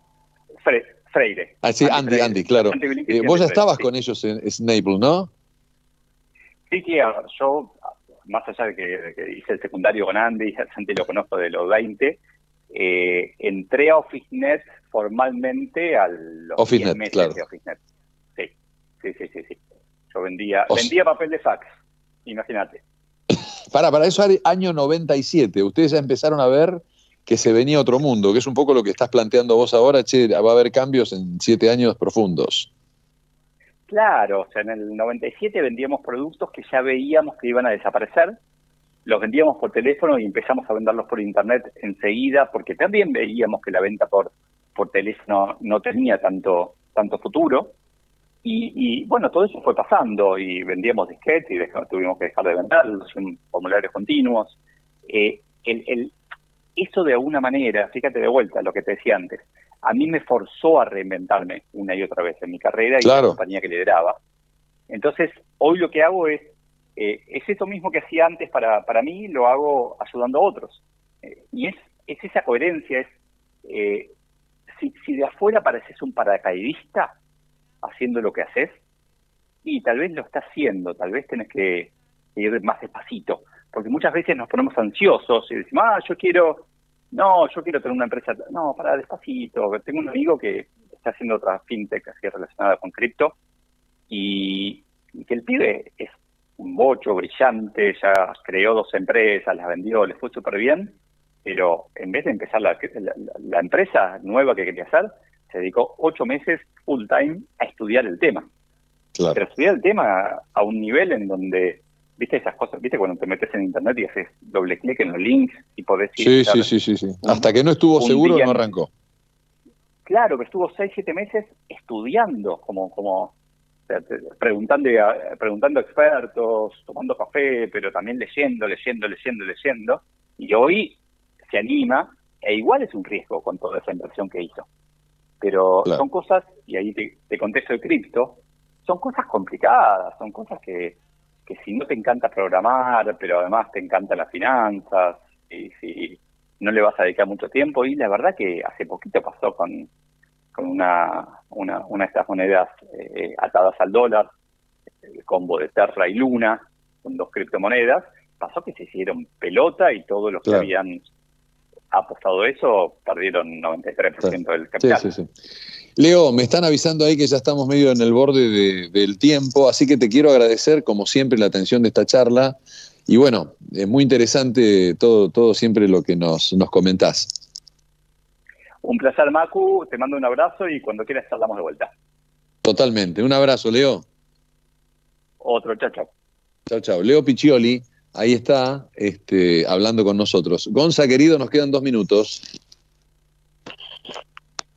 Freire. Ah, sí, Andy, Andy, claro. Eh, vos ya estabas con ellos en Snable, ¿no? Sí, sí, yo, más allá de que, hice el secundario con Andy, Santi lo conozco de los 20, eh, entré a OfficeNet formalmente a los OfficeNet, meses claro. de OfficeNet. Sí, sí, sí, sí. sí. Yo vendía, vendía papel de fax, imagínate. Para, para eso año 97, ustedes ya empezaron a ver que se venía otro mundo, que es un poco lo que estás planteando vos ahora, che, va a haber cambios en siete años profundos. Claro, o sea, en el 97 vendíamos productos que ya veíamos que iban a desaparecer, los vendíamos por teléfono y empezamos a venderlos por internet enseguida, porque también veíamos que la venta por, por teléfono no tenía tanto, tanto futuro. Y, bueno, todo eso fue pasando y vendíamos disquetes y tuvimos que dejar de venderlos en formularios continuos. Eh, el, el, eso de alguna manera, fíjate de vuelta lo que te decía antes, a mí me forzó a reinventarme una y otra vez en mi carrera y en la compañía que lideraba. Entonces, hoy lo que hago es, eh, es eso mismo que hacía antes para, para mí, lo hago ayudando a otros. Eh, y es, es esa coherencia, es, eh, si, si de afuera pareces un paracaidista haciendo lo que haces, y tal vez lo estás haciendo, tal vez tenés que ir más despacito, porque muchas veces nos ponemos ansiosos y decimos, ah, yo quiero no, yo quiero tener una empresa. No, para despacito. Tengo un amigo que está haciendo otra fintech así relacionada con cripto y, que el pibe es un bocho brillante, ya creó dos empresas, las vendió, le fue súper bien, pero en vez de empezar la, empresa nueva que quería hacer, se dedicó ocho meses full time a estudiar el tema. Pero estudiar el tema a un nivel en donde ¿Viste esas cosas? ¿Viste cuando te metes en internet y haces doble clic en los links y podés ir? Sí, sí, sí, sí, Hasta que no estuvo seguro no arrancó. Claro, que estuvo seis, siete meses estudiando, como, como preguntando, a, preguntando a expertos, tomando café, pero también leyendo, leyendo, leyendo, leyendo. Y hoy se anima, e igual es un riesgo con toda esa inversión que hizo. Pero son cosas, y ahí te, te contesto el cripto, son cosas complicadas, son cosas que que si no te encanta programar, pero además te encantan las finanzas, y si no le vas a dedicar mucho tiempo, y la verdad que hace poquito pasó con, con una, una, una de estas monedas eh, atadas al dólar, el combo de Terra y Luna, con dos criptomonedas, pasó que se hicieron pelota y todos los que habían apostado eso perdieron 93% del capital. Sí, sí, sí. Leo, me están avisando ahí que ya estamos medio en el borde del tiempo, así que te quiero agradecer, como siempre, la atención de esta charla. Y bueno, es muy interesante todo, todo siempre lo que nos, nos comentás. Un placer, Macu. Te mando un abrazo y cuando quieras charlamos de vuelta. Totalmente. Un abrazo, Leo. Otro, chao, chao. Chao, chao. Leo Piccioli, ahí está, este, hablando con nosotros. Gonza, querido, nos quedan dos minutos.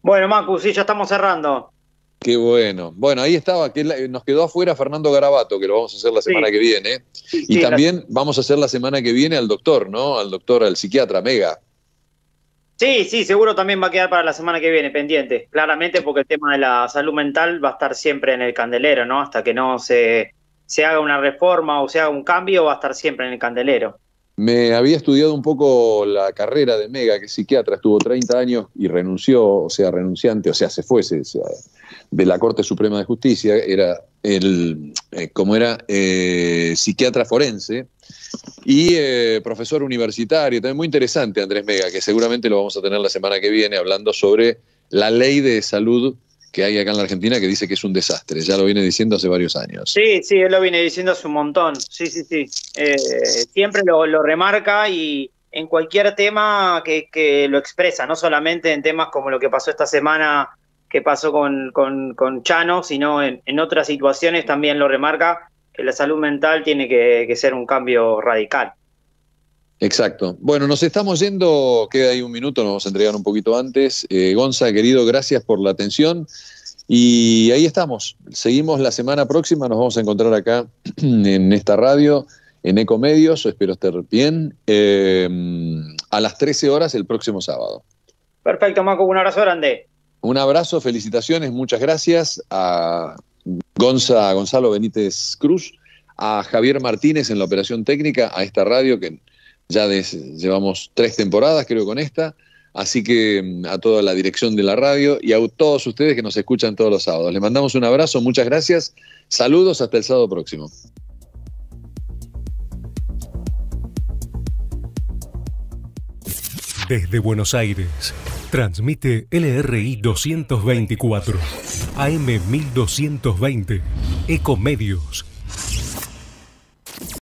Bueno, Macu, sí, ya estamos cerrando. Qué bueno. Bueno, ahí estaba, que nos quedó afuera Fernando Garabato, que lo vamos a hacer la semana que viene. y también vamos a hacer la semana que viene al doctor, ¿no? Al doctor, al psiquiatra, Mega. Sí, sí, seguro también va a quedar para la semana que viene, pendiente. Claramente porque el tema de la salud mental va a estar siempre en el candelero, ¿no? Hasta que no se, se haga una reforma o se haga un cambio, va a estar siempre en el candelero. Me había estudiado un poco la carrera de Mega, que es psiquiatra, estuvo 30 años y renunció, o sea, renunciante, o sea, se fue de la Corte Suprema de Justicia, era el, eh, como era eh, psiquiatra forense y eh, profesor universitario, también muy interesante Andrés Mega, que seguramente lo vamos a tener la semana que viene hablando sobre la ley de salud que hay acá en la Argentina que dice que es un desastre. Ya lo viene diciendo hace varios años. Sí, sí, él lo viene diciendo hace un montón. Sí, sí, sí. Eh, siempre lo, remarca y en cualquier tema que, lo expresa, no solamente en temas como lo que pasó esta semana que pasó con, con, Chano, sino en, otras situaciones también lo remarca que la salud mental tiene que ser un cambio radical. Exacto. Bueno, nos estamos yendo, queda ahí un minuto, nos vamos a entregar un poquito antes. Eh, Gonza, querido, gracias por la atención. Y ahí estamos. Seguimos la semana próxima, nos vamos a encontrar acá en esta radio, en Ecomedios, espero estar bien, eh, a las 13 horas el próximo sábado. Perfecto, Marco, un abrazo grande. un abrazo, felicitaciones, muchas gracias a Gonza, Gonzalo Benítez Cruz, a Javier Martínez en la operación técnica, a esta radio que ya llevamos tres temporadas, creo, con esta. Así que mm, a toda la dirección de la radio y a todos ustedes que nos escuchan todos los sábados. Les mandamos un abrazo, muchas gracias. Saludos hasta el sábado próximo. Desde Buenos Aires, transmite LRI 224, AM 1220, Ecomedios